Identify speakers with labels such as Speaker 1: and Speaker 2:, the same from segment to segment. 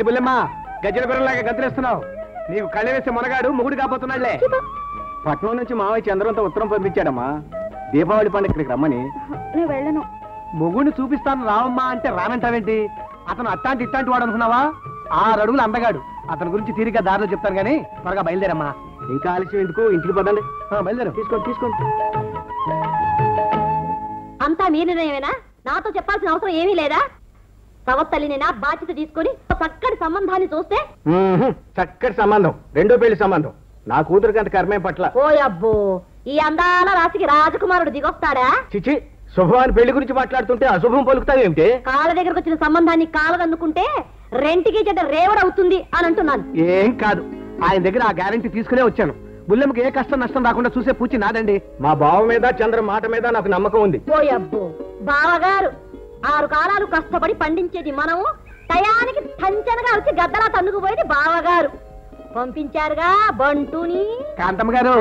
Speaker 1: ఏంటి బుల్లెమ్మా? గజ్జల గుర్రంలాగా గంతులేస్తున్నావు. నీకు కళ్ళ వేసే మునగాడు మొగుడు కాబోతున్నాడులే. పట్నం నుంచి మావయ్య చంద్రంతో ఉత్తరం పంపించాడమ్మా. దీపావళి పండుగ ఇక్కడికి రమ్మని.
Speaker 2: నేను వెళ్ళను.
Speaker 1: మొగుడిని చూపిస్తాను రావమ్మా అంటే రానంటావేంటి? అతను అట్టాంటి ఇట్టాంటి వాడు అనుకున్నావా? ఆరు అడుగులు అందగాడు. అతని గురించి తీరిక దారిలో చెప్తాను కానీ త్వరగా బయలుదేరమ్మా. ఇంకా ఆలస్యం ఎందుకు? ఇంటికి పదండి. బయలుదేరు. తీసుకోండి తీసుకోండి.
Speaker 2: అంతా మీ నిర్ణయమేనా? నాతో చెప్పాల్సిన అవసరం ఏమీ లేదా? సవత్తల్లినైనా బాధ్యత తీసుకొని సంబంధాన్ని చూస్తే.
Speaker 1: చక్కటి సంబంధం. రెండో పెళ్ళి సంబంధం. నా కూతురికి అంత కర్మే పట్ల.
Speaker 2: ఓ అబ్బో ఈ అందాల రాశికి రాజకుమారుడు దిగొస్తాడా?
Speaker 1: చిచి శుభవాని పెళ్ళి గురించి మాట్లాడుతుంటే అశుభం పలుకుతావేమిటి
Speaker 2: కాళ్ళ దగ్గరకు వచ్చిన సంబంధాన్ని కాలదన్నుకుంటే రెంటికి చెడ్డ రేవడవుతుంది అని అంటున్నాను.
Speaker 1: ఏం కాదు. ఆయన దగ్గర ఆ గ్యారంటీ తీసుకునే వచ్చాను. బుల్లెమ్మకి ఏ కష్టం నష్టం రాకుండా చూసే పూచి నాదండి. మా బావ మీద చంద్ర మాట మీద నాకు నమ్మకం ఉంది.
Speaker 2: ఓ అబ్బో బావగారు ఆరు కాలాలు కష్టపడి పండించేది మనము టయానికి టంచనగా వచ్చి గద్దలా తన్నుకుపోయేది బావగారు. పంపించారుగా బంటుని.
Speaker 1: కాంతమ్మ గారు?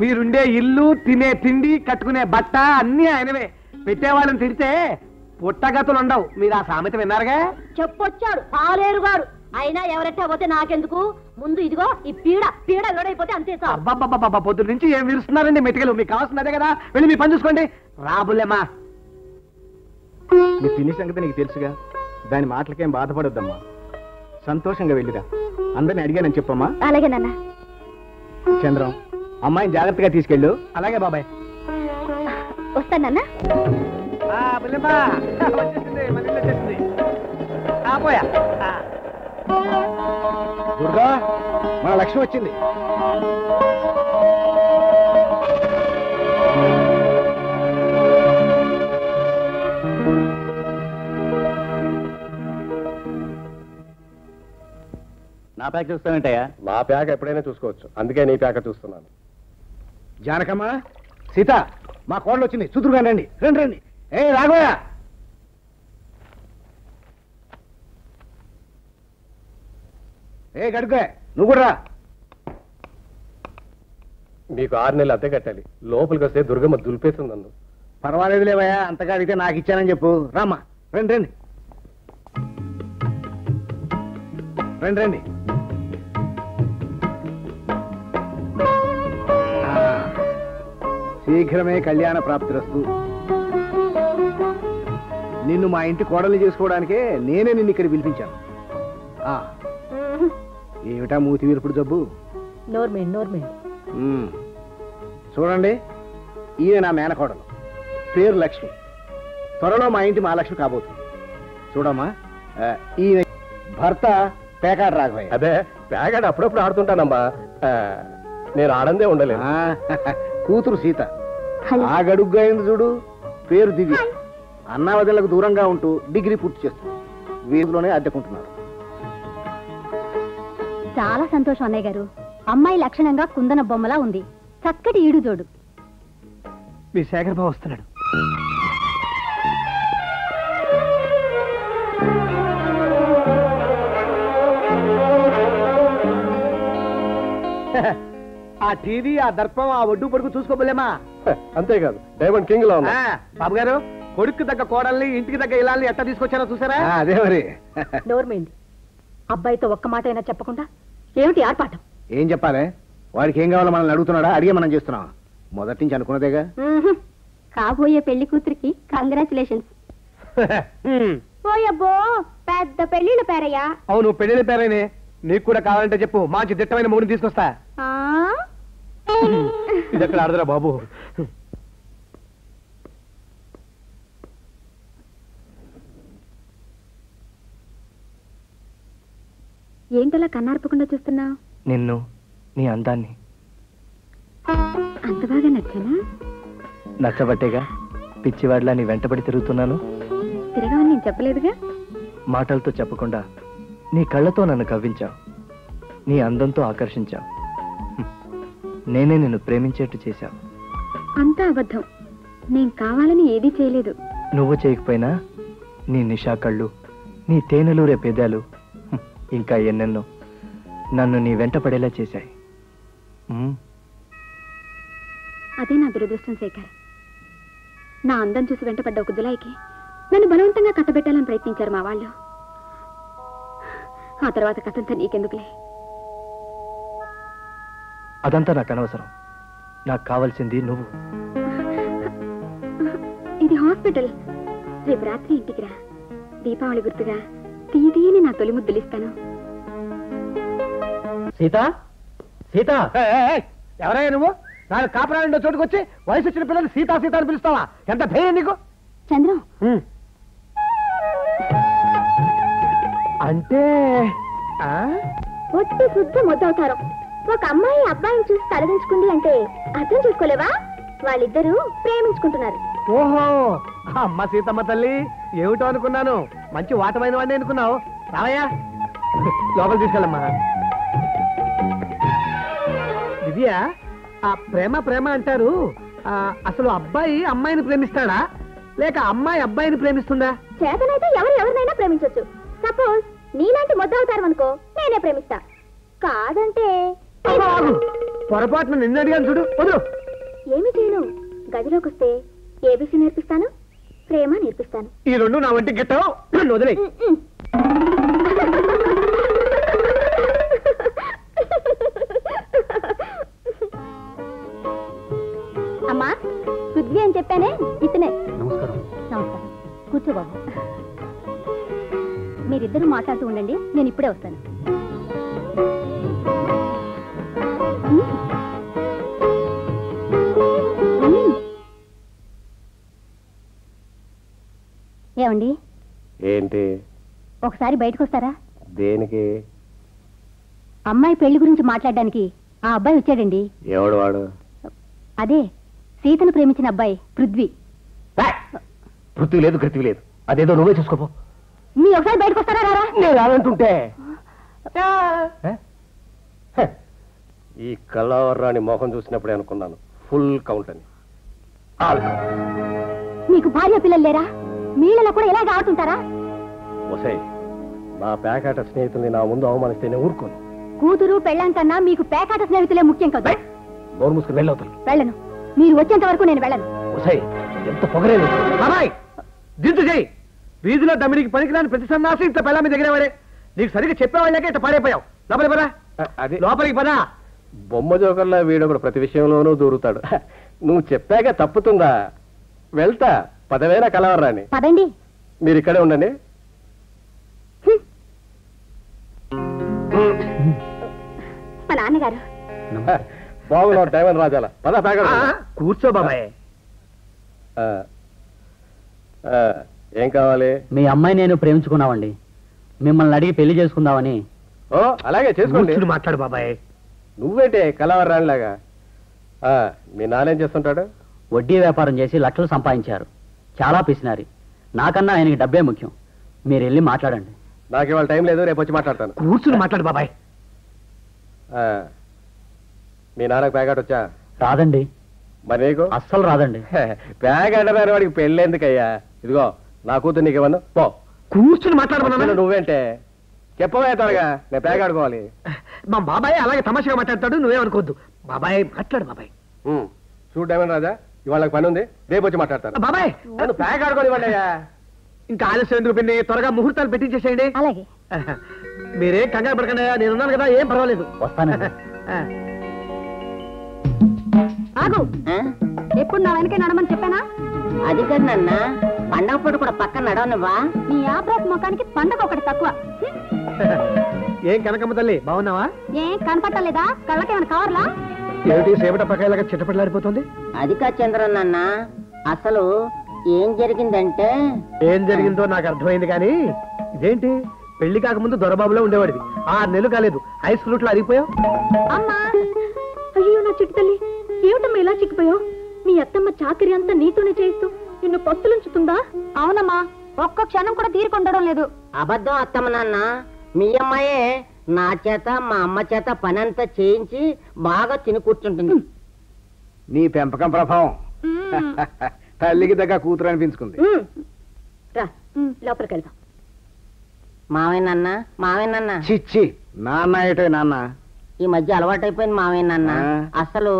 Speaker 1: మీరుండే ఇల్లు తినే తిండి కట్టుకునే బట్ట అన్ని ఆయనవే. పెట్టేవాళ్ళని తిడితే పుట్టగతులు ఉండవు మీరు ఆ సామెత విన్నారుగా?
Speaker 2: చెప్పొచ్చాడు పాలేరు గారు. అయినా ఎవరెట్టా పోతే నాకెందుకు? ముందు ఇదిగో ఈ పీడ పీడ లోడైపోతే అంతే
Speaker 1: అబ్బబ్బబ్బబ్బ పొద్దు నుంచి ఏం విరుస్తున్నారండి మెటికలు? మీకు కావాల్సింది అదే కదా. వెళ్ళి మీ పని చూసుకోండి. రాబులేమ్మా నీ పిన్ని సంగతి నీకు తెలుసుగా? దాని మాటలకేం బాధపడొద్దమ్మా. సంతోషంగా వెళ్ళిరా. అందరిని అడిగానని చెప్పమ్మా.
Speaker 2: అలాగే నాన్న.
Speaker 1: చంద్రం అమ్మాయిని జాగ్రత్తగా తీసుకెళ్ళు. అలాగే బాబాయ్.
Speaker 2: వస్తానన్నా
Speaker 1: దుర్గా మన లక్ష్మి వచ్చింది.
Speaker 3: నా ప్యాక్ చూస్తానంటయ్యా
Speaker 4: నా ప్యాక ఎప్పుడైనా చూసుకోవచ్చు. అందుకే నీ ప్యాక చూస్తున్నాను.
Speaker 1: జానకమ్మ సీత మా కోడలు వచ్చింది. చూదురుగా రండి. రండి రండి. ఏ రాఘవయ్య! ఏ గడుగా నువ్వు కూడా రా.
Speaker 4: మీకు ఆరు నెలలు అద్దె కట్టాలి. లోపలికి వస్తే దుర్గమ్మ దులిపేస్తుంది నన్ను.
Speaker 1: పర్వాలేదు లేవయ్యా అంతగా అడిగితే నాకు ఇచ్చానని చెప్పు. రామ్మా రండి రండి. రండి రండి. శీఘ్రమే కళ్యాణ ప్రాప్తిరస్తు. నిన్ను మా ఇంటి కోడల్ని చేసుకోవడానికే నేనే నిన్ను ఇక్కడ పిలిపించాను. ఏమిటా మూతి వీరుపుడు జబ్బు. చూడండి ఈయన నా మేనకోడలు పేరు లక్ష్మి. త్వరలో మా ఇంటి మా లక్ష్మి కాబోతుంది. చూడమ్మా ఈయన భర్త పేకాడు రాఘవయ్య
Speaker 4: అదే ప్యాకెట్ అప్పుడప్పుడు ఆడుతుంటానమ్మా. ఆ, నేను ఆడందే ఉండలేను.
Speaker 1: ఆ, కూతురు సీత. ఆ గడుగ్గా అయింది చూడు పేరు దివ్య. అన్నావదలకు దూరంగా ఉంటూ డిగ్రీ పూర్తి చేస్తుంది. వీధిలోనే అద్దెకుంటున్నారు.
Speaker 2: చాలా సంతోషం అన్నయ్య గారు. అమ్మాయి లక్షణంగా కుందన బొమ్మలా ఉంది. చక్కటి ఈడు జోడు
Speaker 1: మీ శేఖర్ బాబు వస్తున్నాడు. ఆ టీవీ ఆ దర్పం ఆ ఒడ్డు పొడుగు చూసుకోబోలేమా?
Speaker 4: అంతేకాదు. డైమండ్ కింగ్లో ఉన్నా.
Speaker 1: బాబు గారు కొడుకు దగ్గర కోడల్ని ఇంటికి దగ్గర ఇలాల్ని ఎట్లా తీసుకొచ్చారో చూసారా? అదే మరి.
Speaker 2: నోర్మేండి అబ్బాయితో ఒక్క మాట అయినా చెప్పకుండా ఏమిటి ఆర్పాటం?
Speaker 1: ఏం చెప్పాలి? వాడికి ఏం కావాలో మనల్ని అడుగుతున్నాడా? అడిగే మనం చేస్తున్నాం. మొదటి నుంచి అనుకున్నదేగా?
Speaker 2: కాబోయే పెళ్ళి కూతురికి కంగ్రాచులేషన్స్. ఓయబ్బో పెద్ద పెళ్ళిళ్ళ పేరయ్యా.
Speaker 1: అవును పెళ్ళి పేరేనే. నీకు కూడా కావాలంటే చెప్పు మంచి దిట్టమైన మూడిని తీసుకొస్తా. ఇదక్కడ ఆడదురా బాబు?
Speaker 5: ఏంటలా కన్నార్పకుండా చూస్తున్నా?
Speaker 6: నిన్ను నీ అందాన్ని.
Speaker 5: అంత బాగా నచ్చానా?
Speaker 6: నచ్చబట్టేగా పిచ్చివాడిలా నీ వెంటబడి తిరుగుతున్నాను.
Speaker 5: తిరగవని నేను చెప్పలేదుగా?
Speaker 6: మాటలతో చెప్పకుండా నీ కళ్ళతో నన్ను కవ్వించావు. నీ అందంతో ఆకర్షించావు. నేనే నిన్ను ప్రేమించేట్టు చేశావు
Speaker 5: అంతా అబద్ధం. నేను కావాలని ఏదీ చేయలేదు.
Speaker 6: నువ్వు చేయకపోయినా నీ నిషా కళ్ళు నీ తేనెలూరే పెదాలు ఇంకా ఎన్నెన్నో నన్ను నీ వెంట పడేలా చేశాయి.
Speaker 5: అదే నా దురదృష్టం శేఖర్. నా అందం చూసి వెంటపడ్డ ఒక జులాయికి నన్ను బలవంతంగా కట్టబెట్టాలని ప్రయత్నించారు మా వాళ్ళు. ఆ తర్వాత కథంతా నీకెందుకులే?
Speaker 6: అదంతా నాకు అనవసరం. నాకు కావాల్సింది నువ్వు.
Speaker 5: ఇది హాస్పిటల్. రేపు రాత్రి ఇంటికి రా. దీపావళి గుర్తుగా తీయని నా తొలి ముద్దులిస్తాను.
Speaker 3: సీత? సీత?
Speaker 1: ఎవరయ్యా నువ్వు? నాకు కాపురాలంటే చోటుకు వచ్చి వయసు వచ్చిన పిల్లలు సీతా సీత అని పిలుస్తావా? ఎంత ధైర్యం నీకు?
Speaker 5: చంద్రం.
Speaker 1: అంటే?
Speaker 5: ఒట్టి శుద్ధ మొద్దవుతారు. ఒక అమ్మాయి అబ్బాయిని చూసి తలదించుకుంది అంటే అర్థం చేసుకోలేవా? వాళ్ళిద్దరూ ప్రేమించుకుంటున్నారు.
Speaker 1: ఓహో అమ్మ సీతమ్మ తల్లి ఏమిటో అనుకున్నాను. మంచి వాటమైన వాడిని అనుకున్నావు. రావయ్యా లోపల తీసుకెళ్ళమ్మా. దివ్య ఆ ప్రేమ ప్రేమ అంటారు. ఆ, అసలు అబ్బాయి అమ్మాయిని ప్రేమిస్తాడా? లేక అమ్మాయి అబ్బాయిని ప్రేమిస్తుందా?
Speaker 5: చేతనైతే ఎవరు ఎవరినైనా ప్రేమించొచ్చు. సపోజ్ నీలాంటి మొద్దవుతారు అనుకో నేనే ప్రేమిస్తా. కాదంటే.
Speaker 1: పొరపాటున నిన్ను అడిగాను చూడు. వదులు.
Speaker 5: ఏమి చేయను? గదిలోకి వస్తే ఏబీసీ నేర్పిస్తాను ప్రేమ నేర్పిస్తాను.
Speaker 1: ఈ రెండు నా వంటి గిట్టవు. నన్ను వదిలే
Speaker 5: అమ్మా పృథ్వీ అని చెప్పానే ఇతనే.
Speaker 3: నమస్కారం.
Speaker 5: నమస్కారం. కూర్చో బాబు. మీరిద్దరూ మాట్లాడుతూ ఉండండి నేను ఇప్పుడే వస్తాను. ఏమండి?
Speaker 4: ఏంటి?
Speaker 5: ఒకసారి బయటకు వస్తారా?
Speaker 4: దేనికి?
Speaker 5: అమ్మాయి పెళ్ళి గురించి మాట్లాడడానికి ఆ అబ్బాయి వచ్చాడండి.
Speaker 4: ఎవడు వాడు?
Speaker 5: అదే సీతను ప్రేమించిన అబ్బాయి పృథ్వీ.
Speaker 4: పృథ్వీ లేదు గృతి లేదు. అదేదో నువ్వే చూసుకోపో.
Speaker 5: మీ ఒకసారి బయటకు వస్తారా రారా?
Speaker 4: నేను రానంటుంటే. ఈ కళావరాని మొహం చూసినప్పుడే అనుకున్నాను. ఫుల్ కౌంట్ అని.
Speaker 5: మీకు భార్య పిల్లలు లేరా? మీళ్ళలో కూడా ఇలాగే ఆడుతుంటారా?
Speaker 4: ఒసే నా పేకాట స్నేహితుల్ని నా ముందు అవమానిస్తే నేను ఊరుకోను.
Speaker 5: కూతురు పెళ్ళాం కన్నా మీకు పేకాట స్నేహితులే ముఖ్యం కదా?
Speaker 4: నోరు మూసుకుని వెళ్ళవుతాను
Speaker 5: వెళ్ళను. మీరు వచ్చేంత వరకు నేను వెళ్ళను.
Speaker 4: ఒసే ఎంత పొగరేది
Speaker 1: బాబాయ్ దించు చేయి వీధిలో దమిడికి పనికిరాని ప్రతి సన్నాసి ఇంత పెళ్ళ మీ దగ్గర వాడే నీకు సరిగ్గా చెప్పేవాళ్ళకే ఇట్లా పాడైపోయావు. లోపలికి పదా.
Speaker 4: అది
Speaker 1: లోపలికి పదా.
Speaker 4: బొమ్మ జోకర్లా వీడొకడు ప్రతి విషయంలోనూ దూరుతాడు. నువ్వు చెప్పాక తప్పుతుందా? వెళ్తా పదవేల కలవరాని?
Speaker 5: పదండి.
Speaker 4: మీరు ఇక్కడే ఉండండి
Speaker 5: మా నాన్నగారు.
Speaker 4: బాగున్నావు డైమండ్ రాజాల. పద ప్యాకెట్.
Speaker 1: కూర్చో బాబాయ్.
Speaker 4: ఏం కావాలి?
Speaker 3: మీ అమ్మాయి నేను ప్రేమించుకున్నామండి. మిమ్మల్ని అడిగి పెళ్ళి చేసుకుందామని.
Speaker 4: ఓ అలాగే చేసుకోండి.
Speaker 1: మాట్లాడు బాబాయ్.
Speaker 4: నువ్వేంటే కలవరానిలాగా? ఆ, మీ నాన్నేం చేస్తుంటాడు?
Speaker 3: వడ్డీ వ్యాపారం చేసి లక్షలు సంపాదించారు. చాలా పిసినారి. నాకన్నా ఆయనకి డబ్బే ముఖ్యం. మీరు వెళ్ళి మాట్లాడండి.
Speaker 4: నాకు ఇవాళ టైం లేదు రేపు వచ్చి మాట్లాడతాను.
Speaker 1: కూర్చుని మాట్లాడు బాబాయ్.
Speaker 4: ఆ. మీ నాన్నకు ప్యాకెట్ వచ్చా?
Speaker 3: రాదండి.
Speaker 4: మరి నీకు?
Speaker 3: అస్సలు రాదండి.
Speaker 4: ప్యాకెట్ రాని వాడికి పెళ్ళి ఎందుకయ్యా ఇదిగో నా కూతురు నీకు ఇవ్వను. పో.
Speaker 1: కూర్చుని మాట్లాడమన్నా
Speaker 4: నువ్వేంటే? చెప్పవే త్వరగా? నేను ప్యాక్ ఆడుకోవాలి.
Speaker 1: మా బాబాయ్ అలాగే తమాషగా మాట్లాడతాడు నువ్వేమనుకోవద్దు. బాబాయ్ మాట్లాడు బాబాయ్.
Speaker 4: చూడు డైమండ్ రాజా ఇవాళ పని ఉంది రేపు వచ్చి మాట్లాడతాను.
Speaker 1: బాబాయ్!
Speaker 4: నన్ను ప్యాక్ ఆడుకోనివ్వండి అయ్యా
Speaker 1: ఇంకా ఆలస్యం ఎందుకు పిన్ని? త్వరగా ముహూర్తాలు పెట్టించేసేయండి.
Speaker 5: అలాగే.
Speaker 1: మీరేం కంగారు పడకండి నేను ఉన్నాను కదా ఏం పర్వాలేదు.
Speaker 3: వస్తానండి.
Speaker 1: ఆ.
Speaker 5: ఆగు. ఎప్పుడు నా వెనకే నడమని చెప్పానా?
Speaker 7: అది కదా నాన్న. పండగ పూట కూడా పక్కన నడవనివ్వా?
Speaker 5: నీ ఆపరేట్ ముఖానికి పండగ ఒకటి తక్కువ.
Speaker 1: ఏం కనకమ్మ తల్లి బాగున్నావా?
Speaker 5: ఏం కనపట్టలేదా? కళ్ళకేమైనా కవర్లా?
Speaker 1: ఏమిటి సేపట పకాయలాగా చిట్టపట్లాడిపోతుంది
Speaker 7: అది కాదు చంద్రన్ నాన్న. అసలు ఏం జరిగిందంటే
Speaker 1: ఏం జరిగిందో నాకు అర్థమైంది కానీ ఇదేంటి? పెళ్ళి కాకముందు దొరబాబులో ఉండేవాడివి. ఆరు నెలలు కాలేదు. ఐస్ ఫ్రూట్లో అరిగిపోయావు.
Speaker 8: అమ్మా! అయ్యో నా చిట్టు తల్లి. ఏమిటమ్మా ఇలా చిక్కిపోయావు? మీ అత్తమ్మ చాకరీ అంతా నీతోనే చేయిస్తూ నిన్ను పస్తులుంచుతుందా? అవునమ్మా ఒక్క క్షణం కూడా తీరుకుండడం లేదు.
Speaker 7: అబద్ధం అత్తమ్మ నాన్న. మీ అమ్మాయే నా చేత మా అమ్మ చేత పనంతా చేయించి బాగా తిని కూర్చుంటుంది.
Speaker 1: నీ పెంపకం ప్రభావం. తల్లికి దగ్గర కూతురు అనిపించుకుంది.
Speaker 8: రా లోపలికి వెళ్దాం.
Speaker 7: మావయ్య నాన్న మావయ్య నాన్న.
Speaker 1: చిచ్చి నాన్న ఏటే నాన్న?
Speaker 7: ఈ మధ్య అలవాటైపోయింది మావయ్య నాన్న. అసలు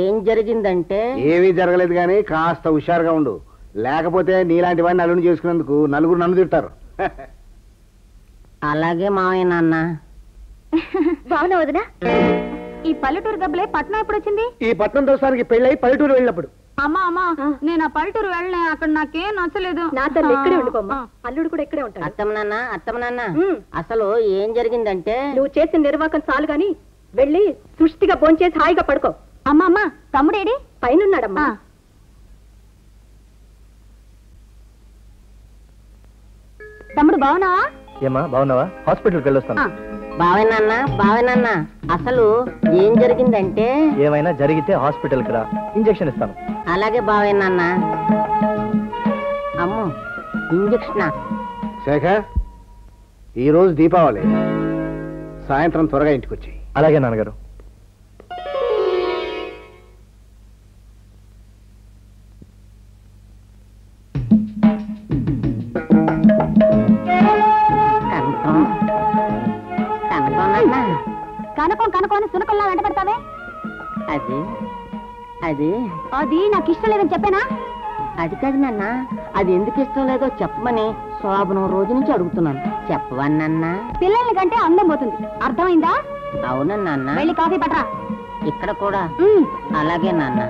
Speaker 7: ఏం జరిగిందంటే?
Speaker 1: ఏమీ జరగలేదు కానీ కాస్త హుషారుగా ఉండు. లేకపోతే నీలాంటి వాడిని అల్లుని చేసుకున్నందుకు నలుగురు నన్ను తిట్టారు
Speaker 7: అలాగే మావయ్య నాన్న.
Speaker 8: బాగున్నా వదినా. ఈ పల్లెటూరు గబ్బలే పట్నం ఎప్పుడు వచ్చింది
Speaker 1: ఈ పట్నం దోస్తానికి పెళ్ళై పల్లెటూరు వెళ్ళినప్పుడు.
Speaker 9: అమ్మా అమ్మా నేను ఆ పల్లెటూరు వెళ్ళలే. అక్కడ నాకేం నచ్చలేదు.
Speaker 8: నా తల్లి ఇక్కడే అల్లుడు కూడా ఇక్కడే ఉంటాడు.
Speaker 7: అత్తమ్మ నాన్న అత్తమ్మ నాన్న. అసలు ఏం జరిగిందంటే?
Speaker 8: నువ్వు చేసిన నిర్వాకం చాలు గాని వెళ్ళి సుష్టిగా భోంచేసి హాయిగా పడుకో.
Speaker 9: అమ్మా అమ్మా తమ్ముడేడి?
Speaker 8: పైనున్నాడమ్మా.
Speaker 9: తమ్ముడు బావునావా
Speaker 6: ఏమా బాగున్నావా హాస్పిటల్కి వెళ్ళొస్తాను.
Speaker 7: బావయ్య నాన్న బావయ్య నాన్న అసలు ఏం జరిగిందంటే?
Speaker 6: ఏమైనా జరిగితే హాస్పిటల్కి రా. ఇంజెక్షన్ ఇస్తాను.
Speaker 7: అలాగే బావయ్య నాన్న అమ్మో ఇంజక్షనా?
Speaker 1: శేఖర్ ఈ రోజు దీపావళి. సాయంత్రం త్వరగా ఇంటికి వచ్చి
Speaker 6: అలాగే నాన్నగారు.
Speaker 7: అది? అది
Speaker 9: నాకు ఇష్టం లేదని చెప్పానా?
Speaker 7: అది కాదు నాన్న. అది ఎందుకు ఇష్టం లేదో చెప్పమని శోభనం రోజు నుంచి అడుగుతున్నాను. చెప్పవా నాన్న?
Speaker 9: పిల్లల్ని కంటే అందం పోతుంది. అర్థమైందా?
Speaker 7: అవునా నాన్న?
Speaker 9: వెళ్ళి కాఫీ పట్రా.
Speaker 7: ఇక్కడ కూడా? అలాగే నాన్న.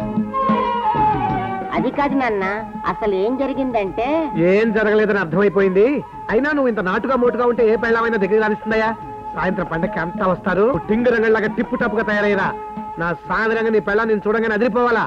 Speaker 7: అది కాదు నాన్న. అసలు ఏం జరిగిందంటే?
Speaker 1: ఏం జరగలేదని అర్థమైపోయింది. అయినా నువ్వు ఇంత నాటుగా మోటుగా ఉంటే ఏ పెళ్ళమైనా దగ్గర రానిస్తుందయ్యా? సాయంత్రం పండక్కి అంతా వస్తారు. టింగు రంగంలాగా టిప్పు టప్పుగా తయారయ్యరా. నా సాయంత్రంగా నీ పెళ్ళ నేను చూడంగానే అదిరిపోవాలా?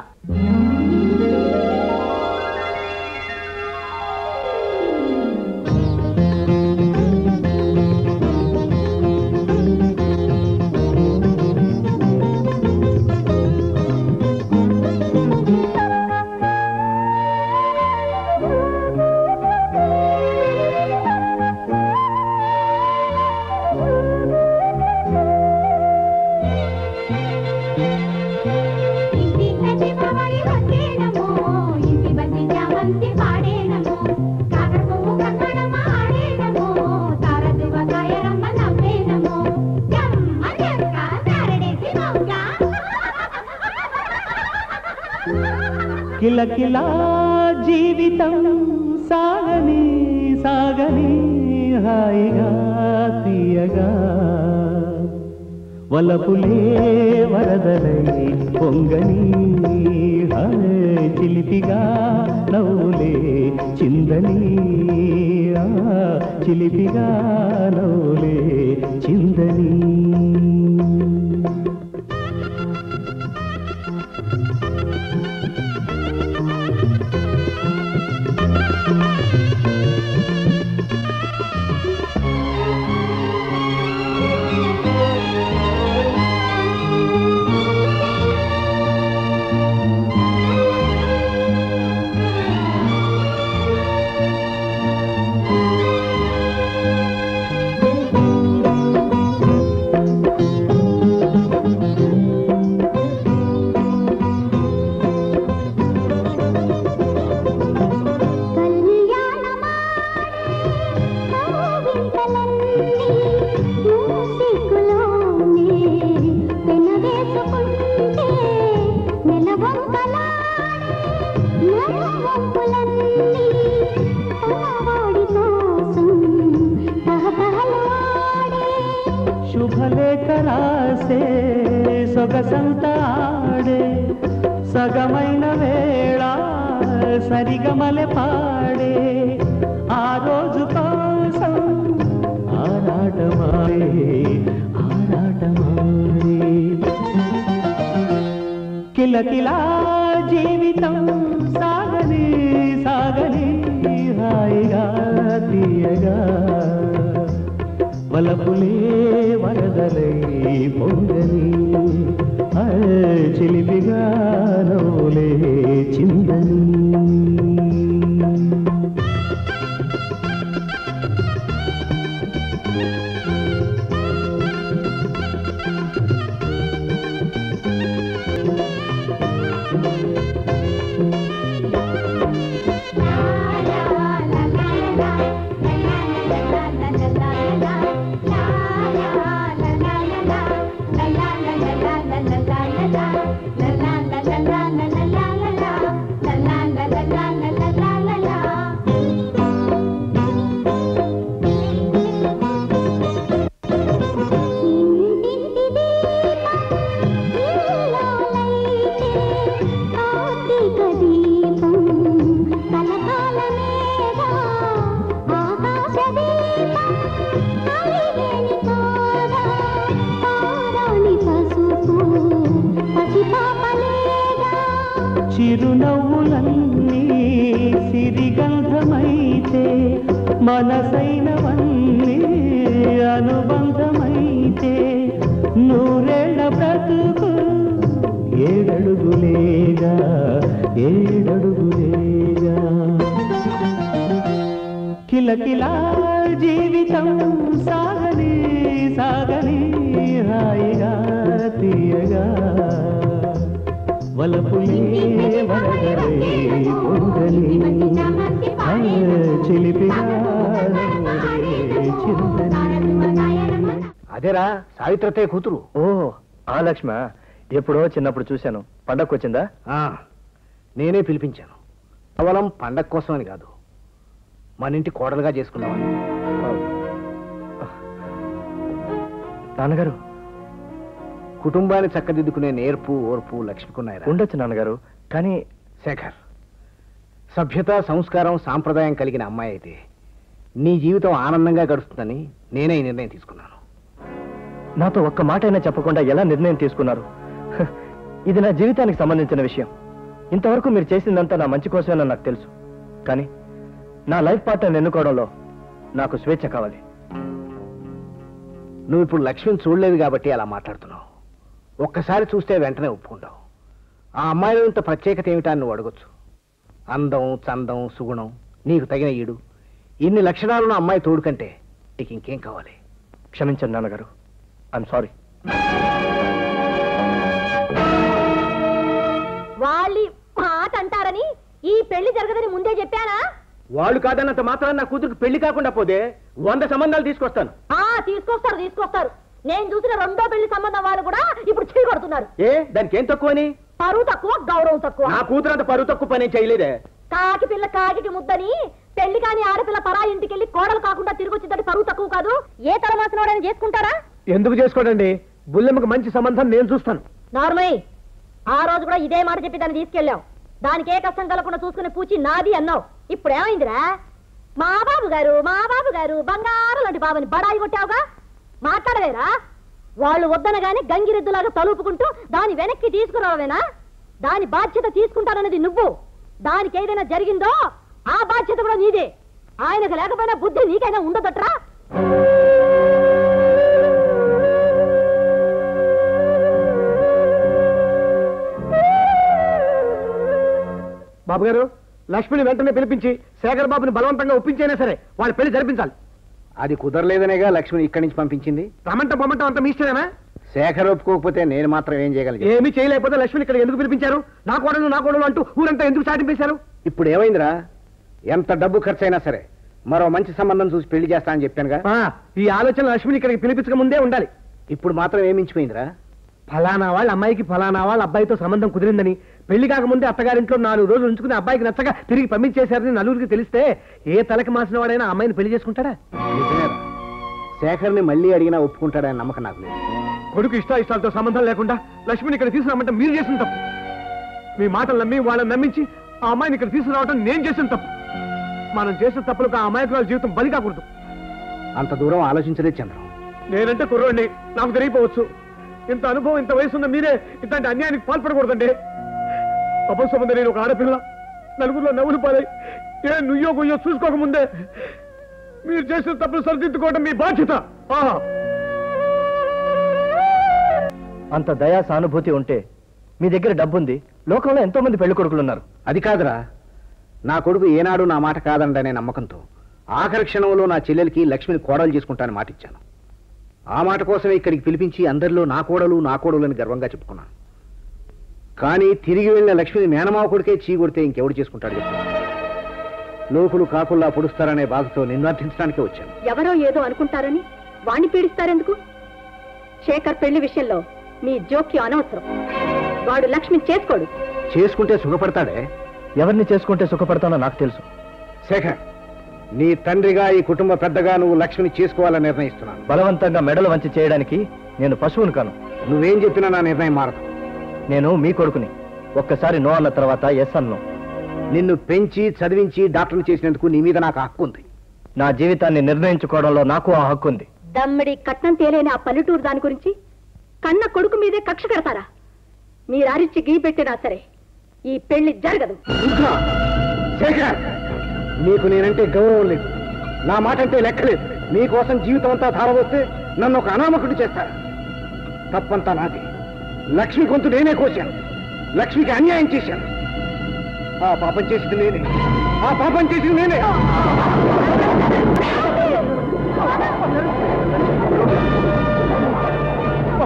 Speaker 10: పులే వరదలై పొంగని చిలిపిగా నవ్వులే చిందని. చిలిపిగా
Speaker 6: ఎప్పుడో చిన్నప్పుడు చూశాను. పండగకు వచ్చిందా?
Speaker 1: ఆ, నేనే పిలిపించాను. కేవలం పండగ కోసమని కాదు. మన ఇంటి కోడలుగా చేసుకున్నామని
Speaker 6: నాన్నగారు.
Speaker 1: కుటుంబాన్ని చక్కదిద్దుకునే నేర్పు ఓర్పు లక్ష్మికున్నాయిరా.
Speaker 6: ఉండొచ్చు నాన్నగారు కానీ
Speaker 1: శేఖర్ సభ్యత సంస్కారం సాంప్రదాయం కలిగిన అమ్మాయి అయితే నీ జీవితం ఆనందంగా గడుస్తుందని నేనే ఈ నిర్ణయం తీసుకున్నాను.
Speaker 6: నాతో ఒక్క మాట అయినా చెప్పకుండా ఎలా నిర్ణయం తీసుకున్నారు? ఇది నా జీవితానికి సంబంధించిన విషయం. ఇంతవరకు మీరు చేసిందంతా నా మంచి కోసమేనని నాకు తెలుసు. కానీ నా లైఫ్ పార్ట్నర్ ఎన్నుకోవడంలో నాకు స్వేచ్ఛ కావాలి.
Speaker 1: నువ్వు ఇప్పుడు లక్ష్మిని చూడలేదు కాబట్టి అలా మాట్లాడుతున్నావు. ఒక్కసారి చూస్తే వెంటనే ఒప్పుకుంటావు. ఆ అమ్మాయిలో ఇంత ప్రత్యేకత ఏమిటా నువ్వు అడగొచ్చు. అందం చందం సుగుణం నీకు తగిన ఈడు. ఇన్ని లక్షణాలున్న అమ్మాయి తోడు కంటే నీకు ఇంకేం కావాలి?
Speaker 6: క్షమించండి నాన్నగారు. ఐఎమ్ సారీ
Speaker 2: ఈ పెళ్ళి జరగదని ముందే చెప్పానా?
Speaker 1: వాళ్ళు కాదన్నంత మాత్రం నా కూతురికి పెళ్ళి కాకుండా పోతే వంద సంబంధాలు తీసుకొస్తాను.
Speaker 2: ఆ తీసుకొస్తారు తీసుకొస్తారు. నేను చూసిన రెండో పెళ్ళి సంబంధం వాళ్ళు కూడా ఇప్పుడు చేయి కొడుతున్నారు.
Speaker 1: ఏ దానికి ఏం తక్కువని?
Speaker 2: పరువు తక్కువ గౌరవం తక్కువ.
Speaker 1: నా కూతురు అంత పరువు తక్కువ పని చేయలేదే?
Speaker 2: కాకి పిల్ల కాకికి ముద్దని పెళ్ళి కాని ఆడపిల్ల పరా ఇంటికెళ్ళి కోడలు కాకుండా తిరిగి వచ్చిందంటే పరువు తక్కువ కాదు? ఏ తరమాసిన వాడని చేసుకుంటారా?
Speaker 1: ఎందుకు చేసుకోడండి? బుల్లెమ్మకి మంచి సంబంధం నేను చూస్తాను.
Speaker 2: నార్మల్ ఆ రోజు కూడా ఇదే మాట చెప్పి దాన్ని తీసుకెళ్ళాం. దానికి ఏ కష్టం కలగకుండా చూసుకుని పూచి నాది అన్నావు. ఇప్పుడు ఏమైందిరా? మా బాబు గారు మా బాబు గారు బంగారం లాంటి బాబుని బడాయి కొట్టావుగా? మాట్లాడలేరా? వాళ్ళు వద్దనగానే గంగిరెద్దులాగా తలుపుకుంటూ దాని వెనక్కి తీసుకురావేనా దాని బాధ్యత తీసుకుంటానన్నది నువ్వు. దానికి ఏదైనా జరిగిందో ఆ బాధ్యత కూడా నీదే. ఆయనకు లేకపోయినా బుద్ధి నీకైనా ఉండదట్రా?
Speaker 1: బాబు గారు లక్ష్మిని వెంటనే పిలిపించి శేఖర్ బాబుని బలవంతంగా ఒప్పించైనా సరే వాళ్ళ పెళ్ళి జరిపించాలి. అది కుదరలేదనేగా లక్ష్మిని ఇక్కడి నుంచి పంపించింది. రమంట బొమ్మంట అంత మీ ఇష్టమేనా? శేఖర్ ఒప్పుకోకపోతే నేను మాత్రం ఏం చేయగలను ఏమీ చేయలేకపోతే లక్ష్మిని ఇక్కడ ఎందుకు పిలిపించారు? నా కోడలు నా కోడలు అంటూ ఊరంతా ఎందుకు చాటింపేశారు? ఇప్పుడు ఏమైందిరా? ఎంత డబ్బు ఖర్చు అయినా సరే మరో మంచి సంబంధం చూసి పెళ్ళి చేస్తానని చెప్పానుగా. ఈ ఆలోచన లక్ష్మిని ఇక్కడికి పిలిపించక ముందే ఉండాలి. ఇప్పుడు మాత్రం ఏమించిపోయిందిరా ఫలానా వాళ్ళ అమ్మాయికి ఫలానా వాళ్ళ అబ్బాయితో సంబంధం కుదిరిందని పెళ్ళి కాకముందే అత్తగారింట్లో నాలుగు రోజులు ఉంచుకుని అబ్బాయికి నచ్చగా తిరిగి పంపించేశారని నలుగురికి తెలిస్తే ఏ తలకి మాసిన వాడైనా అమ్మాయిని పెళ్ళి చేసుకుంటాడా? శేఖర్ని మళ్ళీ అడిగినా ఒప్పుకుంటాడని నమ్మకం నాకు లేదు. కొడుకు ఇష్ట ఇష్టాలతో సంబంధం లేకుండా లక్ష్మిని ఇక్కడ తీసుకురామంటే మీరు చేసిన తప్పు. మీ మాటలు నమ్మి వాళ్ళని నమ్మించి ఆ అమ్మాయిని ఇక్కడ తీసుకురావడం నేను చేసిన తప్పు. మనం చేసిన తప్పులకు ఆ అమాయకుల జీవితం బలి కాకూడదు. అంత దూరం ఆలోచించలేదు చంద్రం. నేనంటే కుర్రోడిని. నాకు తెలియపోవచ్చు ఇంత అనుభవం ఇంత వయసున్న మీరే ఇట్లాంటి అన్యాయానికి పాల్పడకూడదండి. అపసంబంధ నేను ఒక ఆడపిల్ల. నలుగురిలో నవ్వులు పాలై ఏ నుయ్యో గుయ్యో చూసుకోకముందే
Speaker 11: మీరు చేసిన తప్పులు సరిదిద్దుకోవడం మీ బాధ్యత. ఆహా.
Speaker 6: అంత దయా సానుభూతి ఉంటే మీ దగ్గర డబ్బుంది. లోకంలో ఎంతో మంది పెళ్ళి కొడుకులు ఉన్నారు
Speaker 11: అది కాదురా. నా కొడుకు ఏనాడు నా మాట కాదండనే నమ్మకంతో ఆఖరి క్షణంలో నా చెల్లెలికి లక్ష్మిని కోడలు చేసుకుంటానని మాటిచ్చాను. ఆ మాట కోసమే ఇక్కడికి పిలిపించి అందరిలో నా కోడలు నా కోడలు అని గర్వంగా చెప్పుకున్నాను. కానీ తిరిగి వెళ్ళిన లక్ష్మిని మేనమావ కొడుకే చీకొడితే ఇంకెవడు చేసుకుంటాడు చెప్పు. లోకులు కాకుల్లా పొడుస్తారనే బాధతో నిన్ను అర్థించడానికే వచ్చాను.
Speaker 12: ఎవరో ఏదో అనుకుంటారని? వాణ్ణి పీడిస్తారెందుకు? శేఖర్ పెళ్ళి విషయంలో మీ జోక్యం అనవసరం. వాడు లక్ష్మిని చేసుకోడు.
Speaker 11: చేసుకుంటే సుఖపడతాడే?
Speaker 6: ఎవరిని చేసుకుంటే సుఖపడతానో నాకు తెలుసు.
Speaker 11: శేఖర్ నీ తండ్రిగా ఈ కుటుంబ పెద్దగా నువ్వు లక్ష్మిని చేసుకోవాలని నిర్ణయిస్తున్నాను.
Speaker 6: బలవంతంగా మెడలు వంచి చేయడానికి నేను పశువును కాను.
Speaker 11: నువ్వేం చెప్పినా నా నిర్ణయం మారదు.
Speaker 6: నేను మీ కొడుకుని. ఒక్కసారి నో అన్న తర్వాత ఎస్ అన్ను.
Speaker 11: నిన్ను పెంచి చదివించి డాక్టర్ని చేసినందుకు నీ మీద నాకు హక్కు ఉంది.
Speaker 6: నా జీవితాన్ని నిర్ణయించుకోవడంలో నాకు ఆ హక్కు ఉంది.
Speaker 12: దమ్మిడి కట్నం తేలేని ఆ పల్లెటూరు దాని గురించి కన్న కొడుకు మీదే కక్ష కడతారా? మీరు అరిచి గీ పెట్టినా సరే ఈ పెళ్ళి జరగదు.
Speaker 11: ఇంకా శేఖర్ నీకు నేనంటే గౌరవం లేదు. నా మాట అంటే లెక్కలేదు నీకోసం జీవితం అంతా ధారవస్తే నన్ను ఒక అనామకుడు చేస్తారా? తప్పంతా నాది. లక్ష్మి గొంతు నేనే కోశాను. లక్ష్మికి అన్యాయం చేశాను. ఆ పాపం చేసింది నేనే. ఆ పాపం చేసింది నేనే.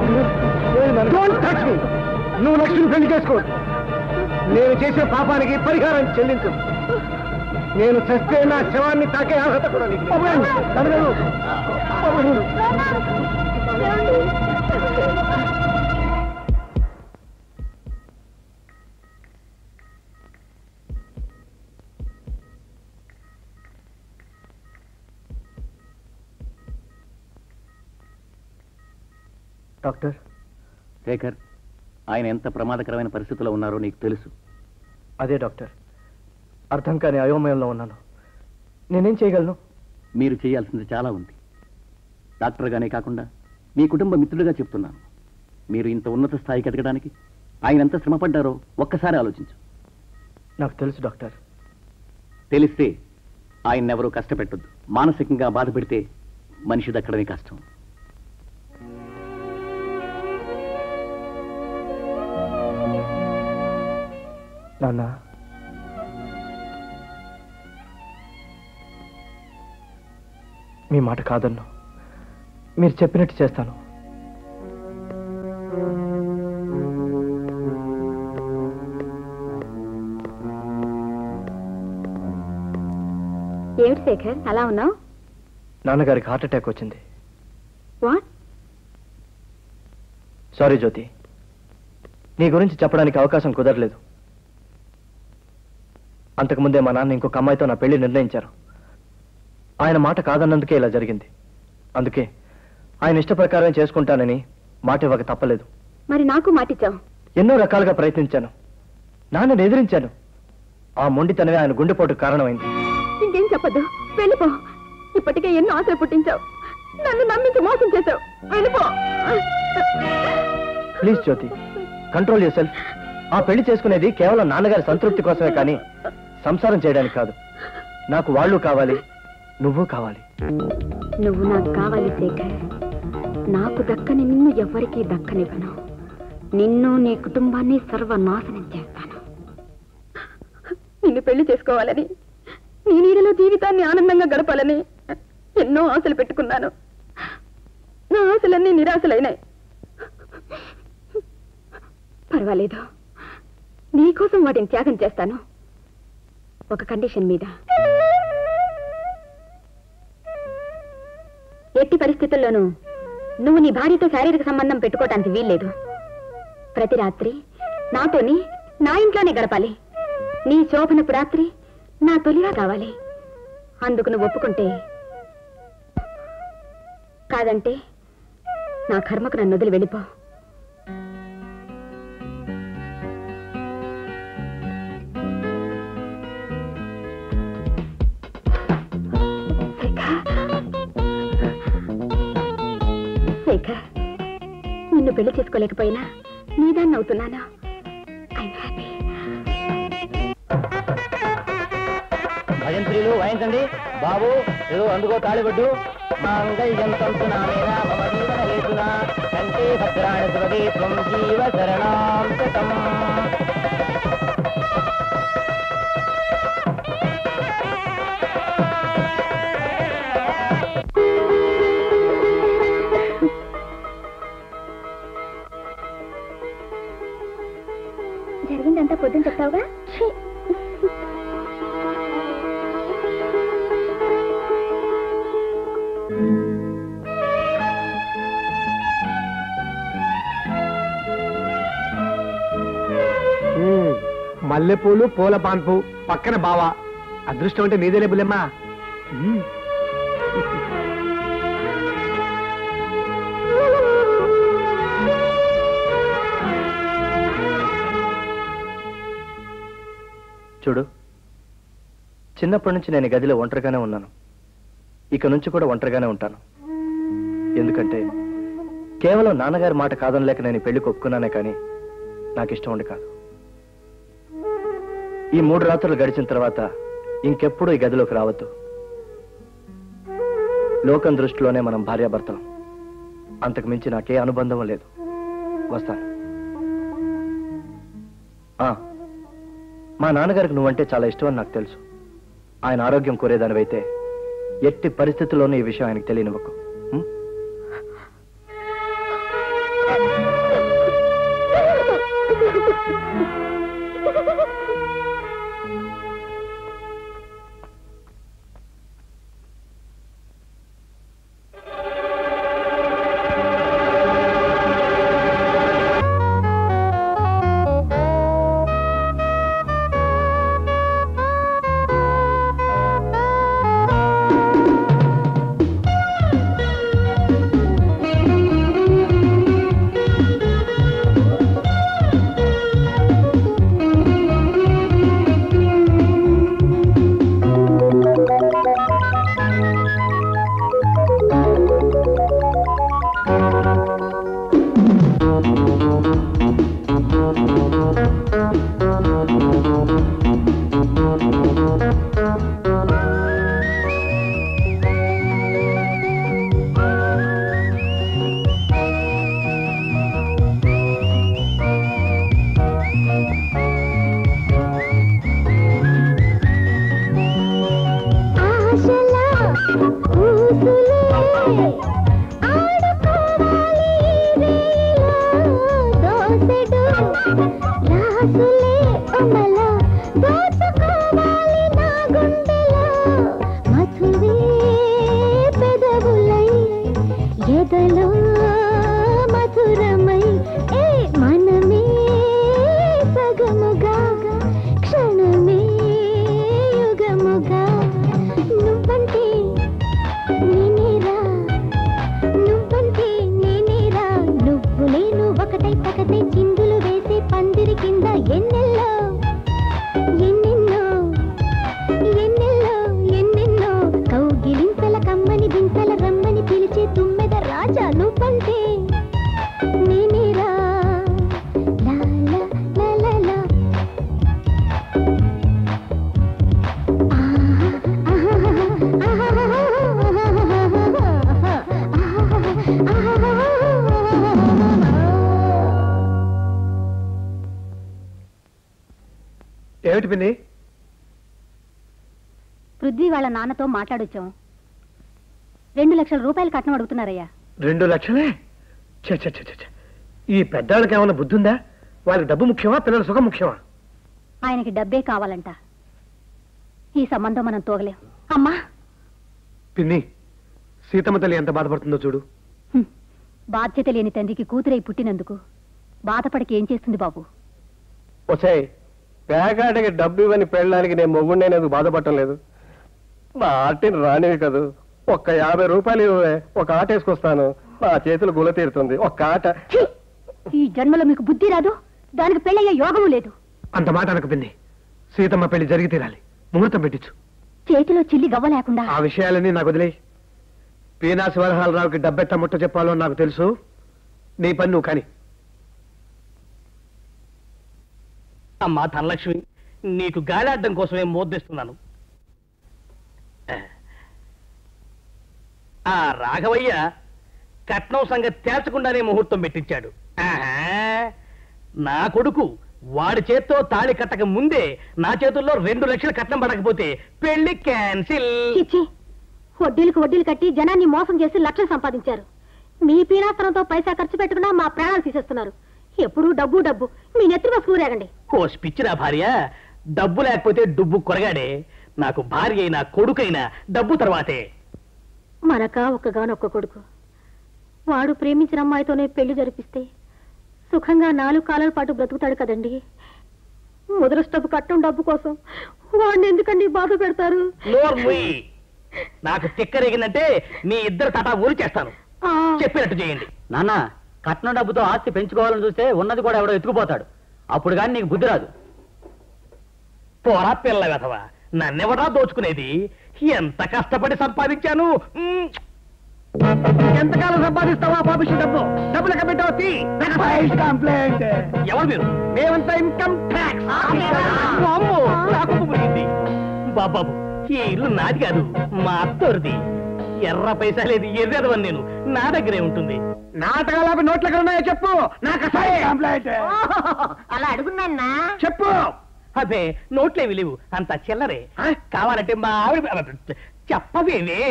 Speaker 11: Me. నువ్వు లక్ష్మిని పెళ్ళి చేసుకో నేను చేసే పాపానికి పరిహారం చెల్లించు. నేను చస్తే నా శవాన్ని తాకే అర్హత కూడా నీకు
Speaker 6: డాక్టర్.
Speaker 13: శేఖర్ ఆయన ఎంత ప్రమాదకరమైన పరిస్థితిలో ఉన్నారో నీకు తెలుసు.
Speaker 6: అదే డాక్టర్. అర్థం కాని అయోమయంలో ఉన్నాను. నేనేం చేయగలను?
Speaker 13: మీరు చేయాల్సింది చాలా ఉంది. డాక్టర్గానే కాకుండా మీ కుటుంబ మిత్రుడిగా చెప్తున్నాను. మీరు ఇంత ఉన్నత స్థాయికి ఎదగడానికి ఆయన ఎంత శ్రమపడ్డారో ఒక్కసారి ఆలోచించు.
Speaker 6: నాకు తెలుసు డాక్టర్.
Speaker 13: తెలిస్తే ఆయన్నెవరూ కష్టపెట్టొద్దు. మానసికంగా బాధ పెడితే మనిషి దక్కడమే కష్టం.
Speaker 6: నాన్న. మీ మాట కాదన్ను. మీరు చెప్పినట్టు చేస్తాను.
Speaker 12: ఏమిటి శేఖర్ అలా ఉన్నావు?
Speaker 6: నాన్నగారికి హార్ట్ అటాక్ వచ్చింది.
Speaker 12: వాట్?
Speaker 6: సారీ జ్యోతి. నీ గురించి చెప్పడానికి అవకాశం కుదరలేదు. అంతకుముందే మా నాన్న ఇంకొక అమ్మాయితో నా పెళ్ళి నిర్ణయించారు. ఆయన మాట కాదన్నందుకే ఇలా జరిగింది. అందుకే ఆయన ఇష్ట ప్రకారం చేసుకుంటానని మాట ఇవ్వక తప్పలేదు.
Speaker 12: మరి నాకు మాటిచ్చావు
Speaker 6: ఎన్నో రకాలుగా ప్రయత్నించాను. నాన్నని ఎదిరించాను. ఆ మొండితనమే ఆయన గుండెపోటుకు కారణమైంది.
Speaker 12: ఇంకేం చెప్పొద్దు. వెళ్ళిపో. ఇప్పటికే ఎన్నో ఆశలు పుట్టించావు. నన్ను నమ్మించి మోసం చేశావు. వెళ్ళిపో.
Speaker 6: Please Jyothi control yourself ఆ పెళ్ళి చేసుకునేది కేవలం నాన్నగారి సంతృప్తి కోసమే కానీ సంసారం చేయడానికి కాదు. నాకు వాళ్ళు కావాలి నువ్వు కావాలి.
Speaker 12: నువ్వు నాకు కావాలి శేఖర్. నాకు దక్కని నిన్ను ఎవ్వరికీ దక్కనివ్వను. నిన్ను నీ కుటుంబాన్ని సర్వనాశనం చేస్తాను. నిన్ను పెళ్ళి చేసుకోవాలని నీ నీడలో జీవితాన్ని ఆనందంగా గడపాలని ఎన్నో ఆశలు పెట్టుకున్నాను. నా ఆశలన్నీ నిరాశలైనాయి. పర్వాలేదు. నీకోసం వాటిని త్యాగం చేస్తాను. ఒక కండిషన్ మీద. ఎట్టి పరిస్థితుల్లోనూ నువ్వు నీ భార్యతో శారీరక సంబంధం పెట్టుకోవటానికి వీల్లేదు. ప్రతి రాత్రి నాతోని నా ఇంట్లోనే గడపాలి. నీ శోభనపు రాత్రి నా తొలిగా కావాలి. అందుకు నువ్వు ఒప్పుకుంటే కాదంటే నా కర్మకు నన్ను వదిలి వెళ్ళిపో. పెళ్ళి చేసుకోలేకపోయినా నీదాన్ని అవుతున్నాను? I'm
Speaker 14: స్త్రీలు వాయించండి. బాబు ఏదో అందుకో తాళిబడ్డు. మాంగళ్యం తంతునా మేనా హేతునా కంటే భద్రాణి సుభగే త్వం జీవ శరణాం శతం
Speaker 5: జరిగిందంతా పొద్దున చెప్తావుగా
Speaker 1: మల్లెపూలు పూల పాన్పు పక్కన బావా. అదృష్టం అంటే నీదేలే లేబులేమ్మా.
Speaker 14: చూడు. చిన్నప్పటి నుంచి నేను గదిలో ఒంటరిగానే ఉన్నాను. ఇక నుంచి కూడా ఒంటరిగానే ఉంటాను. ఎందుకంటే కేవలం నాన్నగారి మాట కాదనలేక నేను పెళ్ళి ఒప్పుకున్నానే కానీ నాకు ఇష్టం ఉండి కాదు. ఈ మూడు రాత్రులు గడిచిన తర్వాత ఇంకెప్పుడు ఈ గదిలోకి రావద్దు. లోకం దృష్టిలోనే మనం భార్యాభర్తలం. అంతకు మించి నాకే అనుబంధం లేదు. వస్తాను. ఆ, మా నాన్నగారికి నువ్వంటే చాలా ఇష్టం అని నాకు తెలుసు. ఆయన ఆరోగ్యం కోరేదానివైతే ఎట్టి పరిస్థితుల్లోనూ ఈ విషయం ఆయనకు తెలియనివ్వకు.
Speaker 5: వాళ్ళ నాన్నతో మాట్లాడొచ్చాం. రెండు లక్షల రూపాయలు కట్నం అడుగుతున్నారయ్యా.
Speaker 1: రెండు లక్షలే? ఛే, ఛే, ఛే, ఛే, ఛే. ఈ పెద్దవాళ్ళకి ఏమైనా బుద్ధి ఉందా వాళ్ళకి డబ్బు ముఖ్యమా పిల్లల సుఖం ముఖ్యమా?
Speaker 5: ఆయనకి డబ్బే కావాలంట. ఈ సంబంధం మనం తోగలేం. అమ్మా!
Speaker 1: పిన్ని సీతమ్మ తల్లి ఎంత బాధపడుతుందో చూడు.
Speaker 5: బాధ్యత లేని తండ్రికి కూతురై పుట్టినందుకు బాధపడికి ఏం చేస్తుంది బాబు?
Speaker 4: వచ్చాయి పేకాటకి డబ్బు ఇవ్వని పెళ్ళడానికి నేను మొగుండేందుకు బాధపడటం లేదు. నా ఆటని రానివి కదూ. ఒక్క యాభై రూపాయలు ఇవ్వవే. ఒక ఆట వేసుకొస్తాను. నా చేతులు గుల తీరుతుంది. ఒక్క ఆట!
Speaker 5: ఈ జన్మలో మీకు బుద్ధి రాదు. దానికి పెళ్ళయ్యే యోగము లేదు.
Speaker 1: అంత మాట అనకు పిన్ని సీతమ్మ పెళ్ళి జరిగి తీరాలి. ముహూర్తం పెట్టించు.
Speaker 5: చేతిలో చిల్లి గవ్వ లేకుండా.
Speaker 1: ఆ విషయాలన్నీ నాకు వదిలేయి. పీనా శివరహాలరావుకి డబ్బెట్ట ముట్ట చెప్పాలో నాకు తెలుసు. నీ పని నువ్వు కానీ.
Speaker 15: అమ్మా ధనలక్ష్మి నీకు గాలాడ్డం కోసమే మోద్దిస్తున్నాను. ఆ రాఘవయ్య కట్నం సంగతి తేల్చకుండానే ముహూర్తం పెట్టించాడు. నా కొడుకు వాడి చేత్తో తాళి కట్టక ముందే నా చేతుల్లో రెండు లక్షలు కట్నం పడకపోతే పెళ్ళి క్యాన్సిల్.
Speaker 8: వడ్డీలకు వడ్డీలు కట్టి జనాన్ని మోసం చేసి లక్షలు సంపాదించారు. మీ పీనాస్త్రంతో పైసా ఖర్చు పెట్టుకున్నా మా ప్రాణాలు తీసేస్తున్నారు. ఎప్పుడు డబ్బు డబ్బు. మీ నెత్తి బస్కు ఊరేగండి.
Speaker 15: ఓ పిచ్చిరా భార్య. డబ్బు లేకపోతే డుబ్బు కొరగాడే. నాకు భార్య అయినా కొడుకైనా డబ్బు తర్వాతే.
Speaker 8: మనక ఒక్కగానొక్క కొడుకు. వాడు ప్రేమించిన అమ్మాయితోనే పెళ్ళి జరిపిస్తే సుఖంగా నాలుగు కాలాల పాటు బ్రతుకుతాడు కదండి. ముదరస్టపు కట్టం డబ్బు కోసం వాడిని ఎందుకండి బాధ పెడతారు.
Speaker 15: నాకు తిక్కరేగిందంటే మీ ఇద్దరు తటా ఊరు చేస్తాను.
Speaker 8: ఆ,
Speaker 15: చెప్పినట్టు చేయండి.
Speaker 13: నాన్న కట్నం డబ్బుతో ఆస్తి పెంచుకోవాలని చూస్తే ఉన్నది కూడా ఎవడో ఎత్తుకుపోతాడు. అప్పుడు కానీ నీకు బుద్ధి రాదు.
Speaker 15: పోరా పిల్ల వెధవా నన్నెవడా దోచుకునేది? ఎంత కష్టపడి సంపాదించాను.
Speaker 1: ఎంతకాలం సంపాదిస్తావా పాపిష్టి డబ్బు? డబ్బు లెక్క పెట్టవచ్చు కంప్లైంట్
Speaker 15: ఎవరు మీరు?
Speaker 1: మేమంతా ఇన్కమ్ ట్యాక్స్
Speaker 15: నాకు. బాబాబు ఈ ఇల్లు నాది కాదు మా అత్తోరిది. ఎర్ర పైసా లేదు ఎర్రదవని నేను. నా దగ్గరే ఉంటుంది.
Speaker 1: నాటకాలు నోట్ల ఎక్కడ ఉన్నాయో చెప్పు నాకు
Speaker 7: అలా అడుగున్నా
Speaker 1: చెప్పు.
Speaker 15: అదే నోట్లేవి లేవు అంత చిల్లరే.
Speaker 1: ఆ?
Speaker 15: కావాలంటే మా ఆవిడ చెప్పవేవే!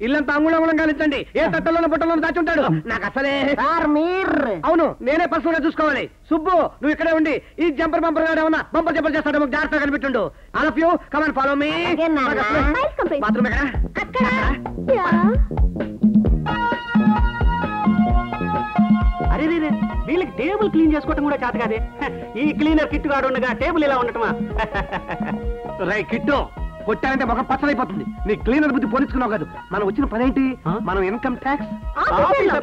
Speaker 1: ఇల్లంతా అంగుళం అంగుళం కాలించండి ఏ తట్టలోనో బుట్టలోనో దాచి ఉంటాడు. నాకు అసలే అవును నేనే పర్సనల్గా చూసుకోవాలి. సుబ్బు నువ్వు ఇక్కడే ఉండి ఈ జంపర్ బంపర్ గాడు ఏమన్నా బంపర్ జంపర్ చేస్తాడు మాకు జాగ్రత్తగా కనిపెట్టుండు. All of you
Speaker 7: come on
Speaker 8: follow me.
Speaker 1: Bathroom ఎక్కడ?
Speaker 15: అరే రే వీళ్ళకి టేబుల్ క్లీన్ చేసుకోవటం కూడా చేత కాదే. ఈ క్లీనర్ కిట్ గాడు ఉండగా టేబుల్ ఇలా ఉండటమా?
Speaker 1: రై కిట్టు కొట్టానంటే ముఖం పచ్చడైపోతుంది నీ క్లీనర్ బుద్ధి పోనిచ్చుకున్నావు కాదు. మనం వచ్చిన పని ఏంటి మనం ఇన్కమ్ ట్యాక్స్.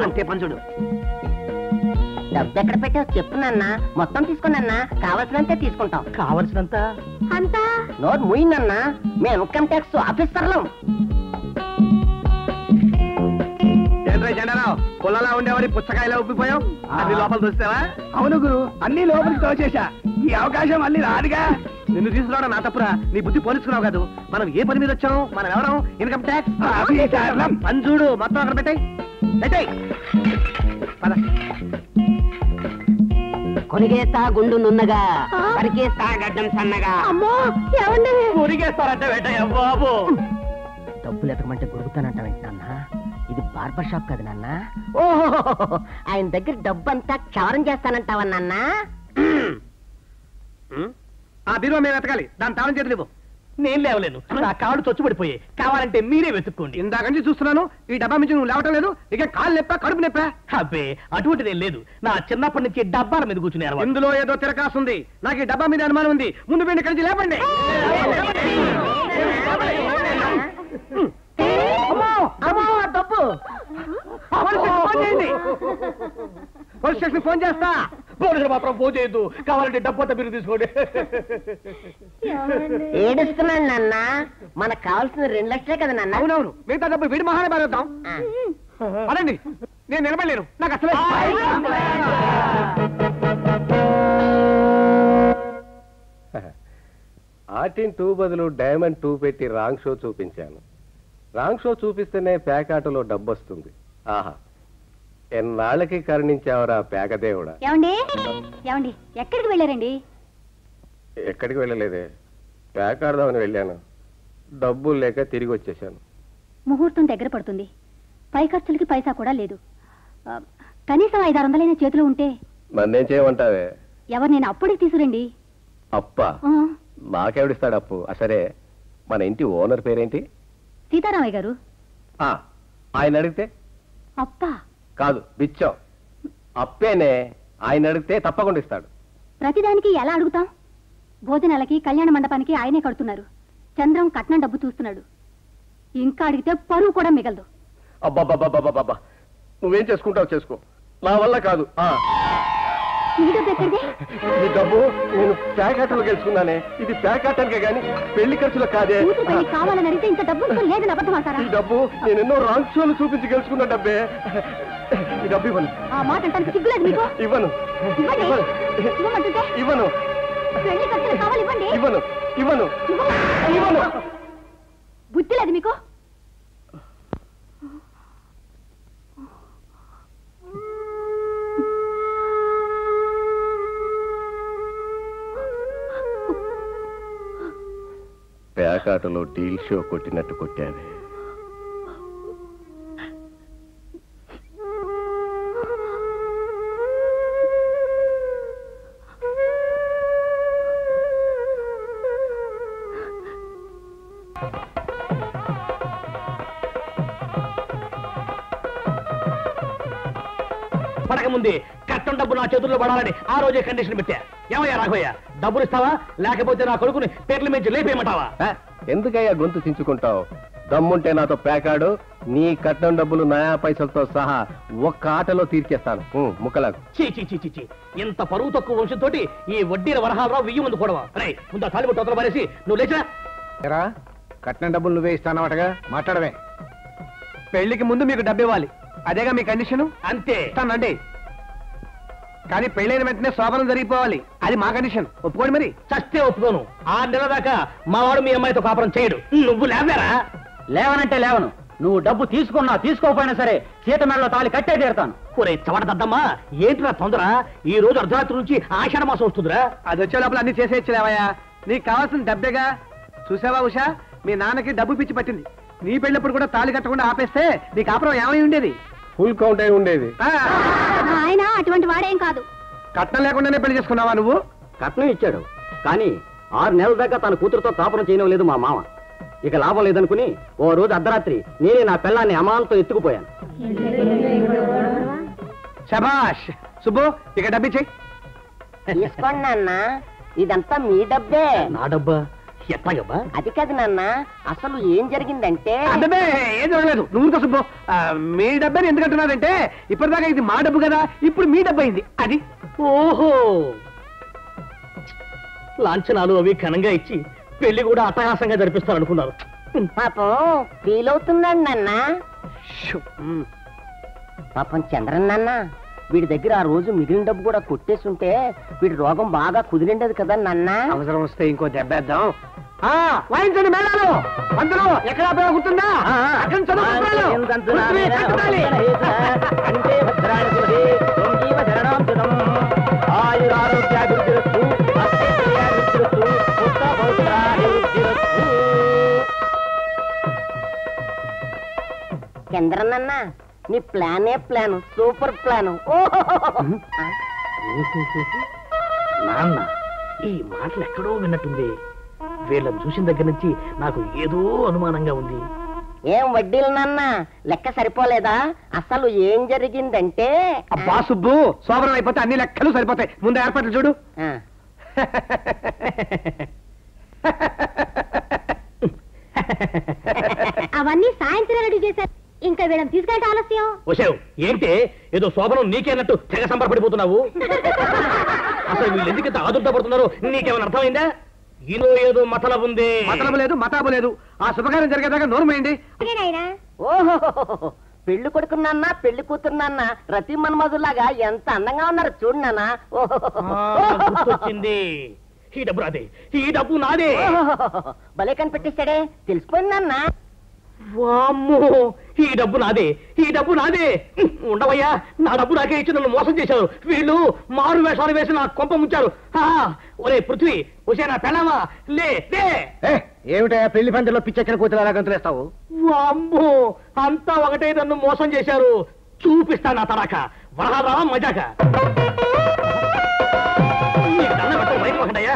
Speaker 1: అంటే పని చూడు
Speaker 7: డబ్బు ఎక్కడ పెట్టావు? చెప్పు నాన్న. మొత్తం తీసుకున్నా కావాల్సినంతే తీసుకుంటాం.
Speaker 15: కావలసినంత?
Speaker 8: అంతా?
Speaker 7: నోరు మూయిందన్నా మేము ఇన్కమ్ ట్యాక్స్ ఆఫీసర్లం.
Speaker 1: ఏంట్రా జెండారావు పొలంలో ఉండేవాడి పుచ్చకాయలా ఉబ్బిపోయావు? అన్ని లోపల చూస్తావా అవును గురు అన్ని లోపలికి తోచేశా ఈ అవకాశం మళ్ళీ రాదుగా. నిన్ను తీసుకురావడం నా తప్పురా. నీ బుద్ధి పోలీసుకున్నావు కాదు. మనం ఏ పని మీద వచ్చాం మనం ఎవరం? Income tax? పని చూడు. మొత్తం అక్కడ పెట్టాయి. పెట్టాయి. పద.
Speaker 7: కొనిగేస్తా గుండు నున్నగా పరికేస్తా గడ్డం సన్నగా.
Speaker 8: అమ్మో ఏమండి?
Speaker 15: మురిగేస్తారంటే వెంటయ్య బాబు.
Speaker 7: డబ్బులు ఎతకమంటే నాన్న ఇది బార్బర్ షాప్ కదా నాన్న? ఓహో ఆయన దగ్గర డబ్బు అంతా క్షవరం చేస్తానంటావా నాన్న?
Speaker 1: ఆ బీరో మేము వెతకాలి. దాని తాళం చేతులు ఇవ్వు.
Speaker 15: నేను లేవలేను. నా కాళ్ళు చొచ్చుపడిపోయాయి కావాలంటే మీరే వెతుక్కోండి.
Speaker 1: ఇందాక నుంచి చూస్తున్నాను. ఈ డబ్బా నుంచి నువ్వు లేవటం లేదు. ఇక కాళ్ళు నొప్పా కడుపు నొప్పా?
Speaker 15: అబ్బే అటువంటి నేను లేదు. నా చిన్నప్పటి నుంచి డబ్బాల మీద కూర్చునే అలవాటు.
Speaker 1: ఇందులో ఏదో తిరకాస్తుంది నాకు ఈ డబ్బా మీద అనుమానం ఉంది. ముందు వీడిని కలిసి లేపండి అమ్మో! అమ్మో! డబ్బు పోలీస్ స్టేషన్ ఫోన్ చేస్తా.
Speaker 15: పోలీసులు మాత్రం ఫోన్ చేయొద్దు. కావాలంటే డబ్బు అంతా మీరు తీసుకోండి.
Speaker 7: ఏడుస్తున్నాను నాన్న. మనకు కావాల్సిన రెండు లక్షలే కదా నాన్న.
Speaker 1: అవునవును. మిగతా డబ్బు వీడి మహానే. పదండి. నేను నిలబడలేను. నాకు అసలే
Speaker 4: ఆర్టిన్ టూ బదులు డైమండ్ టూ పెట్టి రాంగ్ షో చూపించాను. రాంగ్ షో చూపిస్తేనే పేకాటలో డబ్బు వస్తుంది ఆహా. ఎన్నాళ్ళకి కరుణించావరా పేకదేవుడా?
Speaker 8: ఏమండి? ఏమండి? ఎక్కడికి వెళ్ళారండి?
Speaker 4: ఎక్కడికి వెళ్ళలేదే. పేకాడదామని వెళ్ళాను. డబ్బులు లేక తిరిగి వచ్చేసాను
Speaker 8: ముహూర్తం దగ్గర పడుతుంది. పై ఖర్చులకి పైసా కూడా లేదు. ఆ, కనీసం ఐదారు వందలైన చేతిలో ఉంటే
Speaker 4: నన్నేం చేయమంటావే?
Speaker 8: ఎవరు నేను అప్పుడే తీసుకురండి.
Speaker 4: అప్ప.
Speaker 8: ఆ,
Speaker 4: నాకెవడిస్తాడు అప్పు? సరే. మన ఇంటి ఓనర్ పేరేంటి?
Speaker 8: సీతారామయ్య గారు?
Speaker 4: ఆ, ఆయన అడిగితే?
Speaker 8: అప్ప.
Speaker 4: కాదు బిచ్చం. అప్పేనే ఆయన అడిగితే తప్పకుండా ఇస్తాడు.
Speaker 8: ప్రతిదానికి ఎలా అడుగుతాం? భోజనాలకి కళ్యాణ మండపానికి ఆయనే కడుతున్నారు. చంద్రం కట్నం డబ్బు చూస్తున్నాడు. ఇంకా అడిగితే పరువు కూడా మిగలదు.
Speaker 4: అబ్బాబ్బాబ్బాబ్బా నువ్వేం చేసుకుంటావు చేసుకో. నా వల్ల కాదు. ఆ.
Speaker 8: ఈ డబ్బు
Speaker 4: నేను ప్యాకాటలో గెలుచుకున్నానే. ఇది ప్యాకాటానికే గాని పెళ్ళి ఖర్చులో కాదే.
Speaker 8: కావాలని అడిగితే ఇంత డబ్బు లేదని అబద్ధం అంటారా
Speaker 4: ఈ డబ్బు నేను ఎన్నో రాంగ్ షోలు చూపించి గెలుచుకున్న డబ్బే. ఈ డబ్బు ఇవ్వను.
Speaker 8: ఆ మాట అంటానికి సిగ్గులేదు మీకు?
Speaker 4: ఇవ్వను. ఇవ్వను. ఇవ్వను.
Speaker 8: పెళ్ళి ఖర్చులు కావాలి ఇవ్వండి.
Speaker 4: ఇవ్వను. ఇవ్వను. ఇవ్వను.
Speaker 8: బుద్ధి లేదు మీకు?
Speaker 4: పేకాటలో డీల్ షో కొట్టినట్టు కొట్టావే.
Speaker 15: ముందే కట్టం డబ్బు నా చేతుల్లో పడాలని ఆ రోజే కండిషన్ పెట్టా. ఏమయ్యా రాఘవయ్య? డబ్బులు ఇస్తావా? లేకపోతే నా కొడుకుని పేర్ల మీద లేపేయమంటావా?
Speaker 4: ఎందుకయ్యా గొంతు చించుకుంటావు? దమ్ముంటే నాతో పేకాడు నీ కట్నం డబ్బులు నయా పైసలతో సహా ఒక్క ఆటలో తీర్చేస్తాను. ముక్కలకు.
Speaker 15: చీ చీ చీ చీ చీ ఇంత పరువు తక్కువ వంశంతోటి ఈ వడ్డీల వరహాలరావు వెయ్యి మంది కూడవా? రే ముందు ఆ తాలిబొట్టు అవతల పారేసి నువ్వు లేచినా
Speaker 1: ఎరా కట్నం డబ్బులు నువ్వే ఇస్తానవటగా? మాట్లాడవే. పెళ్ళికి ముందు మీకు డబ్బు ఇవ్వాలి అదేగా మీ కండిషను
Speaker 15: అంతే.
Speaker 1: ఇస్తానండి కానీ పెళ్ళైన వెంటనే శోభనం జరిగిపోవాలి. అది మా కండిషన్ ఒప్పుకోండి మరి.
Speaker 15: చస్తే ఒప్పుకోను. ఆ నెల దాకా మా వాడు మీ అమ్మాయితో కాపురం చేయడు. నువ్వు లేవేరా
Speaker 13: లేవనంటే లేవను. నువ్వు డబ్బు తీసుకున్నా తీసుకోకపోయినా సరే సీత మెడలో తాళి కట్టే తీరుతాను.
Speaker 15: ఒరే చవడదద్దమ్మా. ఏంటిరా తొందర? ఈ రోజు అర్ధరాత్రి నుంచి ఆషాఢ మాసం వస్తుందిరా.
Speaker 1: అది వచ్చే లోపల అన్ని చేసేయచ్చులేవయ్యా నీకు కావాల్సిన డబ్బేగా? చూసావా ఉషా? మీ నాన్నకి డబ్బు పిచ్చి పట్టింది. నీ పెళ్ళప్పుడు కూడా తాళి కట్టకుండా ఆపేస్తే నీ కాపురం ఏమై ఉండేది?
Speaker 4: ఫుల్ కౌంట్ అయి ఉండేది.
Speaker 1: ఆ,
Speaker 5: ఆయన అటువంటి వాడేం కాదు.
Speaker 1: కట్నం లేకుండానే పెళ్ళి చేసుకున్నావా నువ్వు?
Speaker 13: కట్నం ఇచ్చాడు. కానీ ఆరు నెలల దాకా తన కూతురుతో కాపురం చేయడం లేదు మా మామ. ఇక లాభం లేదనుకుని ఓ రోజు అర్ధరాత్రి నేనే నా పిల్లాన్ని అమాంతో ఎత్తుకుపోయాను.
Speaker 1: శబాష్ సుబ్బు ఇక డబ్బిచ్చేయి.
Speaker 7: తీసుకోండి నాన్న. ఇదంతా మీ డబ్బే.
Speaker 15: నా డబ్బా? ఎట్లాగబ్బా
Speaker 7: అది కాదు నాన్న అసలు ఏం జరిగిందంటే
Speaker 1: అబ్బే ఏం జరగలేదు. నువ్వు ఆ, మీ డబ్బని ఎందుకు అంటున్నారంటే ఇప్పటిదాకా ఇది మా డబ్బు కదా ఇప్పుడు మీ డబ్బు అయింది. అది.
Speaker 15: ఓహో! లాంఛనాలు అవి ఘనంగా ఇచ్చి పెళ్ళి కూడా అట్టహాసంగా జరిపిస్తారనుకున్నారు
Speaker 7: పాపం ఫీల్ అవుతున్నాడు నాన్న. పాపం చంద్రన్ నాన్న వీడి దగ్గర ఆ రోజు మిగిలిన డబ్బు కూడా కొట్టేస్తుంటే వీడి రోగం బాగా కుదిరిండదు కదా నాన్న.
Speaker 1: అవసరం వస్తే ఇంకో దెబ్బేద్దాం. వాయించండి మేళాలు. పంతులు ఎక్కడ ఉపయోగుతుందా అక్కడ
Speaker 7: నీ ప్లానే ప్లాన్ సూపర్ ప్లాన్.
Speaker 15: నాన్న ఈ మాటలు ఎక్కడో విన్నట్టుంది. వీళ్ళని చూసిన దగ్గర నుంచి నాకు ఏదో అనుమానంగా ఉంది.
Speaker 7: ఏం వడ్డీలు నాన్న? లెక్క సరిపోలేదా? అసలు ఏం జరిగిందంటే?
Speaker 1: అబ్బా సుబ్బు శోభనం అయిపోతే అన్ని లెక్కలు సరిపోతాయి. ముందు ఏర్పాట్లు చూడు.
Speaker 5: అవన్నీ సాయంత్రం రెడీ చేశారు. ఇంకా వీళ్ళని తీసుకెళ్ళి ఆలస్యం?
Speaker 15: వచ్చావు ఏంటి ఏదో శోభనం నీకేనట్టు తెగ సంబరపడిపోతున్నావు? అసలు వీళ్ళు ఎందుకు ఇంత ఆదుర్త పడుతున్నారు నీకేమైనా అర్థమైందా? ఈలో ఏదో మతల ఉంది.
Speaker 1: మతలబు లేదు మతాబు లేదు. ఆ శుభకార్యం జరిగేదాకా నోరుమేయండి.
Speaker 7: ఓహో పెళ్ళి కొడుకున్నాన్న పెళ్ళి కూతురున్నాన్న రతి మన్మధులాగా ఎంత అందంగా ఉన్నారు చూడు నాన్న
Speaker 15: గుర్తొచ్చింది. ఈ డబ్బు నాదే ఈ డబ్బు నాదే.
Speaker 7: భలే కనిపెట్టేశాడే తెలిసిపోయింది నాన్న.
Speaker 15: వామ్మో ఈ డబ్బు నాదే ఈ డబ్బు నాదే ఉండవయ్యా నా డబ్బు నాకే ఇచ్చి నన్ను మోసం చేశారు వీళ్ళు మారు వేషాలు వేసి నా కొంప ముంచారు ఒరే పృథ్వీ వచ్చే నా పెళ్ళామా లే లే
Speaker 1: ఏమిటా పెళ్ళి పందిలో పిచ్చెక్కన కూతురు అలా గంతులేస్తావు
Speaker 15: వామ్మో అంతా ఒకటే నన్ను మోసం చేశారు చూపిస్తా నా తడాక వరహారావా మజాక దండం పెట్టు, ఒకటయ్యా.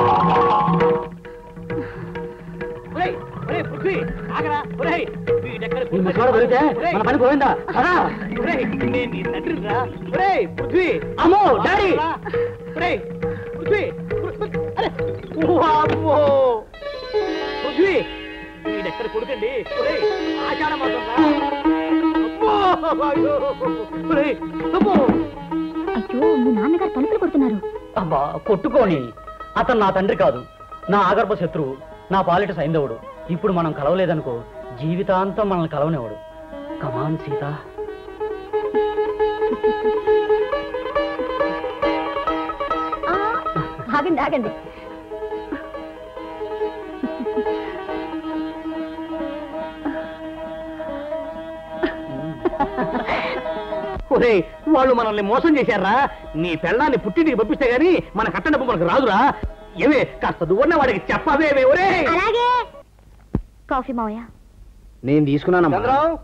Speaker 15: ఈ
Speaker 13: ముసలోడు దొరికితే మన పని పోయిందా?
Speaker 15: పృథ్వీ, అమ్మో, డాడీ. పృథ్వీ, అరే. పృథ్వీ, వీడెక్కడ కొడుకండి. అయ్యో.
Speaker 5: మీ నాన్నగారు తలుపులు కొడుతున్నారు.
Speaker 13: అబ్బా కొట్టుకోని. అతను నా తండ్రి కాదు. నా ఆగర్భ శత్రువు నా పాలిట సైంధవుడు. ఇప్పుడు మనం కలవలేదనుకో జీవితాంతం మనల్ని కలవనివాడు కమాన్ సీత.
Speaker 8: ఆ, ఆగండి ఆగండి.
Speaker 15: ఒరే వాళ్ళు మనల్ని మోసం చేశారా? నీ పెళ్ళాన్ని పుట్టింటికి పంపిస్తే గానీ మన కట్ట డబ్బు మనకు రాదురా. ఏమే కాస్త నువ్వన్న వాడికి చెప్పవే ఒరే
Speaker 8: అలాగే. కాఫీ మావయ్య.
Speaker 16: నేను తీసుకున్నానమ్మా.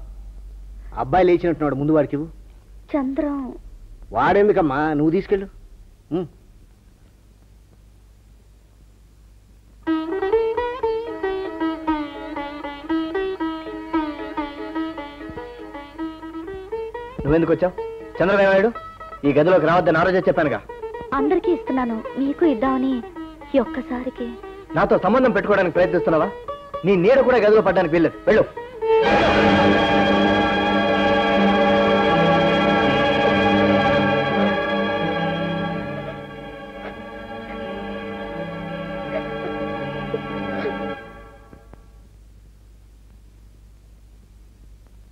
Speaker 16: అబ్బాయి లేచినట్టున్నాడు ముందు వాడికి ఇవ్వు.
Speaker 8: చంద్రం!
Speaker 16: వాడెందుకమ్మా? నువ్వు తీసుకెళ్ళు. ఉమ్.
Speaker 6: నువ్వెందుకు వచ్చావు? చంద్రబాబు ఈ గదిలోకి రావద్దని ఆ రోజే చెప్పానుగా.
Speaker 8: అందరికీ ఇస్తున్నాను. మీకు ఇద్దామని ఈ ఒక్కసారికి.
Speaker 6: నాతో సంబంధం పెట్టుకోవడానికి ప్రయత్నిస్తున్నావా? నీ నీడ కూడా గదిలో పడ్డానికి వీల్లేదు. వెళ్ళు.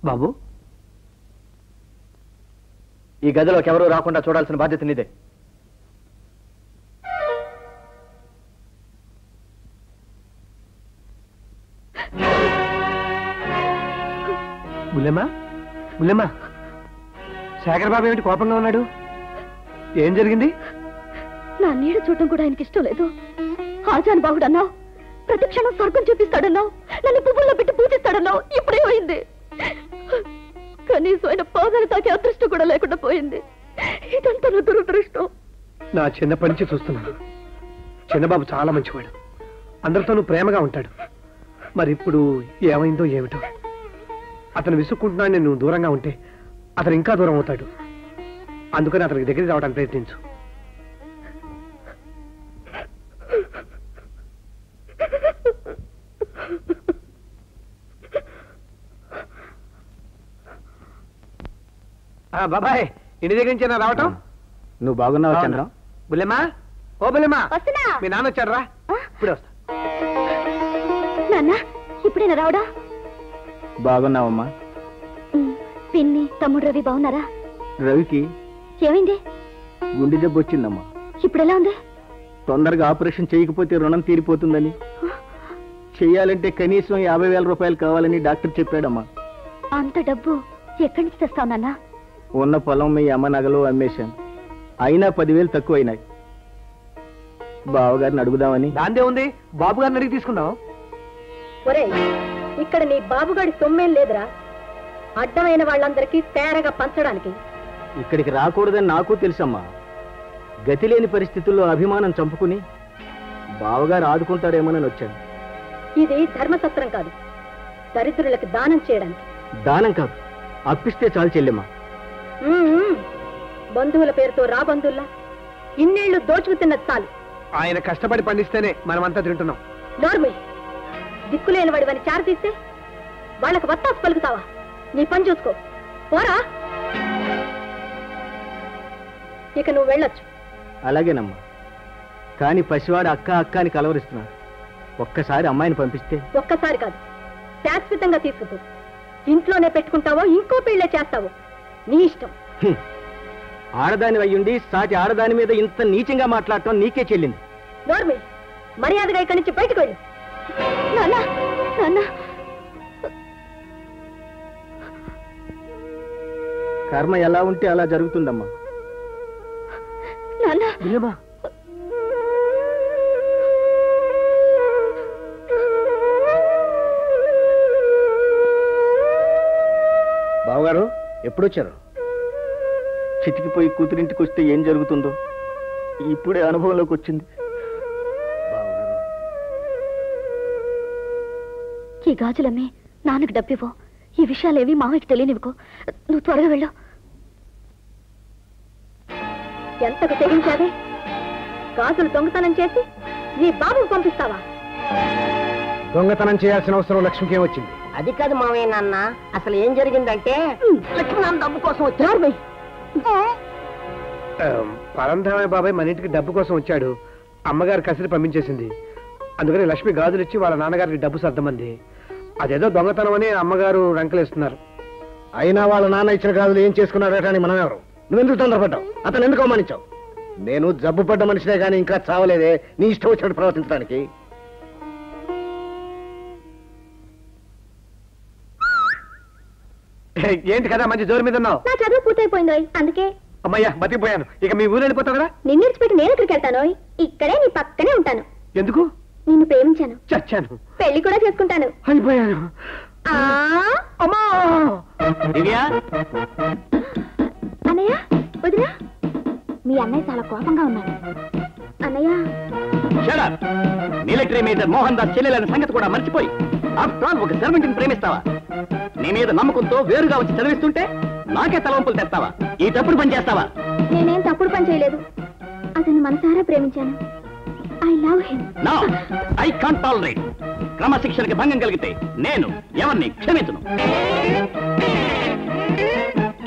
Speaker 6: బాబు ఈ గదిలోకి ఎవరూ రాకుండా చూడాల్సిన బాధ్యత నీదే.
Speaker 1: బుల్లెమ్మా బుల్లెమ్మా శేఖర్ బాబు ఏమిటి కోపంగా ఉన్నాడు? ఏం జరిగింది?
Speaker 8: నా నీడ చూడటం కూడా ఆయనకి ఇష్టం లేదు. ఆజాన్ బాగుడన్నావు ప్రతి క్షణం స్వర్గం చూపిస్తాడన్నావు. నన్ను పువ్వుల్లో పెట్టి పూజిస్తాడన్నావు. ఇప్పుడేమైంది కనీసం ఆయన పాదాలు తాకే అదృష్టం కూడా లేకుండా పోయింది. ఇదంతా నా దురదృష్టం.
Speaker 1: నా చిన్నప్పటి నుంచి చూస్తున్నాను. చిన్నబాబు చాలా మంచివాడు. అందరితోనూ ప్రేమగా ఉంటాడు. మరి ఇప్పుడు ఏమైందో ఏమిటో అతను విసుక్కుంటున్నాడు నేను నువ్వు దూరంగా ఉంటే అతను ఇంకా దూరం అవుతాడు. అందుకని అతనికి దగ్గరికి రావడానికి ప్రయత్నించు. ఆ, బాబాయ్ ఇంటి దగ్గర నుంచి రావటం?
Speaker 16: నువ్వు బాగున్నావా? చంద్రం?
Speaker 1: బుల్లెమ్మా? ఓ బుల్లెమ్మా. మీ నాన్న వచ్చాడు రా? ఇప్పుడే వస్తా.
Speaker 8: నాన్న ఇప్పుడేనా రావడా?
Speaker 16: బాగున్నావమ్మా.
Speaker 8: పిన్ని తమ్ముడు రవి బాగున్నారా?
Speaker 16: రవికి
Speaker 8: ఏమైంది?
Speaker 16: గుండె జబ్బు వచ్చిందమ్మా.
Speaker 8: ఇప్పుడు ఎలా ఉంది?
Speaker 16: తొందరగా ఆపరేషన్ చేయకపోతే రుణం తీరిపోతుందని. చెయ్యాలంటే కనీసం యాభై వేల రూపాయలు కావాలని డాక్టర్ చెప్పాడమ్మా.
Speaker 8: అంత డబ్బు ఎక్కడి నుంచి తెస్తావు నాన్న?
Speaker 16: ఉన్న పొలం మీ అమ్మ నగలు అమ్మేశాను. అయినా పదివేలు తక్కువ అయినాయి బావగారిని అడుగుదామని.
Speaker 1: దాందే ఉంది. బాబు గారిని అడిగి తీసుకుందాం.
Speaker 8: ఒరే ఇక్కడ నీ బాబుగాడి సొమ్మేం లేదురా. అడ్డమైన వాళ్ళందరికీ తేరగా పంచడానికి.
Speaker 16: ఇక్కడికి రాకూడదని నాకు తెలుసమ్మా. గతి లేని పరిస్థితుల్లో అభిమానం చంపుకుని బావగారు ఆదుకుంటాడేమోనని వచ్చాను.
Speaker 8: ఇది ధర్మసత్రం కాదు. దరిద్రులకు దానం చేయడానికి.
Speaker 16: దానం కాదు. అప్పిస్తే చాలు చెల్లెమ్మా.
Speaker 8: బంధువుల పేరుతో రా బంధువుల్లా. ఇన్నేళ్ళు దోచుకు తిన్నది చాలు.
Speaker 1: ఆయన కష్టపడి పండిస్తేనే మనమంతా తింటున్నాం.
Speaker 8: నోర్మి దిక్కులేని వాడివని చార తీస్తే వాళ్ళకి వత్తాసు పలుకుతావా? నీ పని చూసుకో. పోరా. ఇక నువ్వు వెళ్ళొచ్చు.
Speaker 16: అలాగేనమ్మా. కానీ పసివాడు అక్క అక్క అని కలవరిస్తున్నాడు. ఒక్కసారి అమ్మాయిని పంపిస్తే?
Speaker 8: ఒక్కసారి కాదు. శాశ్వతంగా తీసుకుపో. ఇంట్లోనే పెట్టుకుంటావో ఇంకో పెళ్ళే చేస్తావో. నీ ఇష్టం.
Speaker 16: ఆడదాని అయ్యుండి సాటి ఆడదాని మీద ఇంత నీచంగా మాట్లాడటం నీకే చెల్లింది.
Speaker 8: మర్యాదగా ఇక్కడి నుంచి బయటకు వెళ్ళు. నాన్న నాన్న
Speaker 16: కర్మ ఎలా ఉంటే అలా జరుగుతుందమ్మా.
Speaker 8: నాన్న
Speaker 1: బావగారు ఎప్పుడు వచ్చారు
Speaker 16: చితికిపోయి కూతురింటికి వస్తే ఏం జరుగుతుందో? ఇప్పుడే అనుభవంలోకి వచ్చింది
Speaker 8: ఈ గాజులమ్మి నాన్నకు డబ్బివ్వు. ఈ విషయాలేవి మామయ్యకి తెలియనివ్వకు నువ్వు త్వరగా వెళ్ళు. ఎంతకు తెగించావే? గాజులు దొంగతనం చేసి నీ బాబుకు పంపిస్తావా?
Speaker 1: దొంగతనం చేయాల్సిన అవసరం లక్ష్మికి వచ్చింది?
Speaker 7: అది కాదు మామయ్య నాన్న. అసలు ఏం జరిగిందంటే లక్ష్మీనారాయణ డబ్బు కోసం వచ్చారు
Speaker 1: పరంధామయ్య బాబాయ్ మన ఇంటికి డబ్బు కోసం వచ్చాడు. అమ్మగారు కసిరి పంపించేసింది. అందుకని లక్ష్మి గాజులు ఇచ్చి వాళ్ళ నాన్నగారికి డబ్బు సర్దమంది. అదేదో దొంగతనం అని అమ్మగారు రంకలేస్తున్నారు
Speaker 11: అయినా వాళ్ళ నాన్న ఇచ్చిన గాజులు ఏం చేసుకున్నాడట అని మనం ఎవరు? నువ్వెందుకు తొందరపడ్డావు? అతను ఎందుకు అవమానించావు? నేను జబ్బు పడ్డ మనిషినే కానీ ఇంకా చావలేదే. నీ ఇష్టం వచ్చినట్టు ప్రవర్తించడానికి.
Speaker 1: ఏంటి కదా మంచి జోరు మీద ఉన్నావు?
Speaker 14: నా చదువు పూర్తయిపోయింది అందుకే.
Speaker 1: అమ్మయ్యా బతికిపోయాను. ఇక మీ ఊరు వెళ్ళిపోతావు కదా?
Speaker 14: నిన్ను విడిచిపెట్టి నేను ఎక్కడికి వెళ్తాను ఇక్కడే నీ పక్కనే ఉంటాను.
Speaker 1: ఎందుకు?
Speaker 14: నిన్ను ప్రేమించాను.
Speaker 1: చచ్చాను.
Speaker 14: పెళ్ళి కూడా చేసుకుంటాను.
Speaker 1: అయిపోయాను.
Speaker 14: ఆ?
Speaker 1: అమ్మా!
Speaker 13: దివ్య?
Speaker 14: అన్నయ్య వదినా. మీ అన్నయ్య చాలా కోపంగా ఉన్నాడు. అన్నయ్య.
Speaker 13: Shut up military meter Mohan Das చెల్లెలైన సంగతి కూడా మర్చిపోయి. ఆఫ్టర్ ఆల్ ఒక సర్వెంట్ ప్రేమిస్తావా? నీ మీద నమ్మకంతో వేరుగా వచ్చి చదివిస్తుంటే నాకే తలవంపులు తెస్తావా? ఈ తప్పుడు పని చేస్తావా?
Speaker 14: నేనేం తప్పుడు పని చేయలేదు. అతన్ని మనసారా ప్రేమించాను. ఐ లవ్ హిమ్
Speaker 13: నా ఐ కాంట్ టాలరేట్ క్రమశిక్షణకి భంగం కలిగితే నేను ఎవరిని క్షమించను.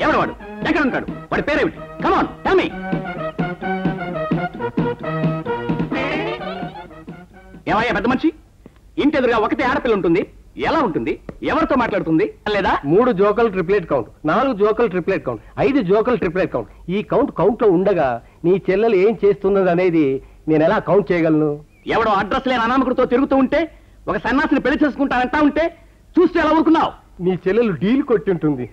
Speaker 13: ఎవడు వాడు ఎక్కడ ఉంటాడు వాడి పేరేమిటి? కమాన్ టెల్ మీ ఏమయ్యా పెద్ద మనిషి? ఇంటి ఎదురుగా ఒకటే ఆడపిల్ల ఉంటుంది. ఎలా ఉంటుంది? ఎవరితో మాట్లాడుతుంది? లేదా?
Speaker 1: మూడు జోకల్ ట్రిప్లెట్ కౌంట్. నాలుగు జోకల్ ట్రిప్లెట్ కౌంట్. ఐదు జోకల్ ట్రిప్లెట్ కౌంట్. ఈ కౌంట్ కౌంట్లో ఉండగా నీ చెల్లెలు ఏం చేస్తున్నది అనేది నేను ఎలా కౌంట్ చేయగలను?
Speaker 13: ఎవడో అడ్రస్ లేని అనామకుడితో తిరుగుతూ ఉంటే ఒక సన్నాసిని పెళ్ళి చేసుకుంటానంటా ఉంటే చూస్తే ఎలా ఊరుకున్నావు?
Speaker 1: నీ చెల్లెలు డీల్ కొట్టింటుంది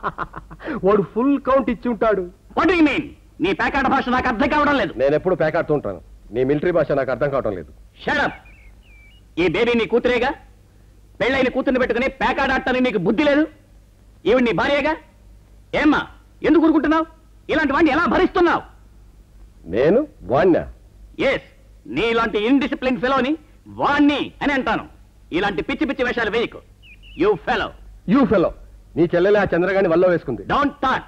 Speaker 1: వాడు ఫుల్ కౌంట్ ఇచ్చి ఉంటాడు.
Speaker 13: వాట్ యు మీన్ నీ పేకాట భాష నాకు అర్థం కావడం లేదు.
Speaker 1: నేను ఎప్పుడు పేకాడుతూ ఉంటాను. నీ మిలిటరీ భాష నాకు అర్థం కావటం లేదు.
Speaker 13: షడప్ ఈ బేబీ నీ కూతురేగా? పెళ్ళైన కూతుర్ని పెట్టుకుని పేకాడాటానికి నీకు బుద్ధి లేదు? ఈవిడ నీ భార్యగా? ఏమ్మా ఎందుకు ఊరుకుంటున్నావు? ఇలాంటి వాడిని ఎలా భరిస్తున్నావు?
Speaker 1: నేను వాణ్ణా?
Speaker 13: ఎస్ నీలాంటి ఇన్డిసిప్లిన్ ఫెలోని వాణ్ణి అని అంటాను. ఇలాంటి పిచ్చి పిచ్చి వేషాలు వేయకు. యూ ఫెలో
Speaker 1: యూ ఫెలో నీ చెల్లెలు ఆ చంద్రగాని వల్ల వేసుకుంది.
Speaker 13: డోంట్ థాట్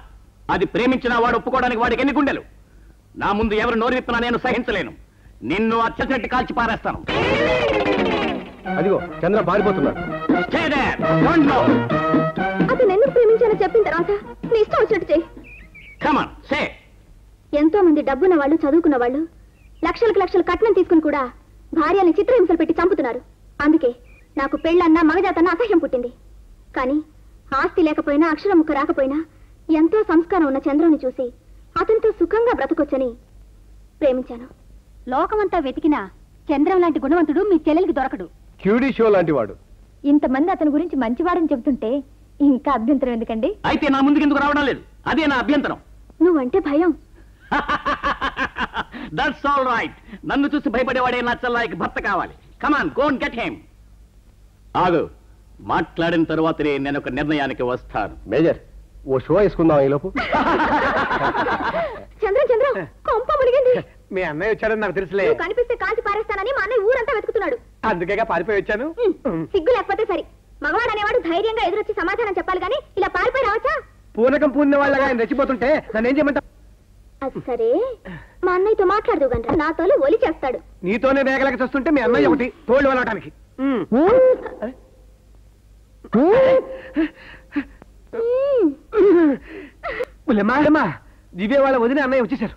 Speaker 13: అది ప్రేమించిన వాడు ఒప్పుకోవడానికి వాడికి ఎన్ని గుండెలు? నా ముందు ఎవరు నోరు విప్పినా నేను సహించలేను. నిన్ను అచ్చటి కాల్చి పారేస్తాను.
Speaker 1: అదిగో చంద్ర పారిపోతున్నాడు.
Speaker 14: అతను ఎందుకు ప్రేమించానో చెప్పిన తర్వాత నీ ఇష్టం వచ్చినట్టు
Speaker 13: say.
Speaker 14: ఎంతో మంది డబ్బున్న వాళ్ళు చదువుకున్న వాళ్ళు లక్షలకు లక్షలు కట్నం తీసుకుని కూడా భార్యల్ని చిత్రహింసలు పెట్టి చంపుతున్నారు. అందుకే నాకు పెళ్ళన్నా మగజాతన్న అసహ్యం పుట్టింది. కానీ ఆస్తి లేకపోయినా అక్షరం ముక్క రాకపోయినా ఎంతో సంస్కారం ఉన్న చంద్రుని చూసి అతనితో సుఖంగా బ్రతకొచ్చని ప్రేమించాను. లోకమంతా వెతికినా చంద్రం లాంటి గుణవంతుడు మీ చెల్లెలికి దొరకడు.
Speaker 1: క్యూడీ షో లాంటి వాడు
Speaker 14: ఇంతమంది అతని గురించి మంచివాడని చెబుతుంటే ఇంకా అభ్యంతరం ఎందుకండి?
Speaker 13: అయితే నా ముందుకు ఎందుకు రావడం లేదు? అదే నా అభ్యంతరం.
Speaker 14: నువ్వంటే భయం.
Speaker 13: దట్స్ ఆల్ రైట్ నన్ను చూసి భయపడేవాడే నా చల్లాయికి భర్త కావాలి. కమాన్ గోన్ గెట్ హేమ్ ఆగు. మాట్లాడిన తరువాతనే నేను ఒక నిర్ణయానికి వస్తాను.
Speaker 1: మేజర్ ఓ షో వేసుకుందాం ఈ లోపు.
Speaker 14: చంద్రం చంద్రం కొంప మునిగింది.
Speaker 1: మీ అన్నయ్య వచ్చాడని నాకు తెలుసులే.
Speaker 14: నువ్వు కనిపిస్తే కాల్చి పారేస్తానని మా అన్నయ్య ఊరంతా వెతుకుతున్నాడు.
Speaker 1: అందుకేగా పారిపోయి వచ్చాను.
Speaker 14: సిగ్గు లేకపోతే సరి. మగవాడు అనేవాడు ధైర్యంగా ఎదురొచ్చి సమాధానం చెప్పాలి కానీ ఇలా పారిపోయి రావచ్చా?
Speaker 1: పూనకం పూర్ణ వాళ్ళగా ఆయన రెచ్చిపోతుంటే నన్ను ఏం చేయమంటా
Speaker 14: అది సరే. మా అన్నయ్యతో మాట్లాడదు గంట నాతోలు ఒలి చేస్తాడు.
Speaker 1: నీతోనే వేగలకి చూస్తుంటే మీ అన్నయ్య ఒకటి తోళ్ళు వెళ్ళటానికి దివ్య వాళ్ళ వదిన అన్నయ్య వచ్చేసారు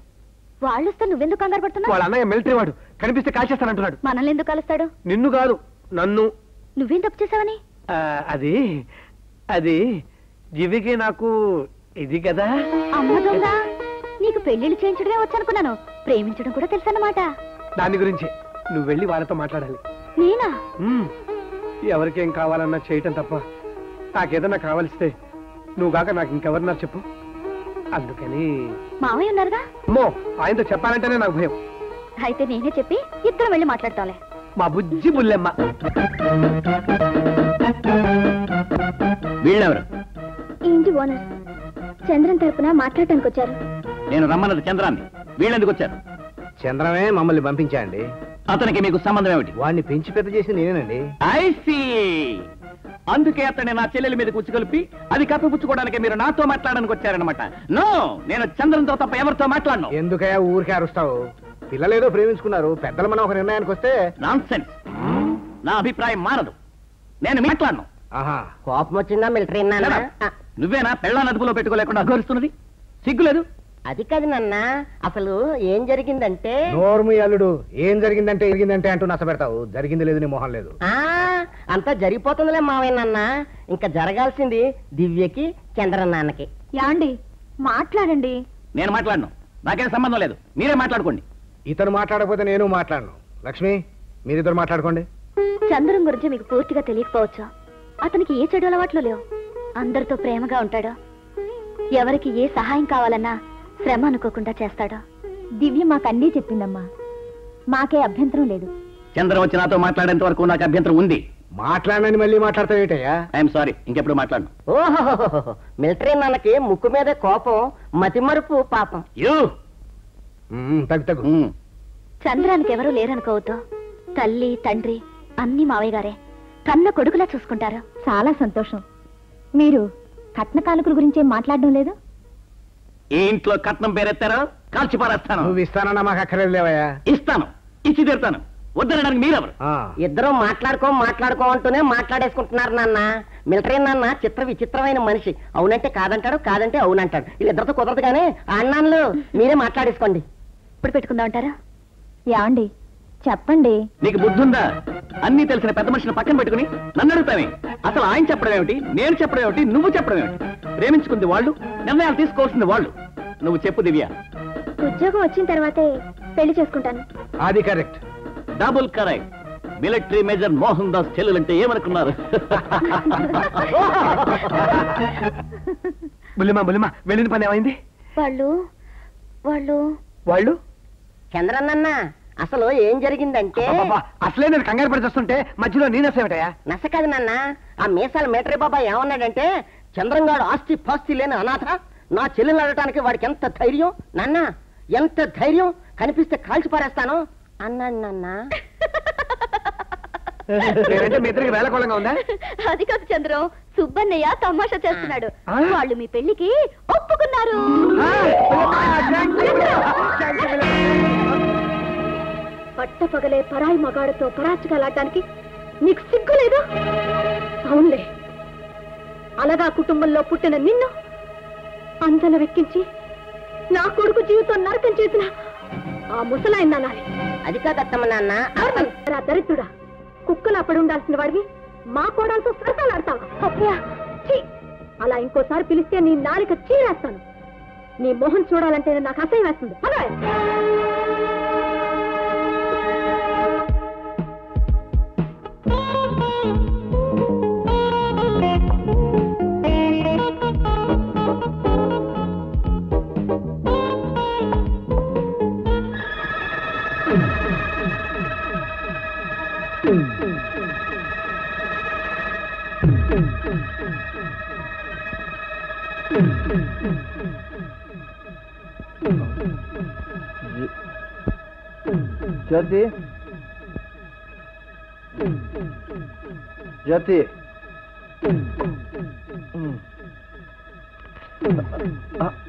Speaker 14: వాళ్ళు వస్తే నువ్వెందుకు కంగారు పడుతున్నావు?
Speaker 1: వాళ్ళ అన్నయ్య మిలిటరీ వాడు. కనిపిస్తే కాల్చేస్తానంటున్నాడు
Speaker 14: మనల్ని ఎందుకు కలుస్తాడు?
Speaker 1: నిన్ను కాదు నన్ను.
Speaker 14: నువ్వేం తప్పు చేసావని?
Speaker 1: అది అది దివ్యకి నాకు ఇది కదా.
Speaker 14: అమ్మ నీకు పెళ్ళిళ్ళు చేయించడమే వచ్చనుకున్నాను. ప్రేమించడం కూడా తెలుసన్నమాట.
Speaker 1: దాని గురించి నువ్వు వెళ్ళి వాళ్ళతో మాట్లాడాలి.
Speaker 14: నేనా?
Speaker 1: ఎవరికేం కావాలన్నా చేయటం తప్ప నాకేదన్నా కావలిస్తే నువ్వు కాక నాకు ఇంకెవరన్నారు చెప్పు. అందుకని
Speaker 14: మావయ్య ఉన్నారుగా?
Speaker 1: అమ్మో ఆయనతో చెప్పాలంటేనే నాకు భయం.
Speaker 14: అయితే నేనే చెప్పి ఇద్దరం వెళ్ళి మాట్లాడతాంలే.
Speaker 1: మా బుజ్జి బుల్లెమ్మ.
Speaker 13: వీళ్ళెవరు?
Speaker 14: ఇంటి ఓనర్? చంద్రన్ తరపున మాట్లాడటానికి వచ్చారు
Speaker 13: నేను రమ్మన్నది చంద్రాన్ని. వీళ్ళెందుకు వచ్చారు?
Speaker 11: చంద్రమే మమ్మల్ని పంపించండి
Speaker 13: అతనికి మీకు సంబంధం ఏమిటి?
Speaker 11: వాడిని పెంచి పెద్ద చేసి నేనేనండి.
Speaker 13: I see. అందుకే అతన్ని నా చెల్లెల మీద కూర్చుకొలిపి అది కప్పిపుచ్చుకోవడానికి మీరు నాతో మాట్లాడడానికి వచ్చారనమాట నో నేను చంద్రంతో తప్ప ఎవరితో మాట్లాడను.
Speaker 11: ఎందుకయ్యా ఊరికే అరుస్తావు? పిల్లలేదో ప్రేమించుకున్నారు పెద్దలు మనం ఒక నిర్ణయానికి వస్తే?
Speaker 13: నాన్ సెన్స్ నా అభిప్రాయం మారదు. నేను మాట్లాడను.
Speaker 11: ఆహా.
Speaker 7: కోపం వచ్చిందా మిలిటరీ?
Speaker 13: నువ్వేనా పెళ్ళ అదుపులో పెట్టుకోలేకుండా అఘోరిస్తున్నది? సిగ్గులేదు?
Speaker 7: అది కాదు నాన్న అసలు ఏం జరిగిందంటే
Speaker 11: నోర్ము అల్లుడు ఏం జరిగిందంటే జరిగిందంటే అంటూ నచ్చబెడతావు జరిగింది లేదు నీ మొహం లేదు.
Speaker 7: ఆ అంతా జరిగిపోతుందిలే మావయ్య నాన్న. ఇంకా జరగాల్సింది దివ్యకి చంద్రనాన్నకి
Speaker 17: యాండి మాట్లాడండి.
Speaker 13: నేను మాట్లాడను. నాకేం సంబంధం లేదు. మీరే మాట్లాడుకోండి.
Speaker 11: ఇతను మాట్లాడకపోతే నేను మాట్లాడను. లక్ష్మి మీరిద్దరు మాట్లాడుకోండి.
Speaker 17: చంద్రం గురించి మీకు పూర్తిగా తెలియకపోవచ్చు? అతనికి ఏ చెడు అలవాట్లు లేవు. అందరితో ప్రేమగా ఉంటాడు. ఎవరికి ఏ సహాయం కావాలన్నా శ్రమ అనుకోకుండా చేస్తాడు? దివ్య మాకన్నీ చెప్పిందమ్మా. మాకే అభ్యంతరం లేదు.
Speaker 13: చంద్రం వచ్చి నాతో మాట్లాడేంత వరకు నాకు అభ్యంతరం ఉంది.
Speaker 11: మాట్లాడనని మళ్ళీ మాట్లాడతావు ఏంటయ్యా
Speaker 13: ఐఎమ్ సారీ ఇంకెప్పుడు మాట్లాడను.
Speaker 7: ఓహో మిలిటరీ నాన్నకి ముక్కు మీద కోపం మతిమరుపు పాపం.
Speaker 13: యూ.
Speaker 17: చంద్రానికి ఎవరూ లేరనుకోవద్దు. తల్లి తండ్రి అన్ని మావయ్య గారే. కన్న కొడుకులా చూసుకుంటారు. చాలా సంతోషం. మీరు కట్న కానుకల గురించి ఏం మాట్లాడడం లేదు?
Speaker 13: ఈ ఇంట్లో కట్నం పేరెత్తారో కాల్చి పారేస్తాను.
Speaker 11: నువ్వు ఇస్తానన్నా మాకు అక్కర్లేదు లేవయ్యా.
Speaker 13: ఇస్తాను. ఇచ్చి తీరుతాను. వద్దనడానికి మీరెవరు?
Speaker 11: ఆ,
Speaker 7: ఇద్దరు మాట్లాడుకో మాట్లాడుకో అంటూనే మాట్లాడేసుకుంటున్నారు నాన్న. మిలిటరీ నాన్న చిత్ర విచిత్రమైన మనిషి. అవునంటే కాదంటాడు కాదంటే అవునంటాడు. వీళ్ళిద్దరితో కుదరదు కానీ అన్నాన్లు మీరే మాట్లాడేసుకోండి.
Speaker 17: ఇప్పుడు పెట్టుకుందాం అంటారా యాండి చెప్పండి.
Speaker 13: నీకు బుద్ధి ఉందా అన్ని తెలిసిన పెద్ద మనిషిని పక్కన పెట్టుకుని నన్ను అడుగుతావే? అసలు ఆయన చెప్పడం ఏమిటి? నేను చెప్పడం ఏమిటి? నువ్వు చెప్పడం ఏమిటి? ప్రేమించుకుంది వాళ్ళు నిర్ణయాలు తీసుకోవాల్సింది వాళ్ళు. నువ్వు చెప్పు దివ్య.
Speaker 17: ఉద్యోగం వచ్చిన తర్వాతే పెళ్ళి చేసుకుంటాను.
Speaker 11: అది correct.
Speaker 13: Double correct. Military major Mohan Das చెల్లెలంటే ఏమనుకున్నారు?
Speaker 1: బుల్లిమా బుల్లిమా వెళ్ళిన పని ఏమైంది?
Speaker 17: వాళ్ళు వాళ్ళు.
Speaker 1: వాళ్ళు?
Speaker 7: చంద్రన్న అసలు ఏం జరిగిందంటే
Speaker 1: అబ్బబ్బా, అసలే నేను కంగారు పడి వస్తుంటే మధ్యలో నేనేసేమిటయా
Speaker 7: నస కాదు నాన్న. ఆ మీసాల మిలిటరీ బాబా ఏమన్నాడంటే చంద్రంగాడు ఆస్తి పాస్తి లేని అనాథ నా చెల్లెలు అడటానికి వాడికి ఎంత ధైర్యం? నాన్న ఎంత ధైర్యం? కనిపిస్తే కాల్చి పారేస్తాను. అన్నాడు నాన్న.
Speaker 1: నేనంటే మీ ఇద్దరికి వేలకోళంగా ఉందా?
Speaker 17: అది కాదు చంద్రం సుబ్బన్నయ్య తమాషా చేస్తున్నాడు? వాళ్ళు మీ పెళ్ళికి ఒప్పుకున్నారు. పట్ట పగలే పరాయి మగాడితో పరాచకాలాడటానికి నీకు సిగ్గు లేదు? అవునులే. అలగా కుటుంబంలో పుట్టిన నిన్ను అందల వెక్కించి నా కొడుకు జీవితం నరకం చేసిన ఆ ముసలాయన అనాలి
Speaker 7: అది కాదత్తమ్మ నాన్న.
Speaker 17: దరిద్రుడా కుక్కలు అప్పుడు ఉండాల్సిన వాడివి మా కోడలతో సరసాలాడతావు! అలా ఇంకోసారి పిలిస్తే నీ నాలిక చీరేస్తాను. నీ మొహం చూడాలంటే నాకు అసహ్యం వేస్తుంది. పదవే.
Speaker 1: జ్యోతి జ్యోతి ఎవరు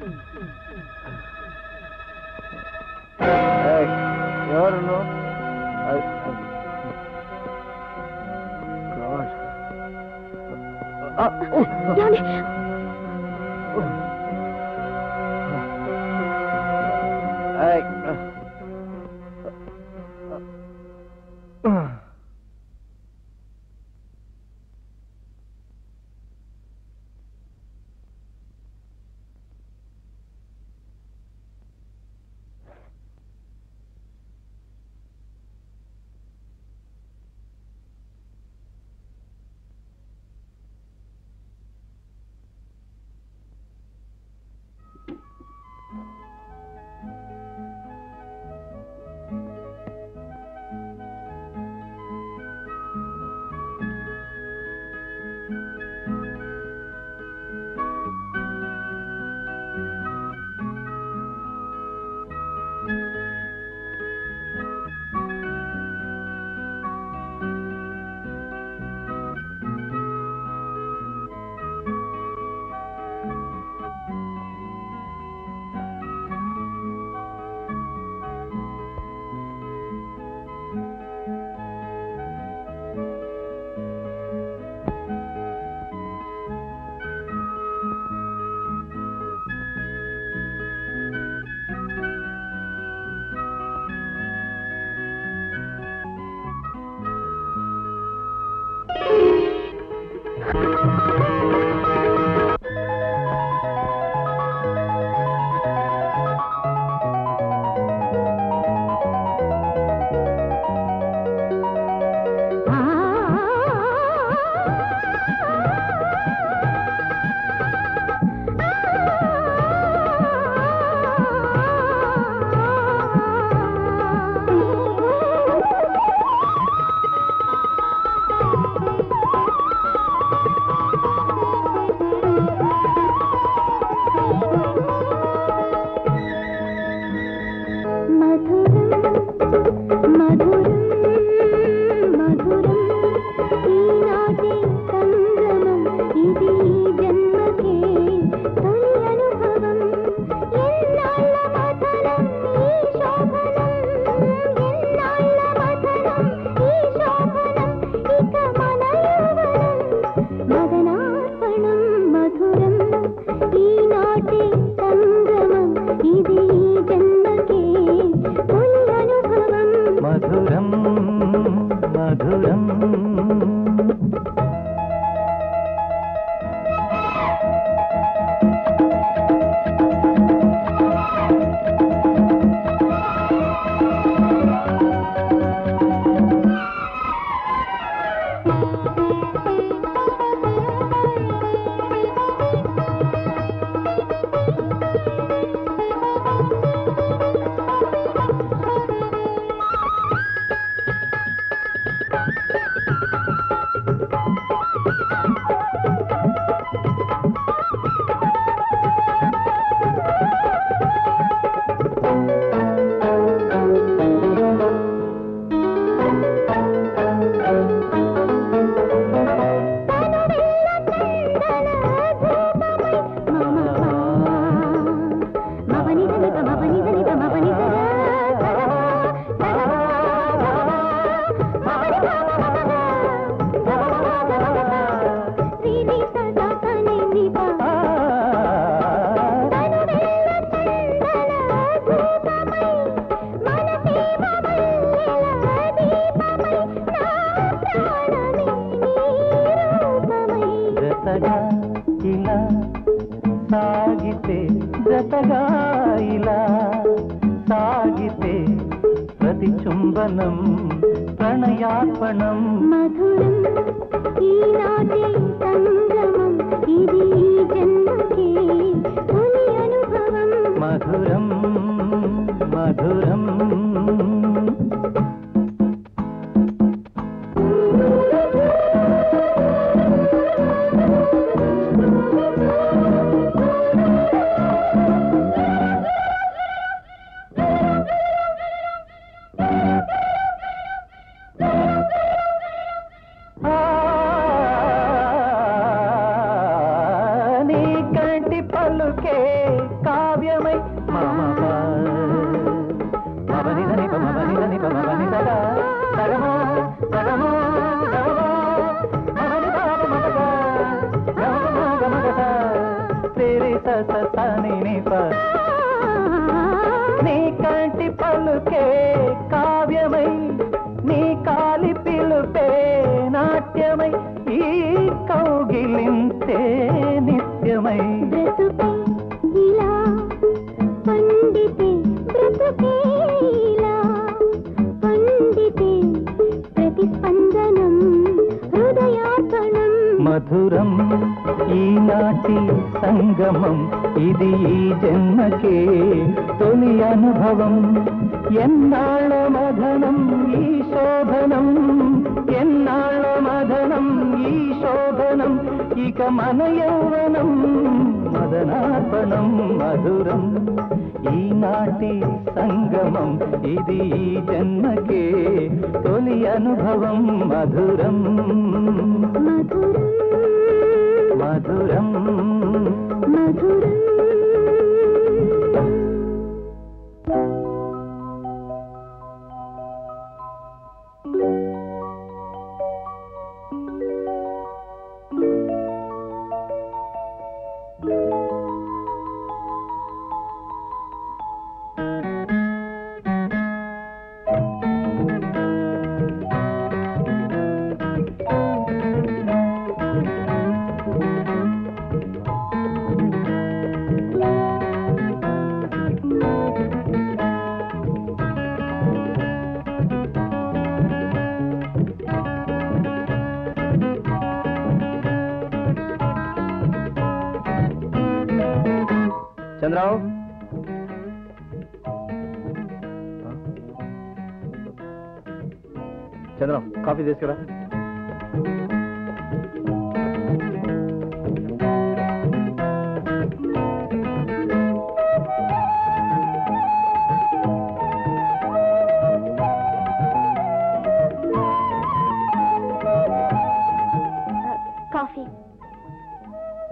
Speaker 6: కాఫీ.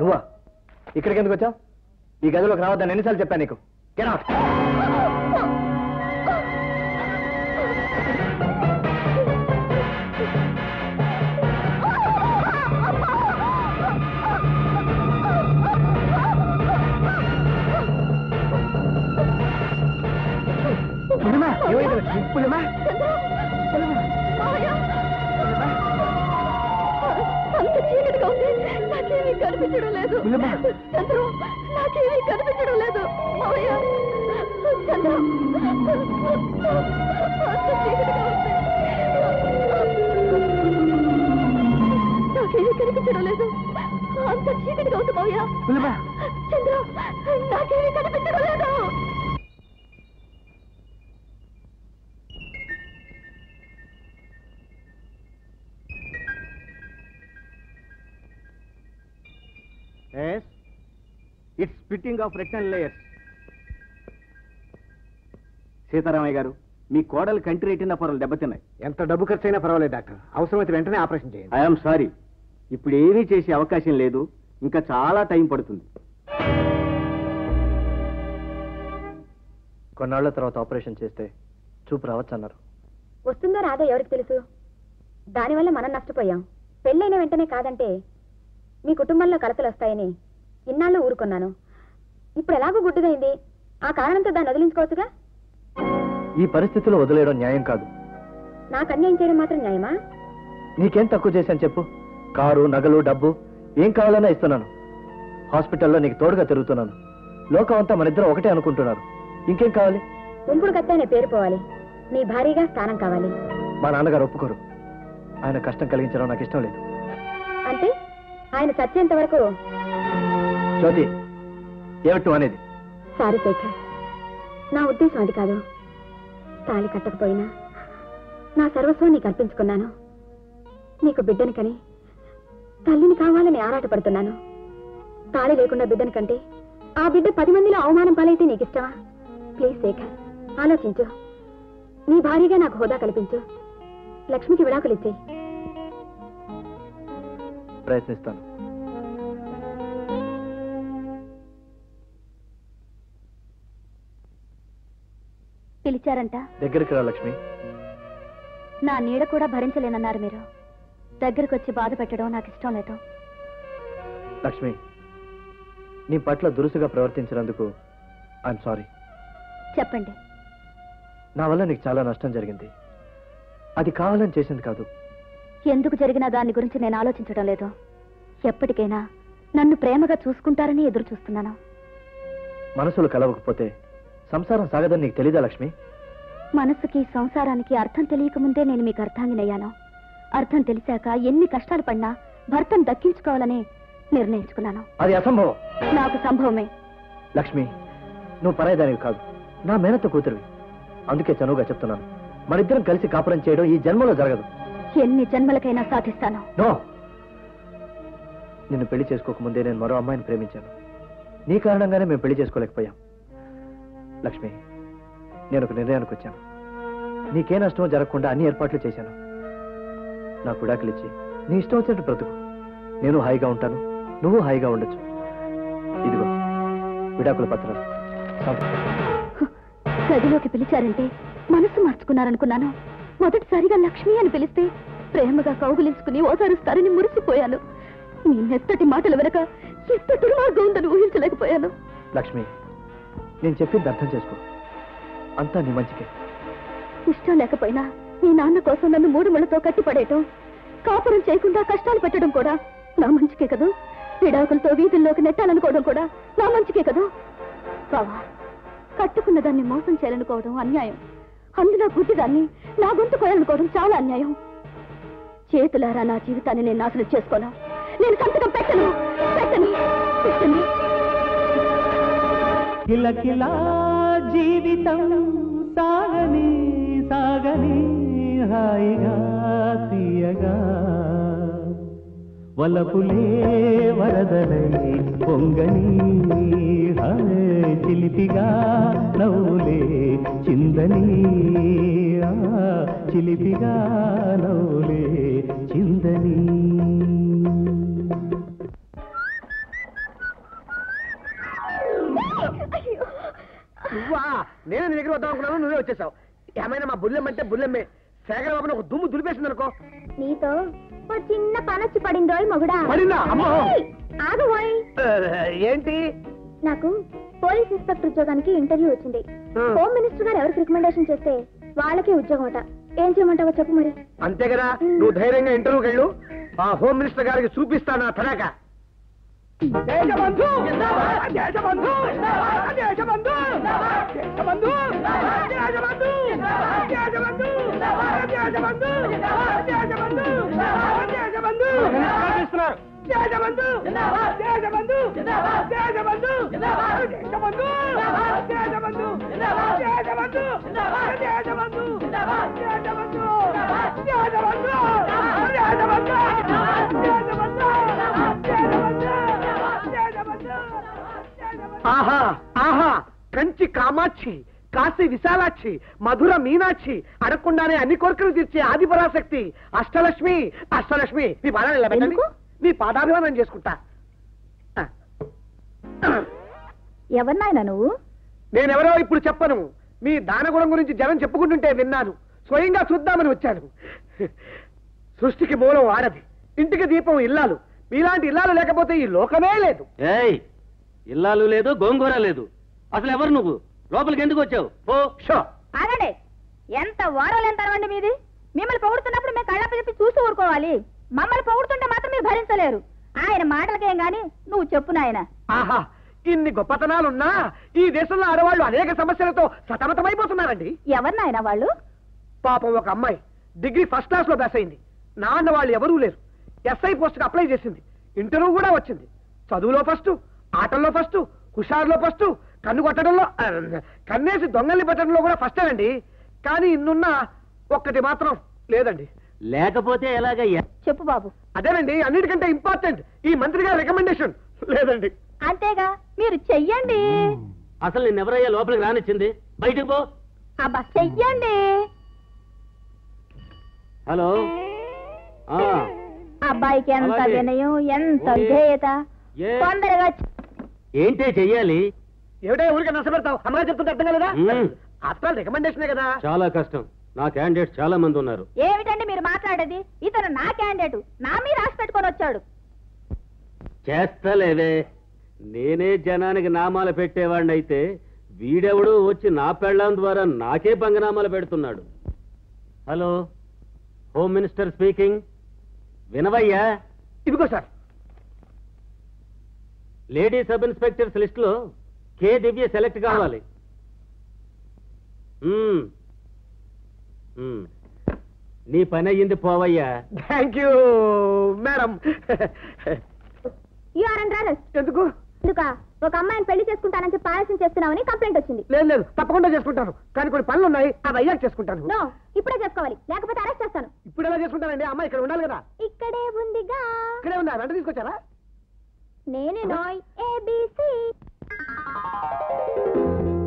Speaker 6: తీసుకురా ఇక్కడికి ఎందుకు వచ్చావు? ఈ గదిలోకి రావద్దని ఎన్నిసార్లు చెప్పాను నీకు?
Speaker 17: చంద్రు నాకేమీ
Speaker 16: సీతారామయ్య గారు మీ కోడలు కంటి రెట్టిన పొరలు దెబ్బతిన్నాయి.
Speaker 1: ఎంత డబ్బు ఖర్చు అయినా పర్వాలేదు డాక్టర్. అవసరమైతే వెంటనే ఆపరేషన్ చేయండి.
Speaker 16: I'm sorry. ఇప్పుడు ఏమీ చేసే అవకాశం లేదు. ఇంకా చాలా టైం పడుతుంది.
Speaker 6: కొన్నాళ్ళ తర్వాత ఆపరేషన్ చేస్తే చూపు రావచ్చు అన్నారు
Speaker 17: వస్తుందో రాదో ఎవరికి తెలుసు? దానివల్ల మనం నష్టపోయాం. పెళ్ళైన వెంటనే కాదంటే మీ కుటుంబంలో కలతలు వస్తాయని ఇన్నాళ్ళు ఊరుకున్నాను. ఇప్పుడు ఎలాగో గుడ్డుదైంది. ఆ కారణంతో దాన్ని వదిలించుకోవచ్చుగా?
Speaker 6: ఈ పరిస్థితిలో వదిలేయడం న్యాయం కాదు.
Speaker 17: నాకు అన్యాయం చేయడం మాత్రం న్యాయమా?
Speaker 6: నీకేం తక్కువ చేశాను చెప్పు? కారు నగలు డబ్బు ఏం కావాలన్నా ఇస్తున్నాను. హాస్పిటల్లో నీకు తోడుగా తిరుగుతున్నాను. లోకం అంతా మన ఇద్దరం ఒకటే అనుకుంటున్నారు. ఇంకేం కావాలి?
Speaker 17: ఉంపుడు కత్తి అనే పేరు పోవాలి. నీ భారీగా స్థానం కావాలి.
Speaker 6: మా నాన్నగారు ఒప్పుకోరు. ఆయన కష్టం కలిగించడం నాకు ఇష్టం లేదు.
Speaker 17: అంటే? ఆయన చచ్చేంత వరకు?
Speaker 6: జ్యోతి ఏమిటి అనేది?
Speaker 17: సారీ శేఖర్. నా ఉద్దేశం అది కాదు. తాళి కట్టకపోయినా నా సర్వస్వం నీకు అర్పించుకున్నాను. నీకు బిడ్డని కని తల్లిని కావాలని ఆరాటపడుతున్నాను. తాళి లేకుండా బిడ్డని కంటే ఆ బిడ్డ పది మందిలో అవమానం పాలైతే నీకు ఇష్టమా ప్లీజ్ శేఖర్ ఆలోచించు. నీ భారీగా నాకు హోదా కల్పించు. లక్ష్మికి విడాకులు ఇచ్చేయి.
Speaker 6: ప్రయత్నిస్తాను.
Speaker 17: పిలిచారంట?
Speaker 6: దగ్గరికి రా లక్ష్మి.
Speaker 17: నా నీడ కూడా భరించలేనన్నారు మీరు. దగ్గరకు వచ్చి బాధ పెట్టడం నాకు ఇష్టం లేదు.
Speaker 6: లక్ష్మి నీ పట్ల దురుసుగా ప్రవర్తించినందుకు ఐఎమ్ సారీ
Speaker 17: చెప్పండి.
Speaker 6: నా వల్ల నీకు చాలా నష్టం జరిగింది. అది కావాలని చేసింది కాదు.
Speaker 17: ఎందుకు జరిగిన దాని గురించి నేను ఆలోచించడం లేదు. ఎప్పటికైనా నన్ను ప్రేమగా చూసుకుంటారని ఎదురు చూస్తున్నాను.
Speaker 6: మనసులు కలవకపోతే సంసారం సాగదని నీకు తెలీదా లక్ష్మి?
Speaker 17: మనసుకి సంసారానికి అర్థం తెలియకముందే నేను మీకు అర్థాంగినయ్యాను. అర్థం తెలిసాక ఎన్ని కష్టాలు పడినా భర్తను దక్కించుకోవాలని నిర్ణయించుకున్నాను.
Speaker 6: అది అసంభవం.
Speaker 17: నాకు సంభవమే.
Speaker 6: లక్ష్మి నువ్వు పరాయిదానివి కాదు. నా మేనత్త కూతురువి. అందుకే చనువుగా చెప్తున్నాను. మనిద్దరం కలిసి కాపురం చేయడం ఈ జన్మలో జరగదు.
Speaker 17: ఎన్ని జన్మలకైనా సాధిస్తాను.
Speaker 6: నో! నిన్ను పెళ్ళి చేసుకోకముందే నేను మరో అమ్మాయిని ప్రేమించాను. నీ కారణంగానే మేము పెళ్ళి చేసుకోలేకపోయాం. లక్ష్మి నేను ఒక నిర్ణయానికి వచ్చాను నీకే నష్టమో జరగకుండా అన్ని ఏర్పాట్లు చేశాను. నాకు విడాకులు ఇచ్చి నీ ఇష్టం వచ్చినట్టు బ్రతుకు. నేను హాయిగా ఉంటాను. నువ్వు హాయిగా ఉండొచ్చు. ఇదిగో విడాకుల పత్రాలు.
Speaker 17: గదిలోకి పిలిచారంటే మనసు మార్చుకున్నారనుకున్నాను. మొదటిసారిగా లక్ష్మి అని పిలిస్తే ప్రేమగా కౌగులించుకుని ఓసారుస్తారని మురిసిపోయాను. మీ నెత్తటి మాటల వెనక ఎంత దుర్మార్గం ఉందని ఊహించలేకపోయాను.
Speaker 6: లక్ష్మి నేను చెప్పింది అర్థం చేసుకో. అంతా నీ మంచికే.
Speaker 17: ఇష్టం లేకపోయినా మీ నాన్న కోసం నన్ను మూడు ముళ్ళతో కట్టిపడేయటం కాపురం చేయకుండా కష్టాలు పెట్టడం కూడా నా మంచికే కదూ? విడాకులతో వీధుల్లోకి నెట్టాలనుకోవడం కూడా నా మంచికే కదూ? బావా కట్టుకున్న దాన్ని మోసం చేయాలనుకోవడం అన్యాయం. అందులో గుడ్డిదాన్ని నా గొంతు కోయాలనుకోవడం చాలా అన్యాయం. చేతులారా నా జీవితాన్ని నేను నాశనం చేసుకోను. నేను సంతకం పెట్టను పెట్టను.
Speaker 10: కిలకిలా జీవితం సాగనే సాగని హాయిగా తీయగా. వలపులే వరదలై పొంగని చిలిపిగా నవ్వులే చిందని. చిలిపిగా నవ్వులే చిందని.
Speaker 1: నువ్వా? నేను నీ దగ్గర వద్దాం అనుకున్నాను నువ్వే వచ్చేసావు. ఏమైనా మా బుల్లెమ్మంటే బుల్లెమ్మే. శేఖర బాబుని ఒక దుమ్ము దులిపేసింది అనుకో
Speaker 17: నీతో ఓ చిన్న పనొచ్చి మొగుడా?
Speaker 1: పడిందా? అమ్మో!
Speaker 17: ఏయ్, ఆగు ఓయ్.
Speaker 1: ఏంటి?
Speaker 17: నాకు పోలీస్ ఇన్స్పెక్టర్ ఉద్యోగానికి ఇంటర్వ్యూ వచ్చింది.
Speaker 1: ఆ.
Speaker 17: హోమ్ మినిస్టర్ గారు ఎవరికి రికమెండేషన్ చేస్తే
Speaker 14: వాళ్ళకే ఉద్యోగం అట. ఏం చేయమంటావో చెప్పు మరి.
Speaker 1: అంతే కదా? నువ్వు ధైర్యంగా ఇంటర్వ్యూకి వెళ్ళు. ఆ హోమ్ మినిస్టర్ గారికి చూపిస్తాను ఆ తడాక దేశబంధు దేశబంధు దేశబంధు దేశబంధు దేశబంధు దేశబంధు దేశబంధు దేశబంధు దేశబంధు కనిపిస్తున్నారు దేశబంధు దేశబంధు దేశబంధు దేశబంధు దేశబంధు దేశబంధు దేశబంధు దేశబంధు ఆహా ఆహా కంచి కామాక్షి కాశీ విశాలాక్షి మధుర మీనాక్షి అడగకుండానే అన్ని కోరికలు తీర్చే ఆదిపరాశక్తి అష్టలక్ష్మి అష్టలక్ష్మి మీ పాదాలు ఇలా పెట్టండి.
Speaker 14: ఎందుకు?
Speaker 1: మీ పాదాభిమానం చేసుకుంటా.
Speaker 14: ఎవరినాయనా నువ్వు?
Speaker 1: నేనెవరో ఇప్పుడు చెప్పను. మీ దానగుణం గురించి జనం చెప్పుకుంటుంటే విన్నాను. స్వయంగా చూద్దామని వచ్చాను. సృష్టికి మూలం ఆడది. ఇంటికి దీపం ఇల్లాలు. మీలాంటి ఇల్లాలు లేకపోతే ఈ లోకమే లేదు.
Speaker 18: ఏయ్ ఇల్లాలు లేదు గోంగూర లేదు. అసలు ఎవరు నువ్వు? లోపలికి ఎందుకు వచ్చావు? పో.
Speaker 1: షో.
Speaker 9: ఆగండి. ఎంత వారాలు ఎంత అరవండి మీది? మిమ్మల్ని పొగుడుతున్నప్పుడు మేము కళ్ళప్ప చెప్పి చూస్తూ ఊరుకోవాలి. మమ్మల్ని పొగుడుతుంటే మాత్రం మీరు భరించలేరు. ఆయన మాటలకేం గాని నువ్వు చెప్పు నాయన.
Speaker 1: ఆహా ఇన్ని గొప్పతనాలున్నా ఈ దేశంలో ఆడవాళ్ళు అనేక సమస్యలతో సతమతమైపోతున్నారండి.
Speaker 9: ఎవరు నాయన వాళ్ళు?
Speaker 1: పాపం ఒక అమ్మాయి డిగ్రీ ఫస్ట్ క్లాస్లో పాస్ అయింది. నాన్న వాళ్ళు ఎవరూ లేరు. ఎస్ఐ పోస్ట్ అప్లై చేసింది. ఇంటర్వ్యూ కూడా వచ్చింది. చదువులో ఫస్ట్. ఆటల్లో ఫస్ట్ హుషారులో ఫస్ట్ కన్ను కొట్టడంలో కన్నేసి దొంగల్ని పెట్టడంలో కూడా ఫస్ట్ అండి. కానీ ఇన్నున్నా ఒక్కటి మాత్రం లేదండి.
Speaker 18: లేకపోతే ఎలాగయ్యా?
Speaker 9: చెప్పు బాబు.
Speaker 1: అదేనండి అన్నిటికంటే ఇంపార్టెంట్ ఈ మంత్రి గారి రికమెండేషన్ లేదండి.
Speaker 9: అంతేగా మీరు చెయ్యండి.
Speaker 18: అసలు నిన్నెవరయ్యా లోపలికి రానిచ్చింది? బయటకు పో.
Speaker 9: అబ్బా చెయ్యండి.
Speaker 18: హలో. ఆ,
Speaker 9: అబ్బాయికి ఎంత. వినయం ఎంత. విధేయత? తొందరగా
Speaker 18: ఏంటే చెయ్యాలి?
Speaker 1: ఏమిటో ఊరికే నష్టపెడతావు అమ్మగా చెప్తుంటే అర్థం కాలేదా?
Speaker 18: మ్మ్.
Speaker 1: ఆఫ్టర్ రికమెండేషనే కదా.
Speaker 18: చాలా కష్టం. నా క్యాండిడేట్స్ చాలా మంది ఉన్నారు.
Speaker 9: ఏమిటండి మీరు మాట్లాడేది? ఇతను నా క్యాండిడేట్ నా మీద రాసి పెట్టుకొని వచ్చాడు.
Speaker 18: చేస్తలేవే నేనే జనానికి నామాలు పెట్టేవాడిని అయితే వీడెవడో వచ్చి నా పెళ్ళాం ద్వారా నాకే పంగనామాలు పెడుతున్నాడు. హలో హోమ్ మినిస్టర్ స్పీకింగ్ వినవయ్యా?
Speaker 1: ఇదిగో సార్
Speaker 18: లేడీ సబ్ ఇన్స్పెక్టర్స్ లిస్ట్లో కే దివ్య సెలెక్ట్ కావాలి. నీ పని అయ్యింది పోవయ్యా.
Speaker 1: Thank you madam
Speaker 14: you are and
Speaker 1: ఎందుకు?
Speaker 14: ఎందుక? ఒక అమ్మాయిని పెళ్ళి చేసుకుంటానని చెప్పి ఆలస్యం చేస్తున్నామని కంప్లైంట్ వచ్చింది.
Speaker 1: లేదు లేదు తప్పకుండా చేసుకుంటాను. కానీ కొన్ని పనులు ఉన్నాయి అది అయ్యాక చేసుకుంటాను.
Speaker 14: నో ఇప్పుడే చేసుకోవాలి. లేకపోతే అరెస్ట్ చేస్తాను.
Speaker 1: ఇప్పుడు ఎలా చేసుకుంటానండి? అమ్మాయి ఇక్కడ ఉండాలి కదా.
Speaker 14: ఇక్కడే ఉందిగా.
Speaker 1: ఇక్కడే ఉందా? వెంట తీసుకొచ్చారా?
Speaker 14: నేనే నోయ్ ఏబిసి ఏబిసి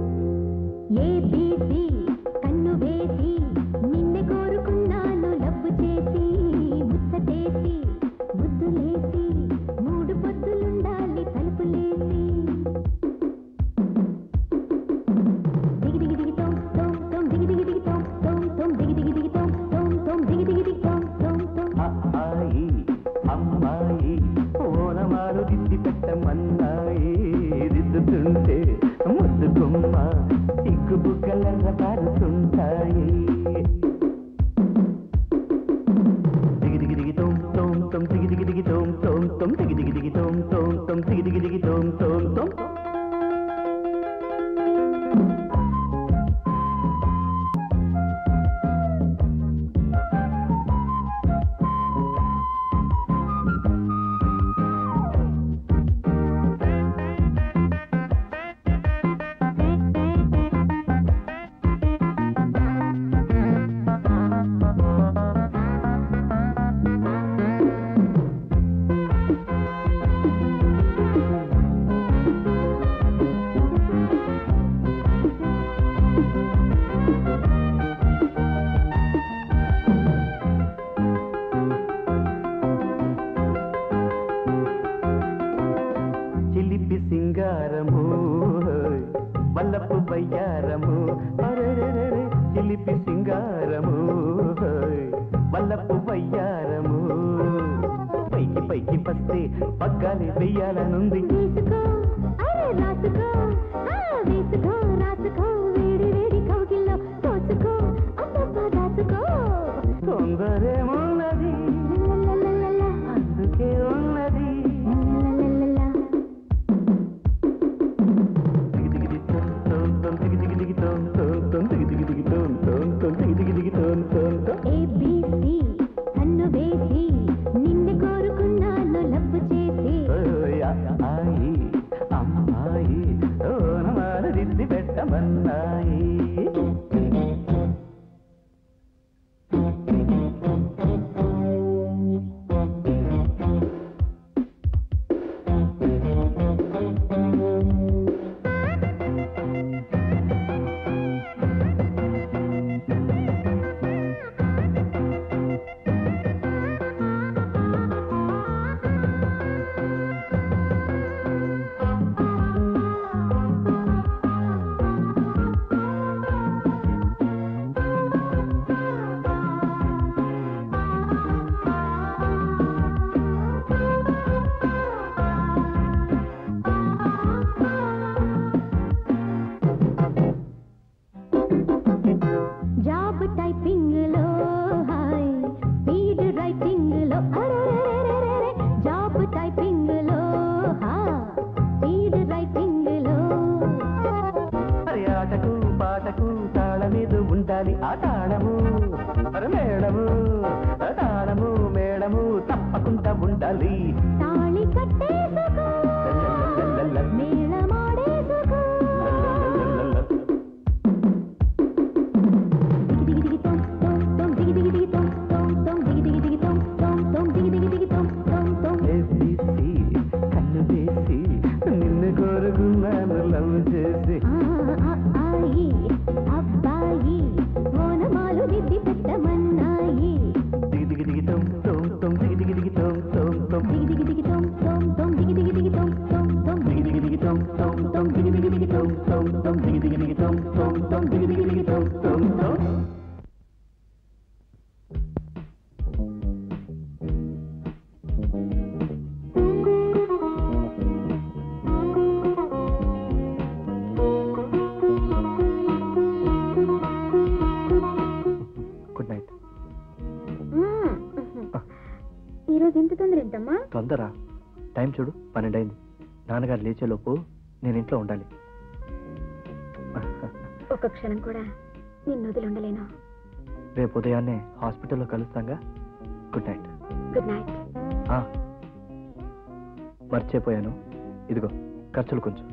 Speaker 10: దిద్దుతుంటే ముద్దు గుమ్మ సిగ్గు బుగ్గలన్న పారుతుంటాయి. దిగి దిగి దిగి తోం తోం తోం దిగి దిగి దిగి తోం తోం తోం దిగి దిగి దిగి తోం తోం తోం దిగి దిగి దిగి తోం తోం తోం.
Speaker 12: తొందర
Speaker 6: టైం చూడు పన్నెండైంది. నాన్నగారు లేచేలోపు నేను ఇంట్లో ఉండాలి.
Speaker 12: ఒక క్షణం కూడా నిన్ను వదిలి ఉండలేను
Speaker 6: రేపు ఉదయాన్నే హాస్పిటల్లో కలుస్తాగా. గుడ్ నైట్
Speaker 12: గుడ్ నైట్
Speaker 6: మర్చిపోయాను. ఇదిగో ఖర్చులు కొంచెం.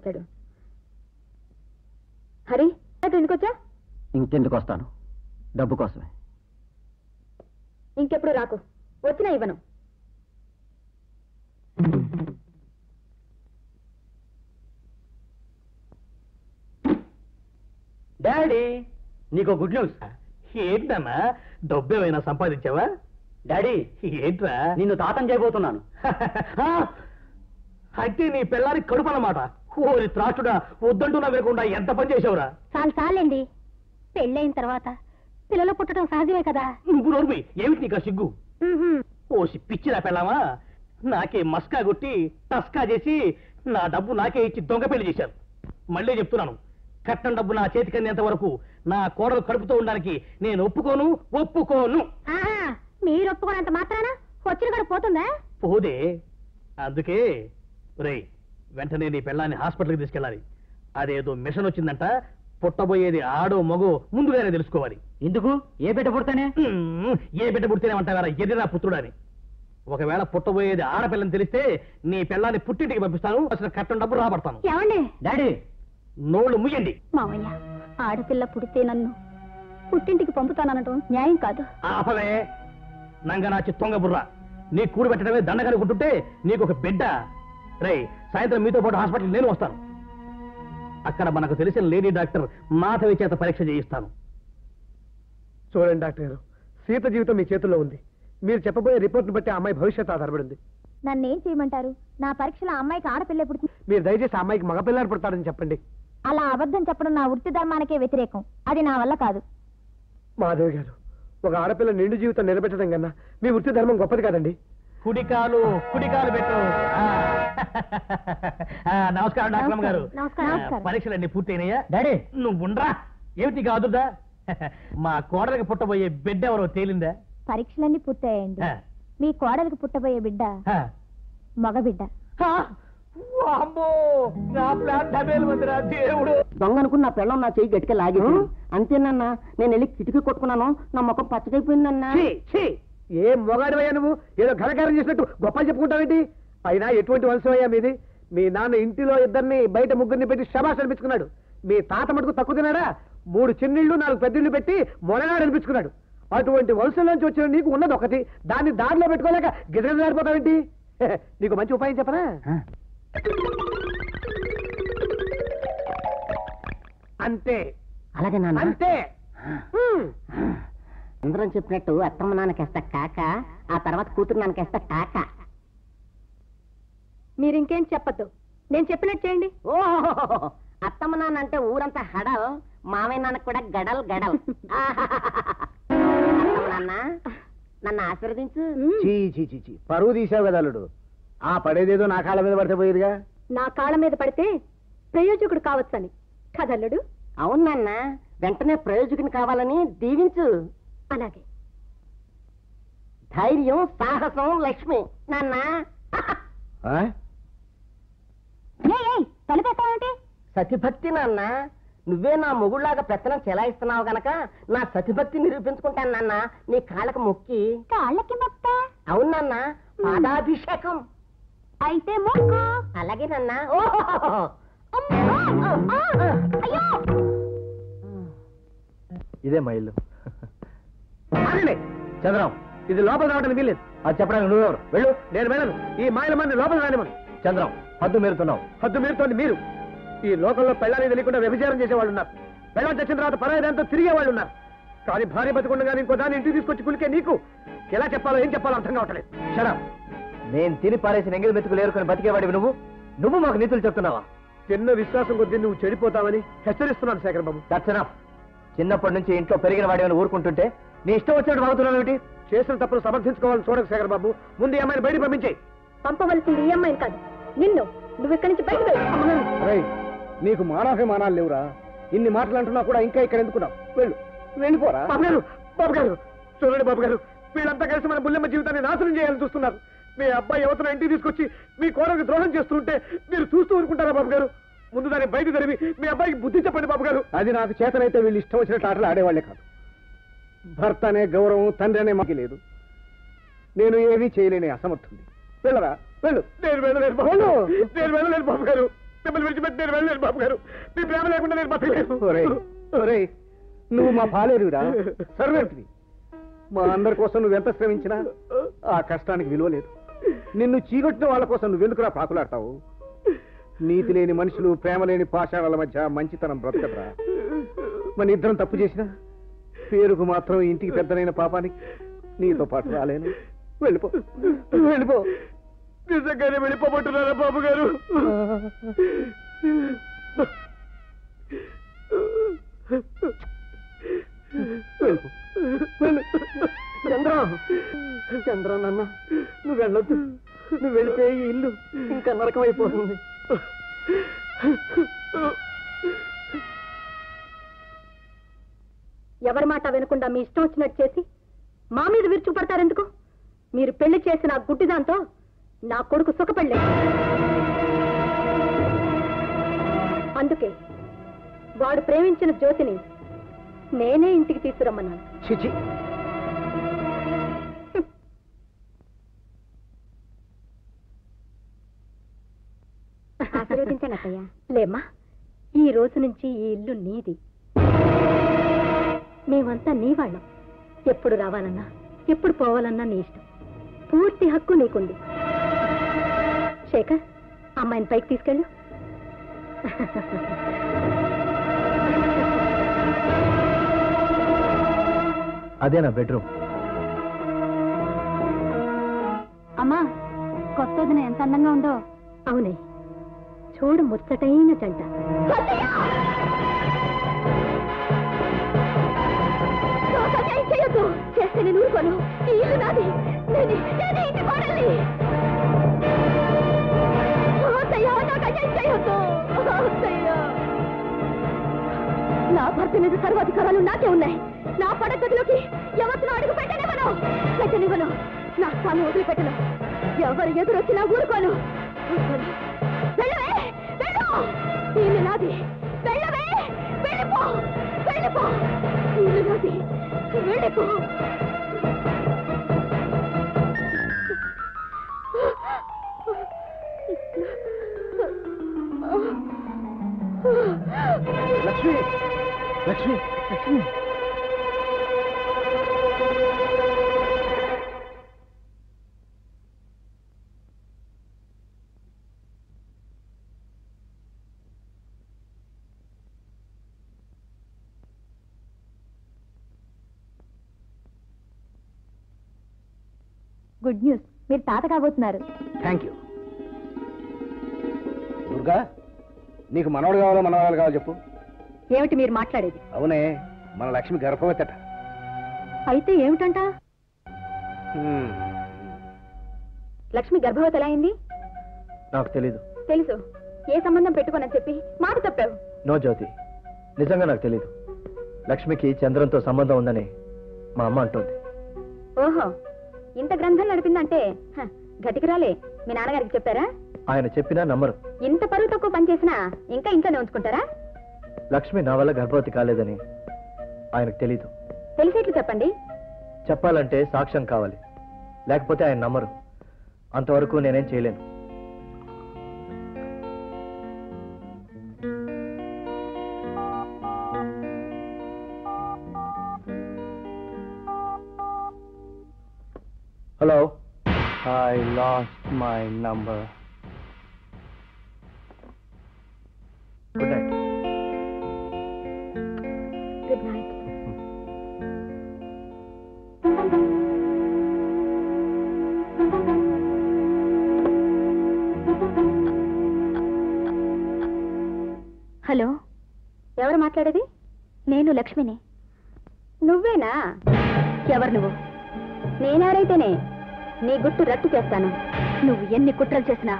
Speaker 12: వచ్చాడు హరి అటు ఎందుకు వచ్చా?
Speaker 3: ఇంకెందుకు వస్తాను? డబ్బు కోసమే.
Speaker 12: ఇంకెప్పుడు రాకు. వచ్చినా ఇవ్వను.
Speaker 15: డాడీ నీకు గుడ్ న్యూస్. ఏంటన్నా డబ్బు ఏమైనా సంపాదించావా?
Speaker 3: డాడీ
Speaker 15: ఏంట్రా?
Speaker 3: నిన్ను తాతం చేయబోతున్నాను.
Speaker 15: అయితే నీ పిల్లానికి కడుపు అన్నమాట. ఓరి త్రాచుడా వద్దంటున్నా వినకుండా ఎంత పని చేసావురా
Speaker 12: చాలు చాలండి. పెళ్ళైన తర్వాత పిల్లలు పుట్టడం సహజమే కదా.
Speaker 15: నువ్వు నోర్మి ఏమిటి నీకు ఆ సిగ్గు? ఓసి పిచ్చిరా పెళ్ళామా? నాకే మస్కా కొట్టి టస్కా చేసి నా డబ్బు నాకే ఇచ్చి దొంగ పెళ్ళి చేశారు. మళ్ళీ చెప్తున్నాను కట్టం డబ్బు నా చేతికి అందేంత వరకు నా కోడలు కడుపుతూ ఉండడానికి నేను ఒప్పుకోను ఒప్పుకోను.
Speaker 12: ఆహా, మీరు ఒప్పుకున్నంత మాత్రాన వచ్చిన కూడా పోతుందా?
Speaker 15: పోదే అందుకే రే వెంటనే నీ పెళ్ళాన్ని హాస్పిటల్కి తీసుకెళ్ళాలి. అదేదో మిషన్ వచ్చిందంట పుట్టబోయేది ఆడో మగో ముందుగానే తెలుసుకోవాలి.
Speaker 3: ఎందుకు? ఏ బిడ్డ పుడతానే?
Speaker 15: ఏ బిడ్డ పుడితేనేమంటావారా ఎదిరా పుత్రుడని. ఒకవేళ పుట్టబోయేది ఆడపిల్లని తెలిస్తే నీ పిల్లాన్ని పుట్టింటికి పంపిస్తాను అసలు కట్టం డబ్బు రాబడతాను.
Speaker 12: ఏమండి?
Speaker 3: డాడీ!
Speaker 15: నోళ్ళు ముయ్యండి.
Speaker 12: మావయ్య ఆడపిల్ల పుడితే నన్ను పుట్టింటికి పంపుతాననటం న్యాయం కాదు.
Speaker 15: ఆపవే నంగనాచి తొంగ బుర్ర. నీ కూడి పెట్టడమే దండగనుకుంటుంటే నీకు ఒక బిడ్డ. రే సాయంత్రం మీతో పాటు హాస్పిటల్ నేను వస్తాను. అక్కడ మనకు తెలిసిన లేడీ డాక్టర్ మాధవి చేత పరీక్ష చేయిస్తాను.
Speaker 1: చూడండి డాక్టర్ గారు సీత జీవితం మీ చేతుల్లో ఉంది. మీరు చెప్పబోయే రిపోర్ట్ను బట్టి అమ్మాయి భవిష్యత్తు ఆధారపడింది.
Speaker 12: నన్ను ఏం చేయమంటారు? నా పరీక్షలో అమ్మాయికి ఆడపిల్ల పుడుతుంది?
Speaker 1: మీరు దయచేసి అమ్మాయికి మగపిల్లాడు పుడతారని చెప్పండి.
Speaker 12: అలా అబద్ధం చెప్పడం నా వృత్తి ధర్మానికే వ్యతిరేకం. అది నా వల్ల కాదు.
Speaker 1: మాధవి గారు ఒక ఆడపిల్ల నిండు జీవితం నిలబెట్టడం కన్నా మీ వృత్తి ధర్మం గొప్పది కాదండి.
Speaker 15: కుడికాలు కుడికాలు పెట్టు. నమస్కారం డాక్టర్ అమ్మ గారు. పరీక్షలన్నీ పూర్తయినాయా?
Speaker 3: డాడీ.
Speaker 15: నువ్వు ఉండరా ఏమిటి కాదుదా మా కోడలికి పుట్టబోయే బిడ్డ ఎవరో తేలిందా?
Speaker 12: పరీక్షలన్నీ పూర్తయ్యండి
Speaker 15: ఆ,
Speaker 12: మీ కోడలికి పుట్టబోయే బిడ్డ
Speaker 15: ఆ.
Speaker 12: మగబిడ్డ.
Speaker 15: ఆ, అమ్మో. నా
Speaker 7: చెయ్యి గట్టిగా లాగేసింది. అంతేనన్నా నేను వెళ్ళి కిటికీ కొట్టుకున్నాను. నా ముఖం పచ్చగైపోయిందన్నా
Speaker 1: ఛీ, ఛీ! ఏం మొగాడివయ్యా నువ్వు? ఏదో ఘనకారం చేసినట్టు గొప్పలు చెప్పుకుంటావేంటి? అయినా ఎటువంటి వంశమయ్యా మీది? మీ నాన్న ఇంటిలో ఇద్దరిని బయట ముగ్గురిని పెట్టి శబాష్ అనిపించుకున్నాడు. మీ తాత మటుకు తక్కువ తినాడా మూడు చిన్నిళ్ళు నాలుగు పెద్దిళ్ళు పెట్టి మొనగాడు అనిపించుకున్నాడు. అటువంటి వంశంలోంచి వచ్చిన నీకు ఉన్నది ఒకటి. దాన్ని దారిలో పెట్టుకోలేక గిజగిజలాడిపోతావేంటి హెహె, నీకు మంచి ఉపాయం చెప్పనా? అంతే.
Speaker 7: అలాగే నాన్న.
Speaker 1: అంతే.
Speaker 7: అందరం చెప్పినట్టు అత్తమ్మ నాన్నకేస్తా కాక ఆ తర్వాత కూతురు నాన్నకేస్తా కాక.
Speaker 8: మీరు ఇంకేం చెప్పద్దు. నేను చెప్పినట్టు చేయండి.
Speaker 7: ఓహో అత్తమ్మ నాన్న అంటే ఊరంతా హడల్ మామయ్య నాన్నకు కూడా గడల్ గడల్. అత్తమ్మ నాన్న నన్ను ఆశీర్వదించు.
Speaker 1: చీ చీ చీ చీ. పరువు తీసావు కదా అల్లుడు. ఆ పడేదేదో నా కాళ్ళ మీద పడితే పోయేదిగా?
Speaker 8: నా కాళ్ళ మీద పడితే ప్రయోజకుడు కావచ్చని. కదల్లుడు
Speaker 7: అవును నాన్న వెంటనే ప్రయోజకుని కావాలని దీవించు.
Speaker 8: అలాగే.
Speaker 7: ధైర్యం సాహసం లక్ష్మి. నాన్న.
Speaker 8: తలుపేస్తావేంటి
Speaker 7: సతిభక్తి నాన్న నువ్వే నా మొగుళ్ళాగా పెత్తనం చెలాయిస్తున్నావు గనక నా సతిభక్తి నిరూపించుకుంటాను నాన్న నీ కాళ్ళకు మొక్కి.
Speaker 8: కాళ్ళకి మొత్త
Speaker 7: అవును నాన్న పాదాభిషేకం.
Speaker 8: అయితే మొక్కు.
Speaker 7: అలాగే నాన్న. ఓహో.
Speaker 8: అయ్యో.
Speaker 6: ఇదే మా ఇల్లు. చంద్రం
Speaker 1: ఇది లోపల రావడానికి వీల్లేదు.
Speaker 6: అది చెప్పడానికి నువ్వెవరు? వెళ్ళు
Speaker 1: నేను వెళ్ళను. ఈ మాయల మంది లోపల రానివ్వను
Speaker 6: చంద్రం హద్దు మీరుతున్నావు.
Speaker 1: హద్దు మీరుతోంది మీరు. ఈ లోకంలో పెళ్ళాన్ని తెలియకుండా వ్యభిచారం చేసేవాళ్ళు ఉన్నారు. పెళ్ళం చచ్చిన తర్వాత పరాయిదాంతో తిరిగే వాళ్ళు ఉన్నారు. కానీ భార్య బతుకుండగానే ఇంకో దాన్ని ఇంటికి తీసుకొచ్చి కులికే నీకు ఎలా చెప్పాలో ఏం చెప్పాలో అర్థం కావట్లేదు.
Speaker 6: షడా నేను తిని పారేసిన ఎంగిలి మెతుకులు ఏరుకుని బతికేవాడివి నువ్వు? నువ్వు మాకు నీతులు చెప్తున్నావా?
Speaker 1: చిన్న విశ్వాసం కొద్దీ నువ్వు చెడిపోతావని హెచ్చరిస్తున్నాను శేఖర్ బాబు.
Speaker 6: ఎనఫ్ చిన్నప్పటి నుంచి ఇంట్లో పెరిగిన వాడిని ఊరుకుంటుంటే నీ ఇష్టం వచ్చినట్టు వాగుతున్నావు ఏమిటి?
Speaker 1: చేసిన తప్పును సమర్థించుకోవాలని చూడకు శేఖర్ బాబు. ముందు ఈ అమ్మాయిని బయట పంపించే
Speaker 8: పంపవలసింది ఈ అమ్మాయిని కాదు. నిన్ను. నువ్వు ఇక్కడి నుంచి బయటకు వెళ్ళు.
Speaker 1: నీకు మానాభిమానాలు లేవురా. ఇన్ని మాటలు అంటున్నా కూడా ఇంకా ఇక్కడ ఎందుకున్నావు వెళ్ళు. వెళ్ళిపోరా. బాబు గారు బాబు గారు. చూడండి బాబు గారు వీళ్ళంతా కలిసి మన బుల్లెమ్మ జీవితాన్ని నాశనం చేయాలని చూస్తున్నారు. మీ అబ్బాయి యువతను ఇంటికి తీసుకొచ్చి మీ కోడలికి ద్రోహం చేస్తుంటే మీరు చూస్తూ ఊరుకుంటారా బాబు గారు? ముందు దాన్ని బయట జరిగి మీ అబ్బాయికి బుద్ధి చెప్పండి బాబు గారు. అది నాకు చేతనైతే వీళ్ళు ఇష్టం వచ్చినట్టు ఆటలు ఆడేవాళ్ళే కాదు. భర్త అనే గౌరవం తండ్రి అనే మాకి లేదు. నేను ఏమీ చేయలేని అసమర్థుంది వెళ్ళరా? వెళ్ళు. నేను వెళ్ళలేను బాబు. నేను వెళ్ళలేను బాబు గారు. మిమ్మల్ని విడిచిపెట్టి నేను వెళ్ళలేను బాబు గారు. మీ ప్రేమ లేకుండా నేను బతకలేను. నువ్వు మా పాలేరురా సర్వెంట్వి? మా అందరి కోసం నువ్వెంత శ్రమించినా ఆ కష్టానికి విలువ లేదు. నిన్ను చీగొట్టిన వాళ్ళ కోసం నువ్వెందుకురా పాకులాడతావు? నీతి లేని మనుషులు ప్రేమ లేని పాషాణాల మధ్య మంచితనం బ్రతకరా మన ఇద్దరం తప్పు చేసినా? పేరుకు మాత్రం ఇంటికి పెద్దనైన పాపానికి నీతో పాటు రాలేను. వెళ్ళిపో. వెళ్ళిపో. నిజంగానే వెళ్ళిపోబట్టున్నారా బాబు గారు. చంద్ర చంద్ర నాన్న నువ్వు వెళ్ళొద్దు. నువ్వు వెళితే ఈ ఇల్లు ఇంకా నరకం అయిపోతుంది
Speaker 8: ఎవరి మాట వినకుండా మీ ఇష్టం వచ్చినట్టు చేసి మా మీద విరుచుకుపడతారెందుకు? మీరు పెళ్ళి చేసిన ఆ గుడ్డిదాంతో నా కొడుకు సుఖపెళ్ళే అందుకే వాడు ప్రేమించిన జ్యోతిని నేనే ఇంటికి తీసుకురమ్మన్నాను.
Speaker 1: చిచి.
Speaker 8: ఆశీర్వదించాను అత్తయ్య. లేమ్మా ఈ రోజు నుంచి ఈ ఇల్లు నీది. మేమంతా నీ వాళ్ళం. ఎప్పుడు రావాలన్నా ఎప్పుడు పోవాలన్నా నీ ఇష్టం. పూర్తి హక్కు నీకుంది. శేఖర్ అమ్మాయిని పైకి తీసుకెళ్ళు.
Speaker 6: అదే నా బెడ్రూమ్.
Speaker 5: అమ్మా కొత్త వదిన ఎంత అందంగా ఉందో.
Speaker 8: అవునే. చూడు ముచ్చటైన జంట. చేయొద్దు. చేస్తే నేను ఊరుకోను. ఈ ఇల్లు నాది. నేను నేనే ఇంటి కోడల్ని. చేయొద్దు నా భర్త మీద సర్వాధికారాలు నాకే ఉన్నాయి. నా పడగదిలోకి ఎవరిని అడుగు పెట్టనివ్వను. పెట్టనివ్వను నా స్వామి వదిలిపెట్టను. ఎవరు ఎదురొచ్చినా ఊరుకోను. ఊరుకోను.
Speaker 12: ఇల్లు నాది. వెళ్ళవే వెళ్ళిపో వెళ్ళిపో. ఇల్లు నాది. వెళ్ళిపో. Good news. మీరు తాత కాబోతున్నారు.
Speaker 11: థ్యాంక్ యూ దుర్గా నీకు మనవడు కావాలో మనవరాలు కావాలో చెప్పు.
Speaker 12: ఏమిటి మీరు మాట్లాడేది?
Speaker 11: అవునే మన లక్ష్మి గర్భవతట.
Speaker 12: అయితే ఏమిటంట? లక్ష్మి గర్భవతి ఎలా అయింది?
Speaker 6: నాకు తెలీదు.
Speaker 12: తెలుసు. ఏ సంబంధం పెట్టుకోనని చెప్పి మాట తప్పావు
Speaker 6: నో జ్యోతి నిజంగా నాకు తెలీదు. లక్ష్మికి చంద్రంతో సంబంధం ఉందని మా అమ్మ అంటోంది.
Speaker 12: ఓహో ఇంత గ్రంథం నడిపిందంటే హ, గటికిరాలే మీ నాన్నగారికి చెప్పారా?
Speaker 6: ఆయన చెప్పినా నమ్మరు.
Speaker 12: ఇంత పరువు తక్కువ పని చేసినా ఇంకా ఇంట్లోనే ఉంచుకుంటారా?
Speaker 6: లక్ష్మి నా వల్ల గర్భవతి కాలేదని ఆయనకు తెలీదు.
Speaker 12: తెలిసేట్లు చెప్పండి.
Speaker 6: చెప్పాలంటే సాక్ష్యం కావాలి. లేకపోతే ఆయన నమ్మరు. అంతవరకు నేనేం చేయలేను. ఐ లాస్ట్ మై
Speaker 12: గుట్టు రట్టు చేస్తాను. నువ్వు ఎన్ని కుట్రలు చేసినా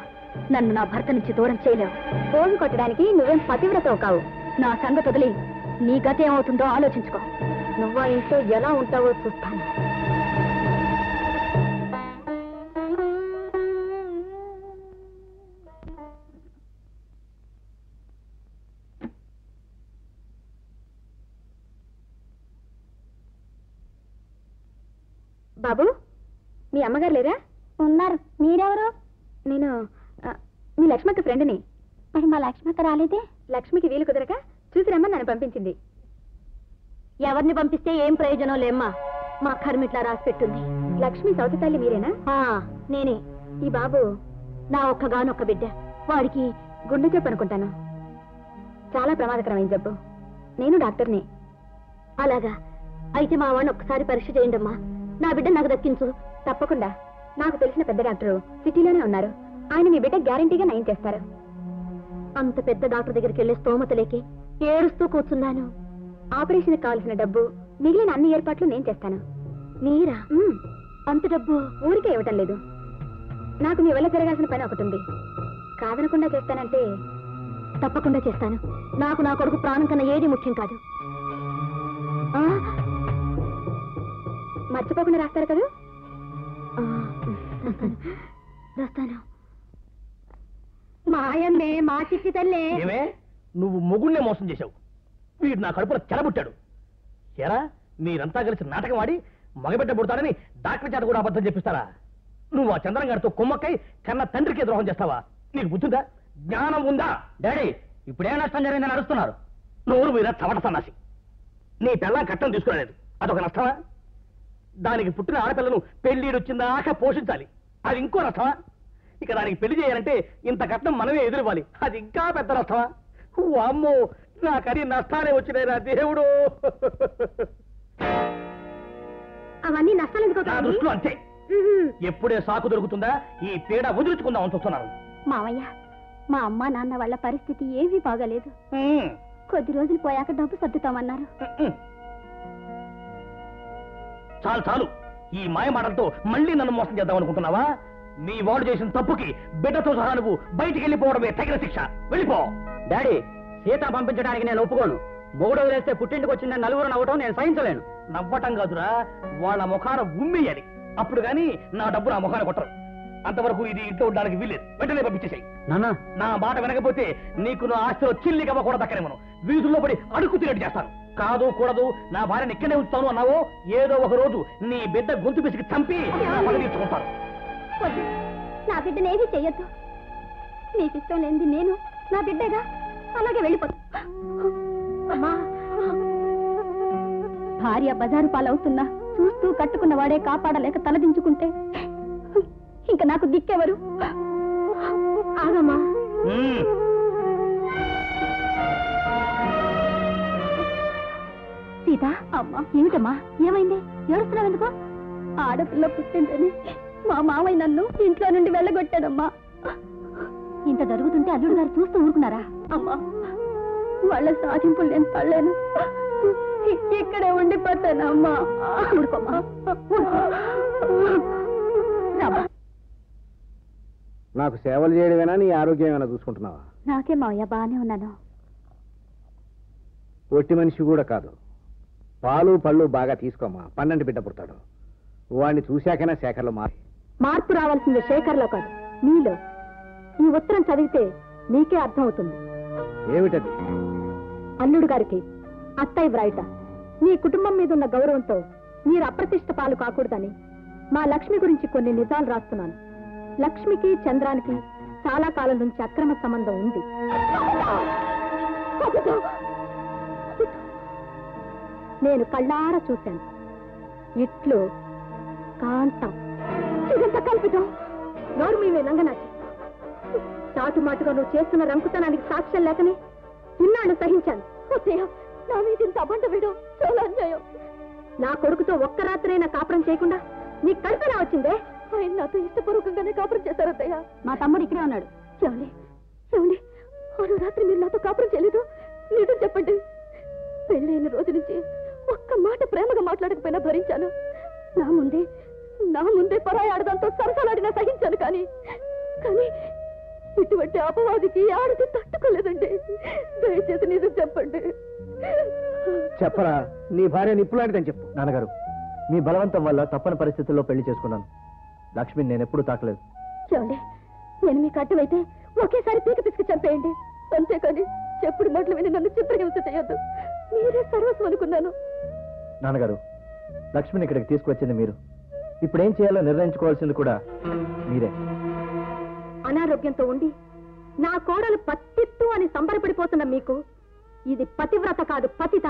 Speaker 12: నన్ను నా భర్త నుంచి దూరం చేయలేవు. ఫోన్ కొట్టడానికి నువ్వేం పతివ్రతవు కావు నా సంగతి వదిలి నీ గత ఏమవుతుందో ఆలోచించుకో. నువ్వు ఇంట్లో ఎలా ఉంటావో చూస్తాను. మీ అమ్మగారు లేరా? ఉన్నారు. మీరెవరు? నేను మీ లక్ష్మక్క ఫ్రెండ్ని. మరి మా లక్ష్మక్క రాలేదే? లక్ష్మికి వీలు కుదరక చూసి రమ్మని నన్ను పంపించింది. ఎవరిని పంపిస్తే ఏం ప్రయోజనం లేమ్మా? మా కర్మిట్లా రాసి పెట్టుంది. లక్ష్మి సౌతి తల్లి మీరేనా? నేనే. ఈ బాబు నా ఒక్కగానొక్క బిడ్డ. వాడికి గుండె జబ్బు అనుకుంటాను. చాలా ప్రమాదకరమైన జబ్బు. నేను డాక్టర్ని. అలాగా. అయితే మా వాడిని ఒక్కసారి పరీక్ష చేయండి అమ్మా నా బిడ్డ నాకు దక్కించు. తప్పకుండా. నాకు తెలిసిన పెద్ద డాక్టరు సిటీలోనే ఉన్నారు. ఆయన మీ బిడ్డ గ్యారంటీగా నయం చేస్తారు. అంత పెద్ద డాక్టర్ దగ్గరికి వెళ్ళే స్తోమత లేకి ఏడుస్తూ కూర్చున్నాను. ఆపరేషన్ కావాల్సిన డబ్బు మిగిలిన అన్ని ఏర్పాట్లు నేను చేస్తాను. మీరా. అంత డబ్బు? ఊరికే ఇవ్వటం లేదు. నాకు మీ వల్ల జరగాల్సిన పని ఒకటి ఉంది. కాదనకుండా చేస్తానంటే? తప్పకుండా చేస్తాను. నాకు నా కొడుకు ప్రాణం కన్నా ఏది ముఖ్యం కాదు. మర్చిపోకుండా రాస్తారు కదా? మాయమ్మే మా చిట్టి తల్లే.
Speaker 15: ఏమే? నువ్వు మొగుణ్ణే మోసం చేశావు. వీడు నా కడుపులో చెలబుట్టాడు ఎరా మీరంతా కలిసి నాటకం ఆడి మగబిడ్డ పుడతాడని డాక్టర్ చేత కూడా అబద్ధం చెప్పిస్తారా? నువ్వు ఆ చంద్రం గారితో కుమ్మక్కై కన్న తండ్రికి ద్రోహం చేస్తావా? నీకు బుద్ధిందా? జ్ఞానం ఉందా? డాడీ ఇప్పుడే నష్టం జరిగిందని అరుస్తున్నారు? నోరు మీద చవట సన్నాసి. నీ పిల్ల కట్టం తీసుకురాలేదు. అదొక నష్టమా? దానికి పుట్టిన ఆడపిల్లను పెళ్ళిడు వచ్చిందాక పోషించాలి. అది ఇంకో నష్టమా ఇక దానికి పెళ్ళి చేయాలంటే ఇంత కట్నం మనమే ఎదురివ్వాలి. అది ఇంకా పెద్ద నష్టమా అమ్మో నాకని నష్టాలే వచ్చినాయి నా దేవుడు.
Speaker 12: అవన్నీ నష్టాలు ఎందుకు
Speaker 15: నా
Speaker 12: అవుతాయి?
Speaker 15: దృష్టిలో అంతే. ఎప్పుడే సాకు దొరుకుతుందా? ఈ పీడ వదిలించుకుందాం అని చూస్తున్నాను
Speaker 12: మావయ్య మా అమ్మ నాన్న వాళ్ళ పరిస్థితి ఏమీ బాగాలేదు.
Speaker 15: ఉమ్,
Speaker 12: కొద్ది రోజులు పోయాక డబ్బు సర్దుతామన్నారు.
Speaker 15: ఉమ్. చాలు చాలు. ఈ మాయ మాటలతో మళ్ళీ నన్ను మోసం చేద్దాం అనుకుంటున్నావా? మీ వాడు చేసిన తప్పుకి బిడ్డతో సహా నువ్వు బయటికి వెళ్ళిపోవడమే తగిన శిక్ష. వెళ్ళిపో.
Speaker 3: డాడీ సీత పంపించడానికి నేను ఒప్పుకోను. మొగుడు వదిలేస్తే పుట్టింటికి వచ్చిన నలుగురు నవ్వటం నేను సహించలేను.
Speaker 15: నవ్వటం కాదురా వాళ్ళ ముఖాన ఉమ్మేయాలి. అప్పుడు గాని నా డబ్బు నా ముఖాన కొట్టరు. అంతవరకు ఇది ఇంట్లో ఉండడానికి వీల్లేదు. వెంటనే పంపించేసాయి.
Speaker 11: నాన్న.
Speaker 15: నా మాట వినకపోతే నీకు నా ఆస్తిలో చిల్లి కవ్వ కూడా దక్కనేమను వీధుల్లో పడి అడుగు తినట్టు చేస్తాను. కాదు కూడదు నా భార్యని ఇక్కడే ఉంచుతాను అన్నావో ఏదో ఒక రోజు నీ బిడ్డ గొంతు పిసికి చంపి నా పగ తీర్చుకుంటాను
Speaker 17: వద్దు. నా బిడ్డనేది చెయ్యొద్దు. నీకు ఇష్టం లేనిది నేను నా బిడ్డగా అలాగే వెళ్ళిపోతా. అమ్మా. భార్య బజారు పాలవుతున్నా చూస్తూ కట్టుకున్న వాడే కాపాడలేక తలదించుకుంటే ఇంకా నాకు దిక్కెవరు? ఆగమ్మా. సీత అమ్మా. ఏమిటమ్మా? ఏమైంది? ఏడుస్తున్నావు ఎందుకు? ఆడపిల్ల పుట్టిందని మా మామయ్య నన్ను ఇంట్లో నుండి వెళ్ళగొట్టాడమ్మా. ఇంత జరుగుతుంటే అల్లుడు గారు చూస్తూ ఊరుకున్నారా? అమ్మా వాళ్ళ సాధింపులు నేను పడలేను ఇక్కడే ఉండిపోతానమ్మా ఊరుకోమ్మా. రామ్మా.
Speaker 11: నాకు సేవలు చేయడమేనా నీ ఆరోగ్యం ఏమైనా చూసుకుంటున్నావా?
Speaker 17: నాకే మావయ్య బాగానే ఉన్నాను.
Speaker 11: ఒట్టి మనిషి కూడా కాదు. పాలు పళ్ళు బాగా తీసుకోమా? పన్నెండు బిడ్డ పుడతాడు. వాడిని చూశాకైనా శేఖర్లో మారి
Speaker 17: మార్పు రావాల్సింది శేఖర్లో కాదు నీలో. ఈ ఉత్తరం చదివితే నీకే అర్థమవుతుంది.
Speaker 11: ఏమిటది?
Speaker 17: అల్లుడు గారికి అత్తయ్య వ్రాయిట. నీ కుటుంబం మీద ఉన్న గౌరవంతో మీరు అప్రతిష్ట పాలు కాకూడదని మా లక్ష్మి గురించి కొన్ని నిజాలు రాస్తున్నాను. లక్ష్మికి చంద్రానికి చాలా కాలం నుంచి అక్రమ సంబంధం ఉంది. నేను కళ్ళారా చూశాను. ఇట్లు కాంతం. ఇదంతా కల్పితం నోరు మీవే నంగనాచి. చాటు మాటుగా నువ్వు చేస్తున్న రంకుతనానికి సాక్ష్యం లేకనే ఇన్నాళ్ళు సహించాను. నా మీద ఇంత అబండ వీడు చాలా అన్యాయం. నా కొడుకుతో ఒక్క రాత్రైనా కాపురం చేయకుండా నీ కల్పన వచ్చిందే? ఆయన నాతో ఇష్టపూర్వకంగానే కాపురం చేశారు అత్తయ్య. మా తమ్ముడు ఇక్కడే ఉన్నాడు. ఏమండి ఏమండి? ఆరు రాత్రి మీరు నాతో కాపురం చేయలేదు? నిజం చెప్పండి. పెళ్ళైన రోజు నుంచి ఒక్క మాట ప్రేమగా మాట్లాడకపోయినా భరించాను. నా ముందే నా ముందే పరాయి ఆడదాంతో సరసలాడినా సహించాను కానీ కానీ ఇటువంటి అపవాదికి ఆడది తట్టుకోలేదండి. దయచేసి నిజం చెప్పండి.
Speaker 11: చెప్పరా నీ భార్య నిప్పులాంటిదని చెప్పు.
Speaker 6: నాన్నగారు మీ బలవంతం వల్ల తప్పని పరిస్థితుల్లో పెళ్ళి చేసుకున్నాను. లక్ష్మిని నేను ఎప్పుడూ తాకలేదు.
Speaker 17: చూడండి నేను మీకు అడ్డమైతే ఒకేసారి పీక పిసికి చంపేయండి. అంతేకాని చెప్పుడు మాటలు విని నన్ను చిత్రహింస చేయొద్దు. మీరే సర్వస్వం అనుకున్నాను.
Speaker 6: నాన్నగారు లక్ష్మిని ఇక్కడికి తీసుకువచ్చింది మీరు. ఇప్పుడు ఏం చేయాలో నిర్ణయించుకోవాల్సింది కూడా మీరే.
Speaker 17: అనారోగ్యంతో ఉండి నా కోడలు పత్తిత్తు అని సంబరపడిపోతున్న మీకు ఇది పతివ్రత కాదు పతిత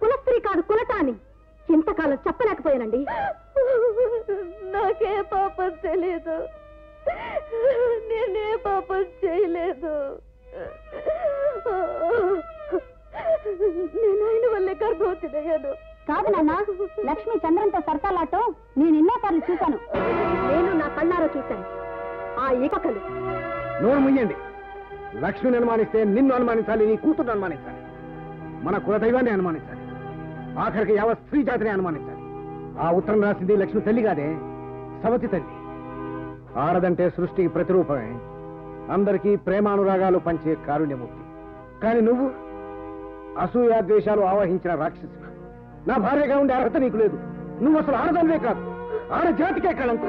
Speaker 17: కులస్త్రీ కాదు కులట అని ఇంతకాలం చెప్పలేకపోయానండి. నాకే పాపం తెలియదు నేనే పాపం చేయలేదు. నేను ఆయన వల్లే గర్భవతినయ్యాను కాదు నాన్న లక్ష్మి చంద్రంతో సరసాలాటం నేను ఎన్నోసార్లు చూశాను. నేను నా కళ్ళారో చూశాను. ఆ ఏకకలు
Speaker 11: నోరు ముయ్యండి. లక్ష్మిని అనుమానిస్తే నిన్ను అనుమానించాలి నీ కూతురు అనుమానించాలి. మన కులదైవాన్ని అనుమానించాలి. ఆఖరికి యావ స్త్రీ జాతిని అనుమానించాలి. ఆ ఉత్తరం రాసింది లక్ష్మి తల్లి కాదే సవతి తల్లి. ఆడదంటే సృష్టికి ప్రతిరూపమే. అందరికీ ప్రేమానురాగాలు పంచే కారుణ్యమూర్తి. కానీ నువ్వు అసూయాద్వేషాలు ఆవహించిన రాక్షసి నా భార్యగా ఉండే అర్హత నీకు లేదు. నువ్వు అసలు ఆడదానివే కాదు. ఆడ జాతికే కళంకు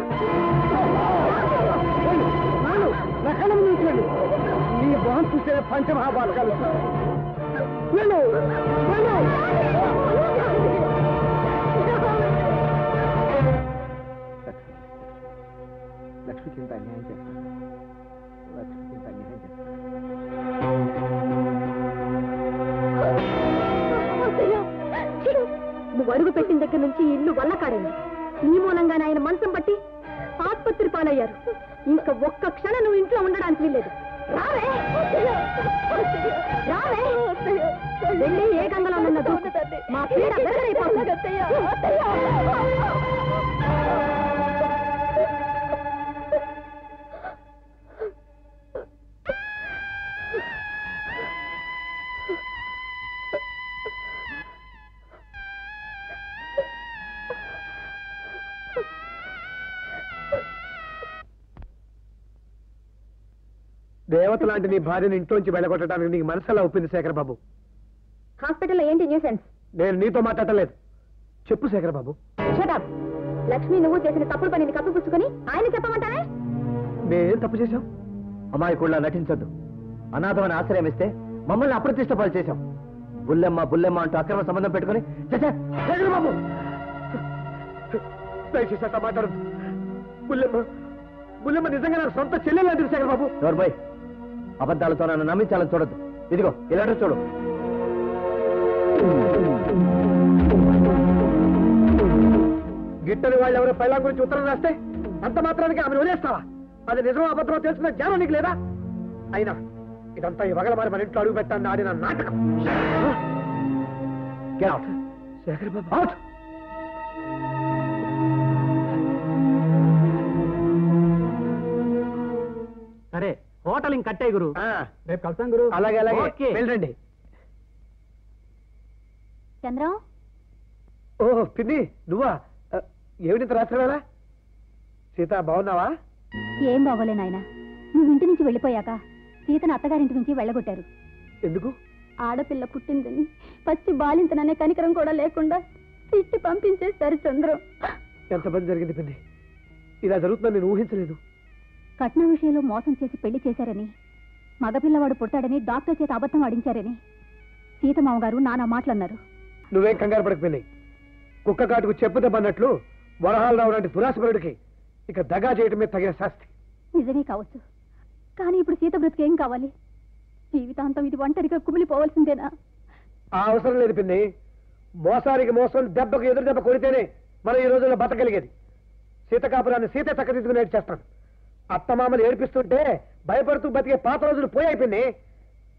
Speaker 11: నా కళం ముందు నుంచి వెళ్ళు. నీ మొహం చూసే పంచమహాబాలకాలు వెళ్ళు వెళ్ళు. లక్ష్మికి ఇంత అన్యాయం చేస్తాను
Speaker 17: పెట్టిన దగ్గర నుంచి ఇల్లు వల్లకాడింది. నీ మూలంగానే ఆయన మంచం పట్టి ఆసుపత్రి పాలయ్యారు. ఇంకా ఒక్క క్షణం నువ్వు ఇంట్లో ఉండడానికి వీల్లేదు. రావే! రావే! వెళ్ళి ఏ గంగలో ఉన్నదో మా పీడ బెదరైపోతుంది.
Speaker 11: లాంటి నీ భార్యని ఇంట్లోంచి వెళ్ళగొట్టడానికి నీకు మనసలా ఒప్పింది శేఖర్ బాబు
Speaker 17: హాస్పిటల్లో ఏంటి న్యూసెన్స్?
Speaker 11: నేను నీతో మాట్లాడలేదు చెప్పు శేఖర్ బాబు
Speaker 17: షటప్ లక్ష్మి నువ్వు చేసిన తప్పుడు పనిని కప్పిపుచ్చుకొని ఆయన చెప్పమంటానే
Speaker 1: మేమేం తప్పు చేశాం
Speaker 6: అమాయకుళ్ళ నటించొద్దు. అనాథమని ఆశ్రయం ఇస్తే మమ్మల్ని అప్రతిష్ట పాలు చేశాం బుల్లెమ్మ బుల్లెమ్మ అంటూ అక్రమ సంబంధం పెట్టుకుని చచ్చా జగన్ బాబు
Speaker 1: దయచేసి అట్లా మాట్లాడదు బుల్లెమ్మ బుల్లెమ్మ నిజంగా నాకు సొంత చెల్లెలు తెలుసు శేఖర్ బాబు
Speaker 6: నోర్బాయ్ అబద్ధాలతో నన్ను నమ్మించాలని చూడద్దు. ఇదిగో ఇలాంటి చూడు.
Speaker 1: గిట్టని వాళ్ళు ఎవరో పైలా గురించి ఉత్తరం రాస్తే అంత మాత్రానికి ఆమెను వదిలేస్తావా? అది నిజమో అబద్ధమో తెలుసుకున్న జ్ఞానం నీకు లేదా? అయినా ఇదంతా ఈ వగల మరి మన ఇంట్లో అడుగు పెట్టాలని ఆడిన నాటకం. శేఖర్ బాబు. హోటల్ ఇంక కట్టే గురు. రేపు కలుతాం గురు. అలాగే అలాగే. వెళ్ళండి.
Speaker 5: చంద్రం?
Speaker 1: ఓ పిన్ని నువ్వా? ఏమిటి రాత్రి వేళ? సీత బాగున్నావా?
Speaker 5: ఏం బాగోలే నాయన. నువ్వు ఇంటి నుంచి వెళ్ళిపోయాక సీతను అత్తగారింటి నుంచి వెళ్ళగొట్టారు.
Speaker 1: ఎందుకు?
Speaker 5: ఆడపిల్ల పుట్టిందని పచ్చి బాలింతననే కనికరం కూడా లేకుండా తిట్టి పంపించేశారు చంద్రం.
Speaker 1: ఎంత పని జరిగింది పిన్ని? ఇలా జరుగుతుందని నేను ఊహించలేదు.
Speaker 5: కట్నం విషయంలో మోసం చేసి పెళ్ళి చేశారని మగపిల్లవాడు పుట్టాడని డాక్టర్ చేత అబద్ధం ఆడించారని సీత మామగారు నానా మాటలన్నారు.
Speaker 1: నువ్వేం కంగారు పడకపోయినాయి. కుక్క కాటుకు చెప్పు దెబ్బన్నట్లు వరహాలరావు లాంటి దురాశపరుడికి ఇక దగా చేయటం మీద తగిన శాస్తి.
Speaker 5: నిజమే కావచ్చు. కానీ ఇప్పుడు సీత బ్రతికేం కావాలి? జీవితాంతం ఇది ఒంటరిగా కుమిలిపోవలసిందేనా?
Speaker 1: ఆ అవసరం లేదు పిన్ని. మోసానికి మోసం దెబ్బకు ఎదురు దెబ్బ కొడితేనే మనం ఈ రోజుల్లో బతకలిగేది సీత చక్కదిద్దుకుని ఏడు చేస్తాను. అత్తమామలు ఏడిపిస్తుంటే భయపడుతూ బతికే పాత రోజులు పోయాయి పిన్ని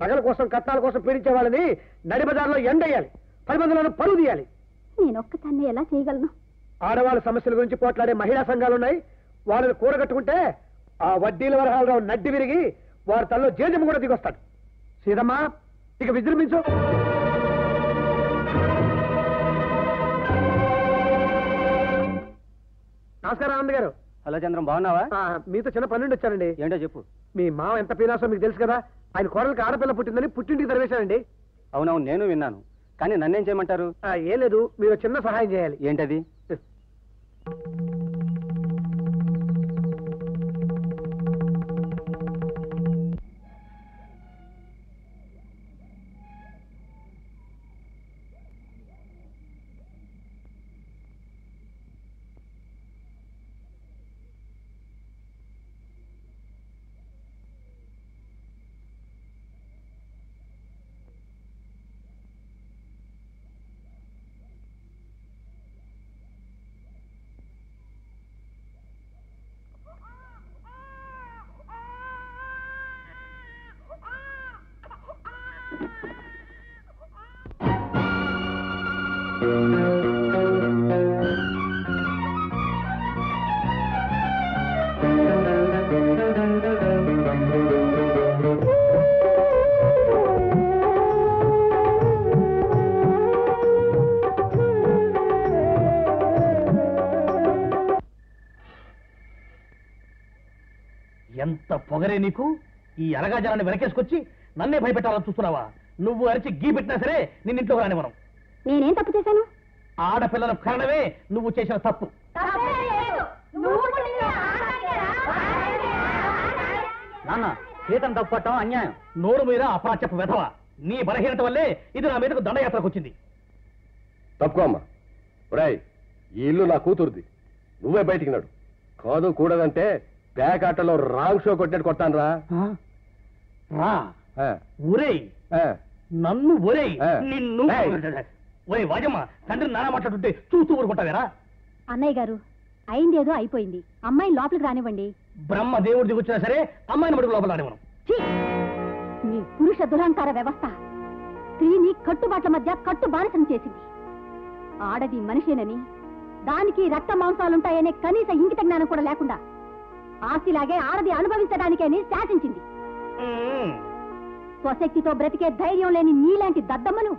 Speaker 1: నగల కోసం కట్నాల కోసం పీడించే వాళ్ళని నడిబజార్లో ఎండేయాలి. పది మందిలో పరువు తీయాలి.
Speaker 5: నేనొక్కదాన్ని ఎలా చేయగలను?
Speaker 1: ఆడవాళ్ళ సమస్యల గురించి పోట్లాడే మహిళా సంఘాలు ఉన్నాయి వాళ్ళని కూడగట్టుకుంటే ఆ వడ్డీల వరహాలరావు నడ్డి విరిగి వారి తల్లో జేజం కూడా దిగొస్తాడు. సీతమ్మా ఇక విజృంభించు. నమస్కారం ఆనంద్ గారు.
Speaker 6: హలో చంద్రం బాగున్నావా?
Speaker 1: మీతో చిన్న పని నుండి వచ్చానండి.
Speaker 6: ఏంటో చెప్పు.
Speaker 1: మీ మామ ఎంత పీనాసో మీకు తెలుసు కదా ఆయన కోడలికి ఆడపిల్ల పుట్టిందని పుట్టింటికి తరివేశానండి
Speaker 6: అవునవును నేను విన్నాను. కానీ నన్నేం చేయమంటారు?
Speaker 1: ఏం లేదు మీరు చిన్న సహాయం చేయాలి.
Speaker 6: ఏంటది?
Speaker 15: ఎంత పొగరే నీకు? ఈ అలగాజనాన్ని వెనకేసుకొచ్చి నన్నే భయపెట్టాలని చూస్తున్నావా? నువ్వు అరిచి గీ పెట్టినా సరే నిన్న ఇంట్లో రానివ్వను.
Speaker 5: నేనేం తప్పు చేశాను?
Speaker 15: ఆడపిల్లల కారణమే నువ్వు చేసిన తప్పు.
Speaker 3: నాన్న సీతను తప్పటం అన్యాయం.
Speaker 15: నోరు మీద అపాచపు వెధవ. నీ బలహీనత వల్లే ఇది నా మీదకు దండయాత్రకు వచ్చింది.
Speaker 4: తప్పుకో అమ్మా. ఒరేయ్ ఈ ఇల్లు నా కూతురుది. నువ్వే బయటికి నడు. కాదు కూడదంటే పేకాటలో రాంగ్ షో కొట్టినట్టు కొట్టాను రా.
Speaker 15: ఒరేయ్. నన్ను ఒరేయ్.
Speaker 4: ఆ.
Speaker 15: నిన్ను. ఒరేయ్ వాజమ్మ తండ్రి నానా మాట్లాడుతుంటే చూస్తూ ఊరుకుంటావేరా?
Speaker 5: అన్నయ్య గారు అయింది ఏదో అయిపోయింది. అమ్మాయి లోపలికి రానివ్వండి.
Speaker 15: బ్రహ్మ దేవుడి దిగి వచ్చినా సరే అమ్మాయిని మడుగు లోపల రానివ్వను!
Speaker 5: మీ పురుష దురహంకార వ్యవస్థ. స్త్రీని కట్టుబాట్ల మధ్య కట్టు బానిసం చేసింది. ఆడది మనిషేనని దానికి రక్త మాంసాలుంటాయనే కనీస ఇంగిత జ్ఞానం కూడా లేకుండా ఆస్తిలాగే ఆడది అనుభవించడానికేని శాసించింది. స్వశక్తితో బ్రతికే ధైర్యం లేని నీలాంటి దద్దమ్మలు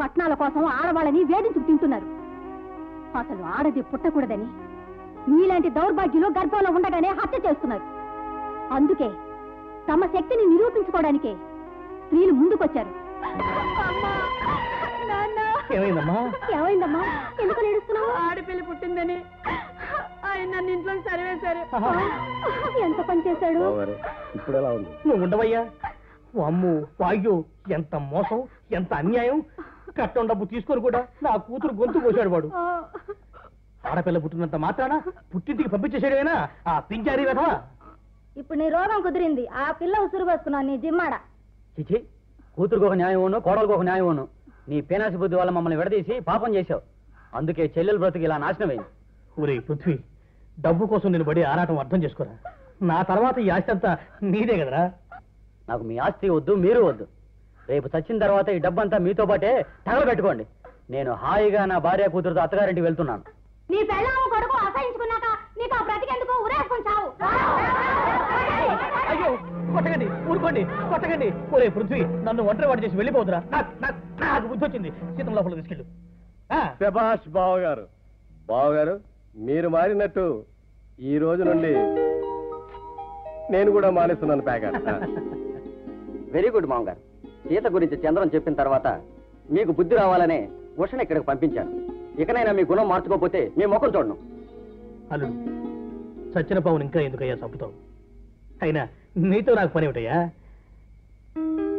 Speaker 5: కట్నాల కోసం ఆడవాళ్ళని వేధించుకు తింటున్నారు. అసలు ఆడది పుట్టకూడదని నీలాంటి దౌర్భాగ్యులు గర్భంలో ఉండగానే హత్య చేస్తున్నారు. అందుకే తమ శక్తిని నిరూపించుకోవడానికే స్త్రీలు ముందుకొచ్చారు.
Speaker 15: ఏమైందమ్మా?
Speaker 5: ఏమైందమ్మా? ఎందుకు నేడుస్తున్నావు
Speaker 19: ఆడపిల్ల పుట్టిందని
Speaker 20: ఆయన నన్ను ఇంట్లో సరివేశారు.
Speaker 21: ఎంత పని చేశాడు?
Speaker 11: ఇప్పుడు ఎలా ఉంది?
Speaker 15: నువ్వు ఉండవయ్యా. అమ్ము వాయ్యో ఎంత మోసం ఎంత అన్యాయం. కట్టం డబ్బు తీసుకొని కూడా నా కూతురు గొంతు కోసాడు వాడు. ఆడపిల్ల పుట్టినంత మాత్రాన పుట్టింటికి పంపించేసాడేనా ఆ పింజారీ వెధవా.
Speaker 8: ఇప్పుడు నీ రోగం కుదిరింది. ఆ పిల్ల ఉసురు వేసుకున్నావు నీ జిమ్మాడ.
Speaker 3: చిచి కూతురుకు ఒక న్యాయం ఉను కోడలకు ఒక న్యాయం ఉను నీ పేనాసి బుద్ధి వల్ల మమ్మల్ని విడదీసి పాపం చేశావు. అందుకే చెల్లెలు బ్రతుకు ఇలా నాశనమైంది.
Speaker 15: ఒరే పృథ్వీ డబ్బు కోసం నేను పడి ఆరాటం అర్థం చేసుకోరా? నా తర్వాత ఈ ఆస్తి అంతా నీదే కదరా?
Speaker 3: నాకు మీ ఆస్తి వద్దు మీరు వద్దు. రేపు చచ్చిన తర్వాత ఈ డబ్బంతా మీతో పాటే తగలబెట్టుకోండి. నేను హాయిగా నా భార్య కూతురుతో అత్తగారింటికి వెళ్తున్నాను.
Speaker 8: నీ పెళ్ళాము కొడుకు అసహించుకున్నాక నీకు ఆ బ్రతికెందుకు? ఉరేసుకుని చావు.
Speaker 15: అయ్యో కొట్టకండి ఊరుకోండి కొట్టకండి. ఒరే పృథ్వీ నన్ను ఒంటరి వాడు చేసి వెళ్ళిపోతురా నాకు నాకు నాకు బుద్ధి వచ్చింది. సీతం లోపల తీసుకెళ్ళు. ఆ,
Speaker 11: శభాష్ బావగారు బావగారు మీరు మారినట్టు ఈ రోజు నుండి నేను కూడా మానేస్తున్నాను ప్యాకెట్
Speaker 3: వెరీ గుడ్ మామగారు. సీత గురించి చంద్రం చెప్పిన తర్వాత మీకు బుద్ధి రావాలనే ఉషను ఇక్కడికి పంపించాను. ఇకనైనా మీ గుణం మార్చుకోకపోతే మీ ముఖం చూడను.
Speaker 15: అల్లుడు చచ్చిన పావును ఇంకా ఎందుకయ్యా చంపుతావు? అయినా నీతో నాకు పని ఏమిటయ్యా?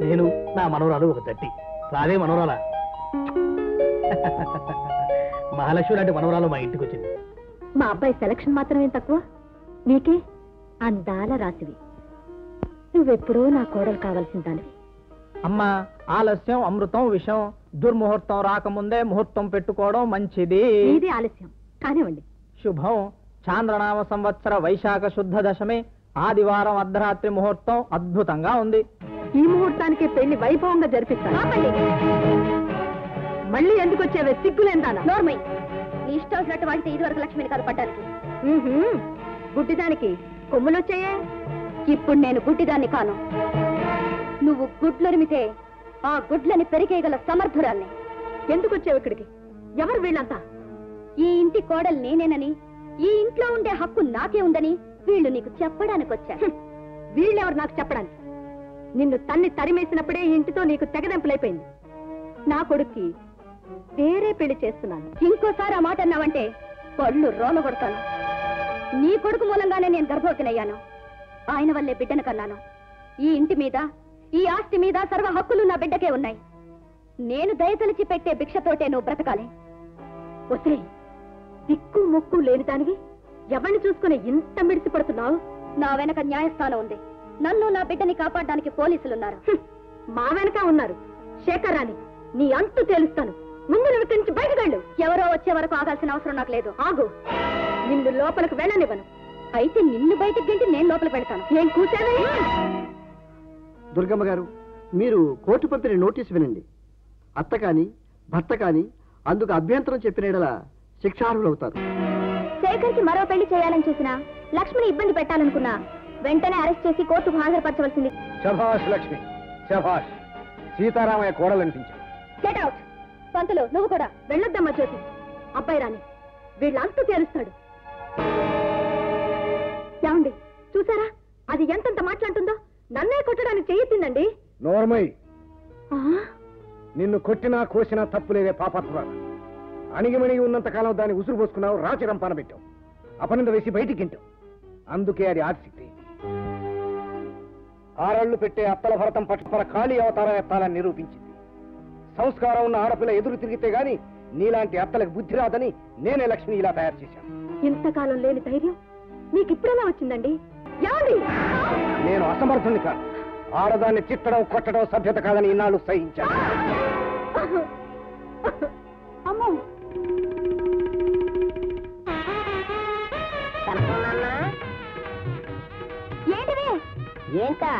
Speaker 15: నేను నా మనవరాలు ఒక తట్టి. రాదే మనవరాలా? మహాలక్ష్మి లాంటి మనవరాలు మా ఇంటికి వచ్చింది.
Speaker 8: మా అబ్బాయి సెలక్షన్ మాత్రమే తక్కువ? నీకే అందాల రాసివి నువ్వెప్పుడూ నా కోడలు కావాల్సిన దానివి
Speaker 22: అమ్మా ఆలస్యం అమృతం విషం దుర్ముహూర్తం రాకముందే ముహూర్తం పెట్టుకోవడం మంచిది.
Speaker 8: ఇది ఆలస్యం. కానివ్వండి.
Speaker 22: శుభం చాంద్రనామ సంవత్సర వైశాఖ శుద్ధ దశమి ఆదివారం అర్ధరాత్రి ముహూర్తం అద్భుతంగా ఉంది.
Speaker 8: ఈ ముహూర్తానికి పెళ్ళి వైభవంగా జరిపిస్తాను. మళ్ళీ ఎందుకు వచ్చేవే? సిగ్గులేందానా నోర్మై. నీ ఇష్టం వచ్చినట్టు వాడితే ఇది వరకు లక్ష్మిని కాదు పడ్డానికి. గుడ్డిదానికి కొమ్ములు వచ్చాయే ఇప్పుడు నేను గుడ్డిదాన్ని కాను. నువ్వు గుడ్లరిమితే ఆ గుడ్లని పెరిగేయగల సమర్థురాల్ని. ఎందుకు వచ్చావు ఇక్కడికి? ఎవరు వీళ్ళంతా? ఈ ఇంటి కోడలు నేనేనని ఈ ఇంట్లో ఉండే హక్కు నాకే ఉందని వీళ్ళు నీకు చెప్పడానికి వచ్చారు వీళ్ళెవరు నాకు చెప్పడానికి? నిన్ను తన్ని తరిమేసినప్పుడే ఇంటితో నీకు తెగదెంపులైపోయింది. నా కొడుక్కి వేరే పెళ్ళి చేస్తున్నాను. ఇంకోసారి ఆ మాట అన్నావంటే పళ్ళు రోమ కొడతాను నీ కొడుకు మూలంగానే నేను గర్భవతినయ్యాను. ఆయన వల్లే బిడ్డను కన్నాను. ఈ ఇంటి మీద ఈ ఆస్తి మీద సర్వ హక్కులు నా బిడ్డకే ఉన్నాయి. నేను దయతలిచి పెట్టే భిక్షతోటే నువ్వు బ్రతకాలి. వస్తే దిక్కు ముక్కు లేని దానివి ఎవరిని చూసుకుని ఇంత మిడిసి పడుతున్నావు నా వెనక న్యాయస్థానం ఉంది. నన్ను నా బిడ్డని కాపాడడానికి పోలీసులున్నారు. మా వెనక ఉన్నారు. శేఖరాని నీ అంతు తేలుస్తాను. ముందు నువ్వు నుంచి బయటకు వెళ్ళు. ఎవరో వచ్చే వరకు ఆగాల్సిన అవసరం నాకు లేదు. ఆగు. నిన్ను లోపలికి వెళ్ళనివ్వను. అయితే నిన్ను బయటకు గంటి నేను లోపలికి వెళ్తాను ఏం కూర్చావే
Speaker 16: దుర్గమ్మ గారు మీరు కోర్టు పంపిన నోటీస్ వినండి. అత్త కాని భర్త కాని అందుకు అభ్యంతరం చెప్పిన యెడల శిక్షార్హులు అవుతారు
Speaker 8: శేఖర్కి మరో పెళ్ళి చేయాలని చూసినా లక్ష్మిని ఇబ్బంది పెట్టాలనుకున్నా వెంటనే అరెస్ట్ చేసి కోర్టుకు హాజరుపరచవలసింది.
Speaker 11: శభాష్ లక్ష్మి శభాష్. సీతారామయ్య
Speaker 8: గెట్ అవుట్ పంతులు నువ్వు కూడా వెళ్ళొద్దమ్మా జ్యోతి. అబ్బాయి రాని వీళ్ళంతా తేలుస్తాడు ఏమండి? చూసారా? అది ఎంతెంత మాట్లాడుతుందో? నన్నే కొట్టడానికి చెయ్యొద్దండి
Speaker 11: నోర్మయ్ నిన్ను కొట్టినా కోసినా తప్పులేదే పాపత్వాలు అణిగిమణిగి ఉన్నంత కాలం దాన్ని ఉసురు పోసుకున్నావు రాచి రంపాన పెట్టావు. అపనింద వేసి బయటికి గింటావు. అందుకే అది ఆర్సిక్తి ఆరళ్ళు పెట్టే అత్తల భరతం పట్టుపర ఖాళీ అవతారం ఎత్తాలని నిరూపించింది. సంస్కారం ఉన్న ఆడపిల్ల ఎదురు తిరిగితే గాని నీలాంటి అత్తలకు బుద్ధి రాదని నేనే లక్ష్మిని ఇలా తయారు చేశాను.
Speaker 8: ఇంతకాలం లేని ధైర్యం? మీకు ఇప్పుడెలా వచ్చిందండి
Speaker 11: నేను అసమర్థుని కాదు. ఆడదాన్ని చిత్తడం కొట్టడం సభ్యత కాదని ఇన్నాళ్ళు సహించాను.
Speaker 8: అమ్మో! ఏంటిది?
Speaker 7: ఏంటా?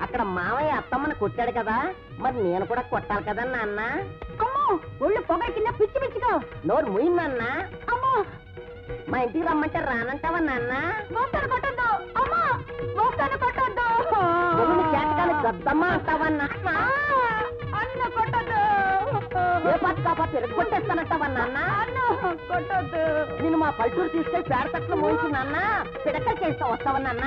Speaker 7: అక్కడ మావయ్య అత్తమ్మని కొట్టాడు కదా. మరి నేను కూడా కొట్టాలి కదా నాన్న.
Speaker 8: అమ్మో! ఒళ్ళు పొగ కింద పిచ్చి పిచ్చిగా.
Speaker 7: నోరు ముయ్యి నాన్న.
Speaker 8: అమ్మో!
Speaker 7: మా ఇంటికి రమ్మంటే రానంటావా నాన్న?
Speaker 8: మోస్తాను కొట్టొద్దు. అమ్మో మోస్తాను కొట్టొద్దు.
Speaker 7: గద్దమ్మ అంటావా నాన్న?
Speaker 8: అన్న కొట్టొద్దు.
Speaker 7: ఏ
Speaker 8: కొట్టొద్దు.
Speaker 7: నేను మా పల్లెటూరు తీసుకెళ్ళి పేడ తట్లు మోయించి నాన్న. పిడక చేస్తా వస్తావా నాన్న?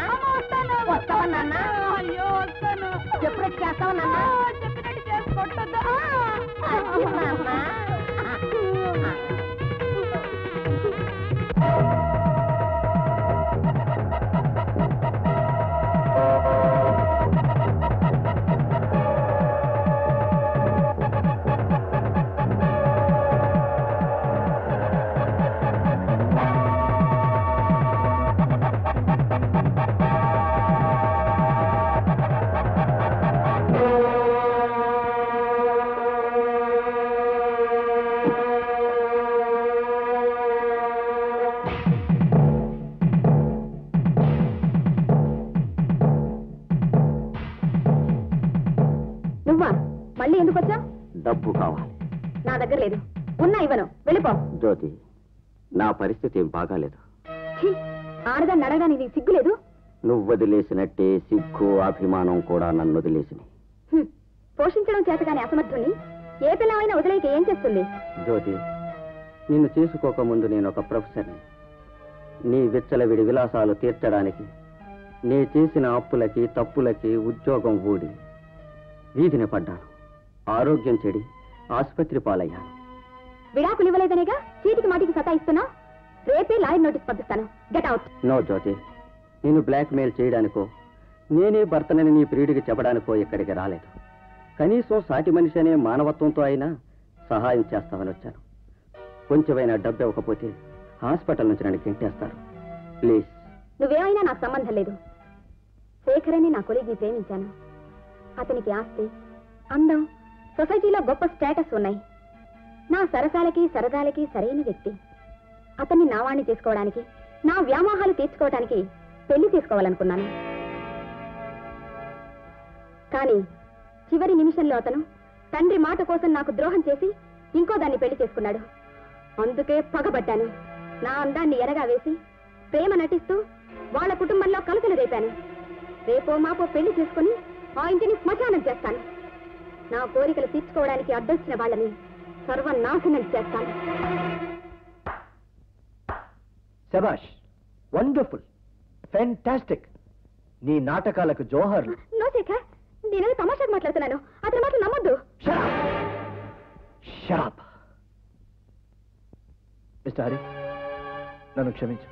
Speaker 7: వస్తావా నాన్న?
Speaker 8: అయ్యో వస్తాను.
Speaker 7: చెప్పినట్టు చేస్తావా నాన్న?
Speaker 8: చెప్పినట్టు చేసి కొట్టొద్దు.
Speaker 7: నాన్న.
Speaker 21: పరిస్థితి ఏం బాగాలేదు.
Speaker 12: ఆడదాన్ని అడగడానికి నీకు సిగ్గులేదు
Speaker 21: నువ్వు వదిలేసినట్టే సిగ్గు అభిమానం కూడా నన్ను వదిలేసినాయి
Speaker 12: హ్మ్. పోషించడం చేతగాని అసమర్థుని ఏ పిల్లమైనా వదిలేక ఏం చేస్తుంది?
Speaker 21: జ్యోతి నిన్ను చేసుకోకముందు నేను ఒక ప్రొఫెసర్ని. నీ విచ్చలవిడి విలాసాలు తీర్చడానికి నీ చేసిన అప్పులకి తప్పులకి ఉద్యోగం ఊడి వీధిని పడ్డాను. ఆరోగ్యం చెడి ఆసుపత్రి పాలయ్యాను.
Speaker 12: విడాకులు ఇవ్వలేదనేగా చీటికి మాటికి సతాయిస్తున్నా రేపే లాయర్ నోటీస్ పంపిస్తాను. గెట్ అవుట్
Speaker 21: నో జ్యోతి నేను బ్లాక్మెయిల్ చేయడానికో నేనే భర్తనని నీ ప్రియుడికి చెప్పడానికో ఇక్కడికి రాలేదు. కనీసం సాటి మనిషి అనే మానవత్వంతో అయినా సహాయం చేస్తామని వచ్చాను. కొంచెమైనా డబ్బు ఇవ్వకపోతే హాస్పిటల్ నుంచి నన్ను గింటేస్తారు. ప్లీజ్
Speaker 12: నువ్వేమైనా నాకు సంబంధం లేదు. శేఖరని నా కొలీగ్ని ప్రేమించాను. అతనికి ఆస్తి అందం సొసైటీలో గొప్ప స్టేటస్ ఉన్నాయి. నా సరసాలకి సరదాలకి సరైన వ్యక్తి. అతన్ని నావాణ్ణి చేసుకోవడానికి నా వ్యామోహాలు తీర్చుకోవడానికి పెళ్ళి చేసుకోవాలనుకున్నాను. కానీ చివరి నిమిషంలో అతను తండ్రి మాట కోసం నాకు ద్రోహం చేసి ఇంకో దాన్ని పెళ్ళి చేసుకున్నాడు. అందుకే పగబడ్డాను నా అందాన్ని ఎరగా వేసి ప్రేమ నటిస్తూ వాళ్ళ కుటుంబంలో కలుకలు రేపాను. రేపో మాపో పెళ్ళి చేసుకుని ఆ ఇంటిని శ్మశానం చేస్తాను. నా కోరికలు తీర్చుకోవడానికి అడ్డొచ్చిన వాళ్ళని సర్వనాశనం చేస్తాను.
Speaker 6: శబాష్ వండర్ఫుల్ ఫెంటాస్టిక్ నీ నాటకాలకు జోహర్లు.
Speaker 12: నో శేఖర్ నేను తమాషాకు మాట్లాడుతున్నాను. అతని మాటలు నమ్మొద్దు.
Speaker 6: షాప్ మిస్టర్ హరి నన్ను క్షమించు.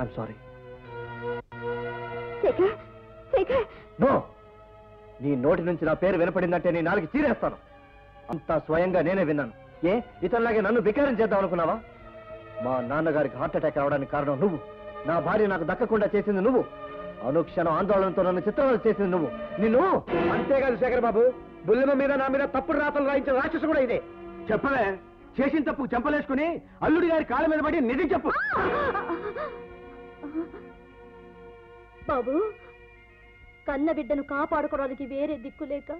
Speaker 6: I'm sorry
Speaker 12: Shekhar Shekhar.
Speaker 6: No నీ నోటి నుంచి నా పేరు వినపడిందంటే నీ నాలుగు చీరేస్తాను. అంతా స్వయంగా నేనే విన్నాను. ఏ? ఇతరులాగే నన్ను వికారం చేద్దాం అనుకున్నావా మా నాన్నగారికి హార్ట్ అటాక్ రావడానికి కారణం నువ్వు. నా భార్య నాకు దక్కకుండా చేసింది నువ్వు. అనుక్షణం ఆందోళనతో నన్ను చిత్రవద చేసింది నువ్వు. నిన్ను?
Speaker 1: అంతేకాదు శేఖర్ బాబు బుల్లెమ మీద నా మీద తప్పుడు రాతలు రాయించిన రాక్షసు కూడా ఇదే. చెప్పలే చేసిన తప్పు చెంపలేసుకుని అల్లుడి గారి కాళ్ళ మీద పడి నిజం చెప్పు.
Speaker 23: బాబు కన్న బిడ్డను కాపాడుకోవడానికి వేరే దిక్కు లేక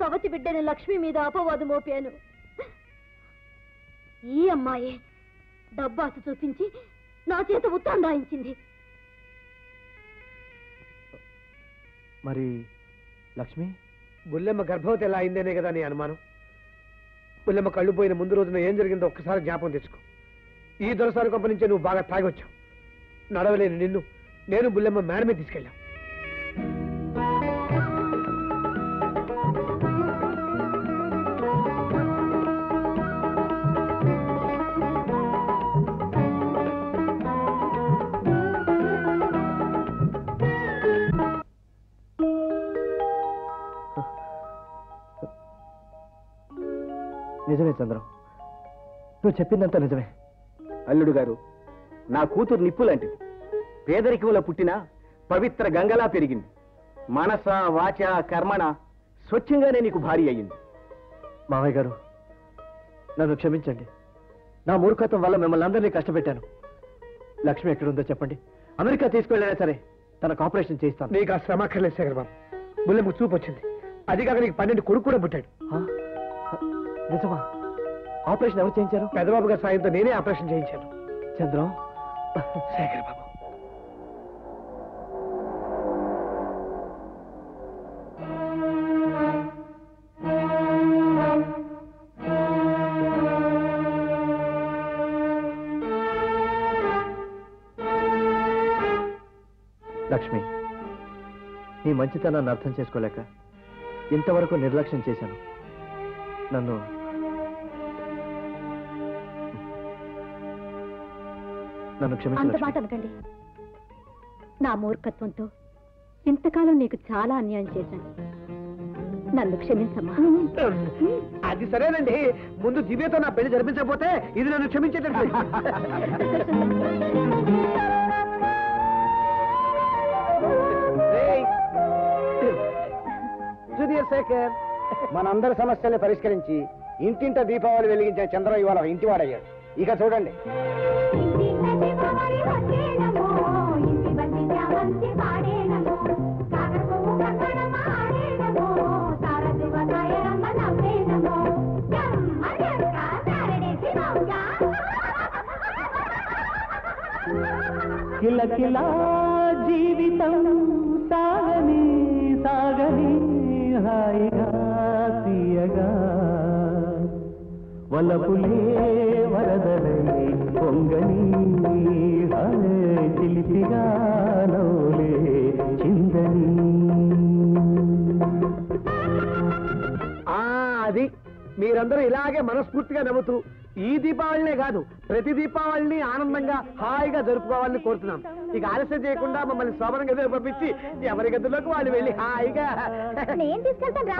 Speaker 23: సవతి బిడ్డని లక్ష్మి మీద అపవాదు మోపాను. ఈ అమ్మాయి డబ్బాసు చూపించి నా చేత ఉత్తరం రాయించింది.
Speaker 6: మరి లక్ష్మి?
Speaker 1: బుల్లెమ్మ గర్భవతి ఎలా అయిందనే కదా నీ అనుమానం? బుల్లెమ్మ కళ్ళు పోయిన ముందు రోజున ఏం జరిగిందో ఒక్కసారి జ్ఞాపకం తెచ్చుకో. ఈ దొరసారి కొంప నుంచే నువ్వు బాగా తాగొచ్చావు నడవలేని నిన్ను నేను బుల్లెమ్మ మేడ మీద తీసుకెళ్ళాం.
Speaker 6: చంద్రం. నువ్వు చెప్పిందంతా నిజమే.
Speaker 1: అల్లుడు గారు నా కూతురు నిప్పు లాంటిది. పేదరికంలో పుట్టిన పవిత్ర గంగలా పెరిగింది. మనస వాచ కర్మణ స్వచ్ఛంగానే నీకు భారీ అయ్యింది.
Speaker 6: మావయ్య గారు నన్ను క్షమించండి. నా మూర్ఖత్వం వల్ల మిమ్మల్ని అందరినీ కష్టపెట్టాను. లక్ష్మి ఎక్కడుందో చెప్పండి. అమెరికా తీసుకెళ్ళినా సరే తనకు ఆపరేషన్ చేయిస్తాను.
Speaker 1: నీకు ఆ శ్రమ అక్కర్లేదు శేఖర్ బాబు. బుల్లెమ్మ చూపు వచ్చింది. అది కాక నీకు పన్నెండు కొడుకు కూడా పుట్టాడు?
Speaker 6: నిజమా? ఆపరేషన్ ఎవరు చేయించారు?
Speaker 1: పెదబాబు గారి సాయంతో నేనే ఆపరేషన్ చేయించాను.
Speaker 6: చంద్రం.
Speaker 1: శేఖర్ బాబు
Speaker 6: లక్ష్మి నీ మంచితనాన్ని అర్థం చేసుకోలేక ఇంతవరకు నిర్లక్ష్యం చేశాను. నన్ను నన్ను
Speaker 12: అంత మాట అనకండి నా మూర్ఖత్వంతో ఇంతకాలం నీకు చాలా అన్యాయం చేశాను. నన్ను క్షమించమ్మా.
Speaker 1: అది సరేనండి. ముందు దివ్యతో నా పెళ్ళి జరిపించకపోతే ఇది నన్ను క్షమించేటట్టు. జూనియర్ శేఖర్. మనందరి సమస్యల్ని పరిష్కరించి ఇంటింట దీపావళి వెలిగించిన చంద్ర ఇవాళ ఇంటివాడయ్యాడు. ఇక చూడండి.
Speaker 10: కిలకిలా జీవితం సాగని సాగని హాయిగా తీయగా. వలపులే వరదలై పొంగని హాయ్ చిలిపిగా నవ్వులే చిందని
Speaker 1: అది మీరందరూ ఇలాగే మనస్ఫూర్తిగా నవ్వుతూ ఈ దీపావళినే కాదు ప్రతి దీపావళిని ఆనందంగా హాయిగా జరుపుకోవాలని కోరుతున్నాం. ఇక ఆలస్యం చేయకుండా మమ్మల్ని శోభన గదిలో పంపించి ఎవరి గదిలోకి వాళ్ళు వెళ్ళి హాయిగా
Speaker 8: నేను తీసుకెళ్తాను